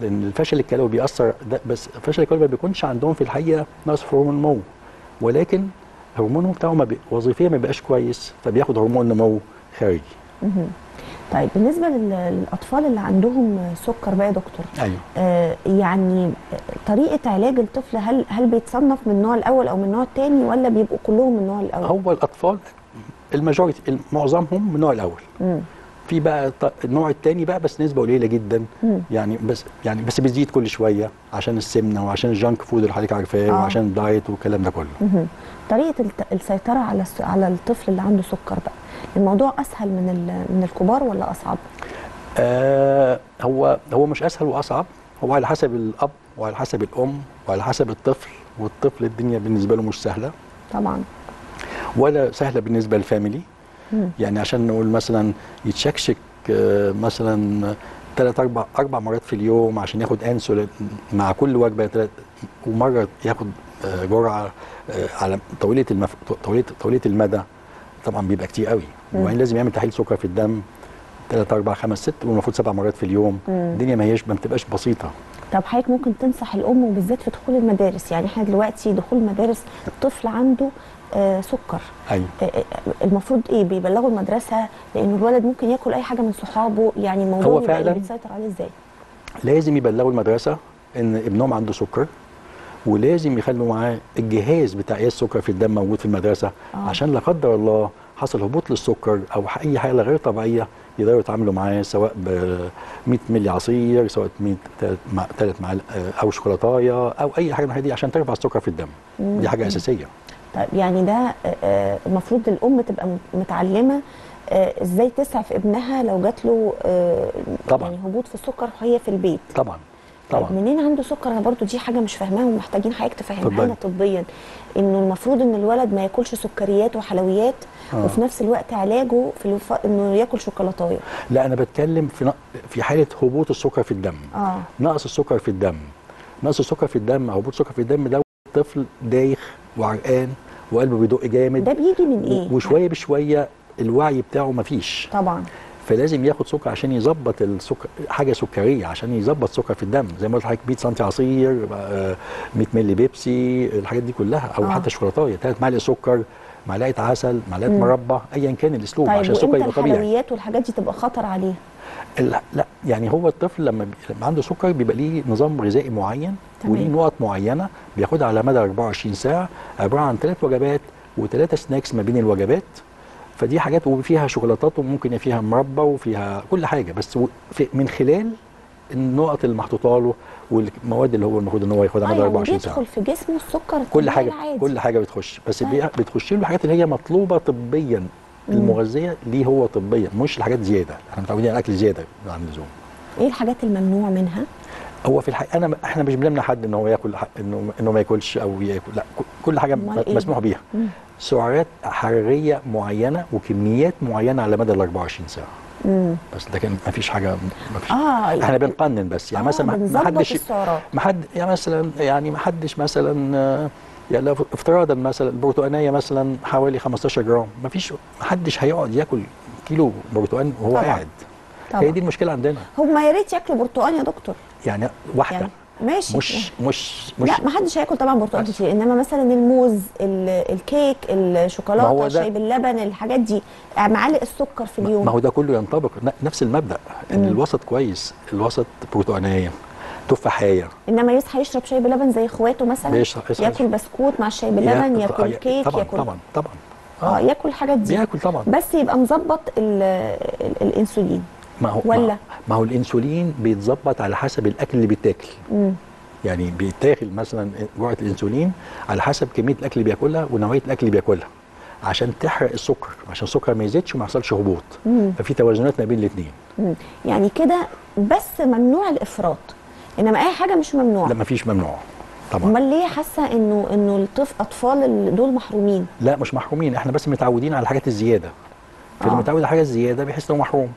Speaker 15: لأن الفشل الكلوي بيأثر ده بس الفشل الكلوي ما بيكونش عندهم في الحقيقة نقص في هرمون النمو ولكن هرمونه بتاعه. وظيفيا ما بيبقاش كويس فبياخد هرمون نمو خارجي.
Speaker 14: طيب بالنسبة لل- للأطفال اللي عندهم سكر بقى يا دكتور
Speaker 15: أيوه
Speaker 14: آه يعني طريقة علاج الطفل هل هل بيتصنف من النوع الأول أو من النوع الثاني ولا بيبقوا كلهم من النوع الأول
Speaker 15: هو الأطفال ال majority معظمهم من النوع الأول
Speaker 14: مم.
Speaker 15: في بقى النوع الثاني بقى بس نسبة قليلة جدا
Speaker 14: مم.
Speaker 15: يعني بس يعني بس بتزيد كل شوية عشان السمنة وعشان ال junk food اللي حضرتك عارفاه
Speaker 14: آه.
Speaker 15: وعشان ال diet والكلام ده كله
Speaker 14: مهم. طريقة السيطرة على على الطفل اللي عنده سكر بقى الموضوع أسهل من من الكبار ولا أصعب
Speaker 15: آه هو هو مش أسهل وأصعب هو على حسب الأب وعلى حسب الأم وعلى حسب الطفل والطفل الدنيا بالنسبة له مش سهلة
Speaker 14: طبعا
Speaker 15: ولا سهلة بالنسبة للفاميلي
Speaker 14: مم.
Speaker 15: يعني عشان نقول مثلا يتشكشك آه، مثلا ثلاث أربع أربع مرات في اليوم عشان ياخد أنسولين مع كل وجبة تلات ومرة ياخد آه، جرعة آه، على طويلة المف... طويلة طويلة المدى. طبعا بيبقى كتير قوي. وبعدين لازم يعمل تحليل سكر في الدم ثلاث أربع خمس ست والمفروض سبع مرات في اليوم.
Speaker 14: مم.
Speaker 15: الدنيا ما هيش ما بتبقاش بسيطة.
Speaker 14: طب حضرتك ممكن تنصح الأم وبالذات في دخول المدارس؟ يعني إحنا دلوقتي دخول المدارس الطفل عنده سكر
Speaker 15: أيوه
Speaker 14: آه، آه، المفروض إيه بيبلغوا المدرسة لأنه الولد ممكن ياكل أي حاجة من صحابه يعني الموضوع
Speaker 15: هو
Speaker 14: إيه؟
Speaker 15: فعلاً
Speaker 14: بيتسيطر عليه إزاي
Speaker 15: لازم يبلغوا المدرسة إن ابنهم عنده سكر ولازم يخلوا معاه الجهاز بتاع قياس السكر في الدم موجود في المدرسة
Speaker 14: آه.
Speaker 15: آه. عشان لا قدر الله حصل هبوط للسكر أو أي حالة غير طبيعية يقدروا يتعاملوا معاه سواء ب 100 مللي عصير سواء 100 ثلاث معالق آه، أو شوكولاتاية أو أي حاجة من الحاجات دي عشان ترفع السكر في الدم
Speaker 14: مم.
Speaker 15: دي حاجة أساسية
Speaker 14: طيب يعني ده آه، آه، المفروض الأم تبقى متعلمة آه، إزاي تسعف ابنها لو جات له آه،
Speaker 15: طبعاً.
Speaker 14: يعني هبوط في السكر وهي في البيت.
Speaker 15: طبعا
Speaker 14: طيب
Speaker 15: طبعا.
Speaker 14: منين عنده سكر؟ أنا برضو دي حاجة مش فاهماها ومحتاجين حضرتك تفهمها. لنا طبيا. إنه المفروض إن الولد ما ياكلش سكريات وحلويات
Speaker 15: آه.
Speaker 14: وفي نفس الوقت علاجه في الوف... إنه ياكل شوكولاتاية.
Speaker 15: لا أنا بتكلم في نق- في حالة هبوط السكر في الدم.
Speaker 14: آه.
Speaker 15: نقص السكر في الدم. نقص السكر في الدم هبوط السكر في الدم ده طفل دايخ وعرقان وقلبه بيدق جامد.
Speaker 14: ده بيجي من إيه؟
Speaker 15: وشوية بشوية الوعي بتاعه مفيش.
Speaker 14: طبعا.
Speaker 15: فلازم ياخد سكر عشان يظبط السكر حاجة سكرية عشان يظبط سكر في الدم. زي ما قلت لحضرتك 100 سم عصير آه، 100 مللي بيبسي الحاجات دي كلها أو
Speaker 14: آه.
Speaker 15: حتى شوكولاتاية ثلاث معالق سكر معلقه عسل معلقه. مربى ايا كان الأسلوب
Speaker 14: طيب
Speaker 15: عشان السكر يبقى طبيعي
Speaker 14: الحلويات والحاجات دي تبقى خطر عليه
Speaker 15: ال- لا يعني هو الطفل لما لما عنده سكر بيبقى ليه نظام غذائي معين. وليه نقط معينة بياخدها على مدى 24 ساعة عبارة عن ثلاث وجبات وثلاثه سناكس ما بين الوجبات فدي حاجات وفيها شوكولاتات وممكن فيها مربى وفيها كل حاجة بس من خلال النقط اللي محطوطة له والمواد اللي هو المفروض إن هو ياخدها مدى
Speaker 14: يعني
Speaker 15: 24 ساعة
Speaker 14: بيدخل في جسمه السكر
Speaker 15: كل حاجة
Speaker 14: العادي.
Speaker 15: كل حاجة بتخش بس. بي- بتخش له الحاجات اللي هي مطلوبة طبيا. المغذية ليه هو طبيا مش الحاجات زيادة إحنا متعودين على الأكل زيادة عن اللزوم
Speaker 14: إيه الحاجات الممنوع منها
Speaker 15: هو في الحقيقة أنا إحنا مش بنمنع حد إن هو ياكل إنه إنه ما ياكلش أو ياكل لأ كل حاجة
Speaker 14: إيه
Speaker 15: مسموح؟ بيها
Speaker 14: مم.
Speaker 15: سعرات حرارية معينة وكميات معينة على مدى ال 24 ساعة
Speaker 14: مم.
Speaker 15: بس لكن ما فيش حاجة ما فيش.
Speaker 14: آه
Speaker 15: إحنا بنقنن بس. يعني
Speaker 14: آه،
Speaker 15: مثلا ما- حدش ما حد يعني مثلا يعني ما حدش مثلا آه، يعني لو افتراضا مثلا البرتقانيه مثلا حوالي 15 جرام ما فيش ما حدش هيقعد ياكل كيلو برتقان وهو. قاعد. هي دي المشكلة عندنا.
Speaker 14: هم يا ريت ياكلوا برتقال يا دكتور.
Speaker 15: يعني واحدة.
Speaker 14: يعني ماشي.
Speaker 15: مش مش مش
Speaker 14: لا ما حدش هياكل طبعا برتقال كتير إنما مثلا الموز ال- الكيك
Speaker 15: الشوكولاتة
Speaker 14: الشاي باللبن الحاجات دي معالق السكر في اليوم.
Speaker 15: ما هو ده كله ينطبق. نفس المبدأ
Speaker 14: إن.
Speaker 15: الوسط كويس الوسط برتقانية تفاحية.
Speaker 14: إنما يصحى يشرب شاي بلبن زي إخواته مثلا ياكل بسكوت مع الشاي
Speaker 15: يا-
Speaker 14: ياكل
Speaker 15: آه،
Speaker 14: كيك
Speaker 15: طبعا
Speaker 14: ياكل
Speaker 15: طبعا طبعا.
Speaker 14: آه ياكل الحاجات دي.
Speaker 15: بياكل طبعا.
Speaker 14: بس يبقى مظبط ال- ال- الإنسولين.
Speaker 15: ما هو
Speaker 14: ولا؟
Speaker 15: ما, هو الإنسولين بيتظبط على حسب الأكل اللي بيتاكل. يعني بيتاخد مثلا جرعه الإنسولين على حسب كمية الأكل اللي بياكلها ونوعية الأكل اللي بياكلها عشان تحرق السكر عشان السكر ما يزيدش وما يحصلش هبوط
Speaker 14: مم.
Speaker 15: ففي توازنات ما بين الاثنين.
Speaker 14: يعني كده بس ممنوع الإفراط إنما أي حاجة مش ممنوع
Speaker 15: لا ما فيش ممنوع طبعا
Speaker 14: أمال ليه حاسة انه إنه الطفل اطفال ال- دول محرومين
Speaker 15: لا مش محرومين إحنا بس متعودين على الحاجات الزيادة فاللي
Speaker 14: آه.
Speaker 15: متعود على حاجة الزياده بيحس إنه محروم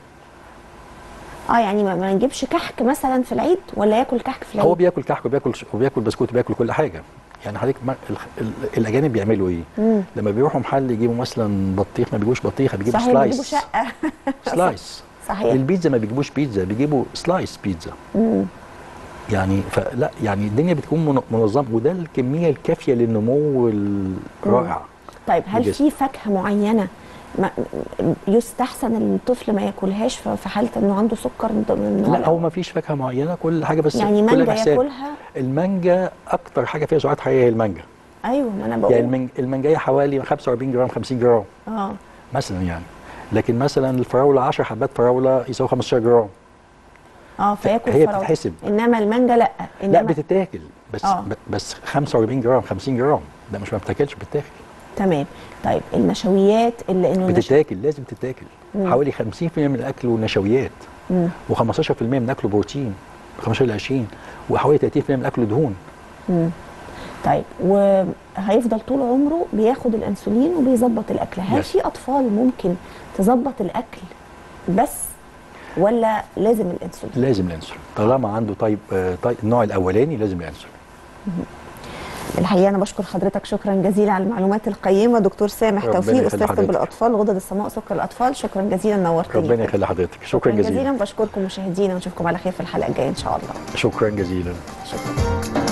Speaker 14: آه يعني ما, نجيبش كحك مثلا في العيد ولا ياكل كحك في العيد؟
Speaker 15: هو بياكل كحك وبياكل وبياكل بسكوت وبياكل كل حاجة. يعني حضرتك ما ال- ال- الأجانب بيعملوا إيه؟
Speaker 14: مم.
Speaker 15: لما بيروحوا محل يجيبوا مثلا بطيخ ما بيجيبوش بطيخه بيجيبوا
Speaker 14: صحيح بيجيبوا
Speaker 15: slice
Speaker 14: شقة.
Speaker 15: slice
Speaker 14: صحيح.
Speaker 15: البيتزا ما بيجيبوش بيتزا بيجيبوا slice بيتزا
Speaker 14: مم.
Speaker 15: يعني فلا يعني الدنيا بتكون من- منظمة وده الكمية الكافية للنمو الرائع.
Speaker 14: طيب هل. في فاكهة معينة ما يستحسن الطفل ما ياكلهاش في حالة إنه عنده سكر
Speaker 15: لا هو ما فيش فاكهة معينة كل حاجة بس
Speaker 14: يعني مانجا. ياكلها؟
Speaker 15: المانجا أكتر حاجة فيها سعرات حرارية هي المانجا.
Speaker 14: أيوه ما أنا بقول.
Speaker 15: يعني المانج- المانجاية حوالي 45 جرام 50 جرام
Speaker 14: آه.
Speaker 15: مثلا يعني. لكن مثلا الفراولة 10 حبات فراولة يساوي 15 جرام.
Speaker 14: آه فياكل
Speaker 15: هي
Speaker 14: فراولة.
Speaker 15: بتتحسب.
Speaker 14: إنما المانجا لا. إنما
Speaker 15: لا بتتاكل. بس
Speaker 14: آه.
Speaker 15: بس 45 جرام 50 جرام. ده مش ما بتاكلش بتتاكل.
Speaker 14: تمام. طيب النشويات اللي إنه
Speaker 15: بتتاكل لازم تتاكل
Speaker 14: مم.
Speaker 15: حوالي 50% من الأكل نشويات
Speaker 14: مم.
Speaker 15: و15% من أكله بروتين 15 ل 20 وحوالي 30% من أكله دهون
Speaker 14: مم. طيب وهيفضل طول عمره بياخد الأنسولين وبيظبط الأكل هل. في أطفال ممكن تظبط الأكل بس ولا لازم الأنسولين
Speaker 15: لازم الأنسولين طالما عنده طيب آه، طيب النوع الأولاني لازم الأنسولين
Speaker 14: الحقيقة أنا بشكر حضرتك شكرا جزيلا على المعلومات القيمة. دكتور سامح توفيق أستاذ طب. الأطفال وغدد الصماء سكر الأطفال. شكرا جزيلا نورتني.
Speaker 15: ربنا يخلي حضرتك. شكرا جزيلا
Speaker 14: بشكركم مشاهدينا ونشوفكم على خير في الحلقة الجاية إن شاء الله.
Speaker 15: شكرا جزيلا.
Speaker 14: شكرا.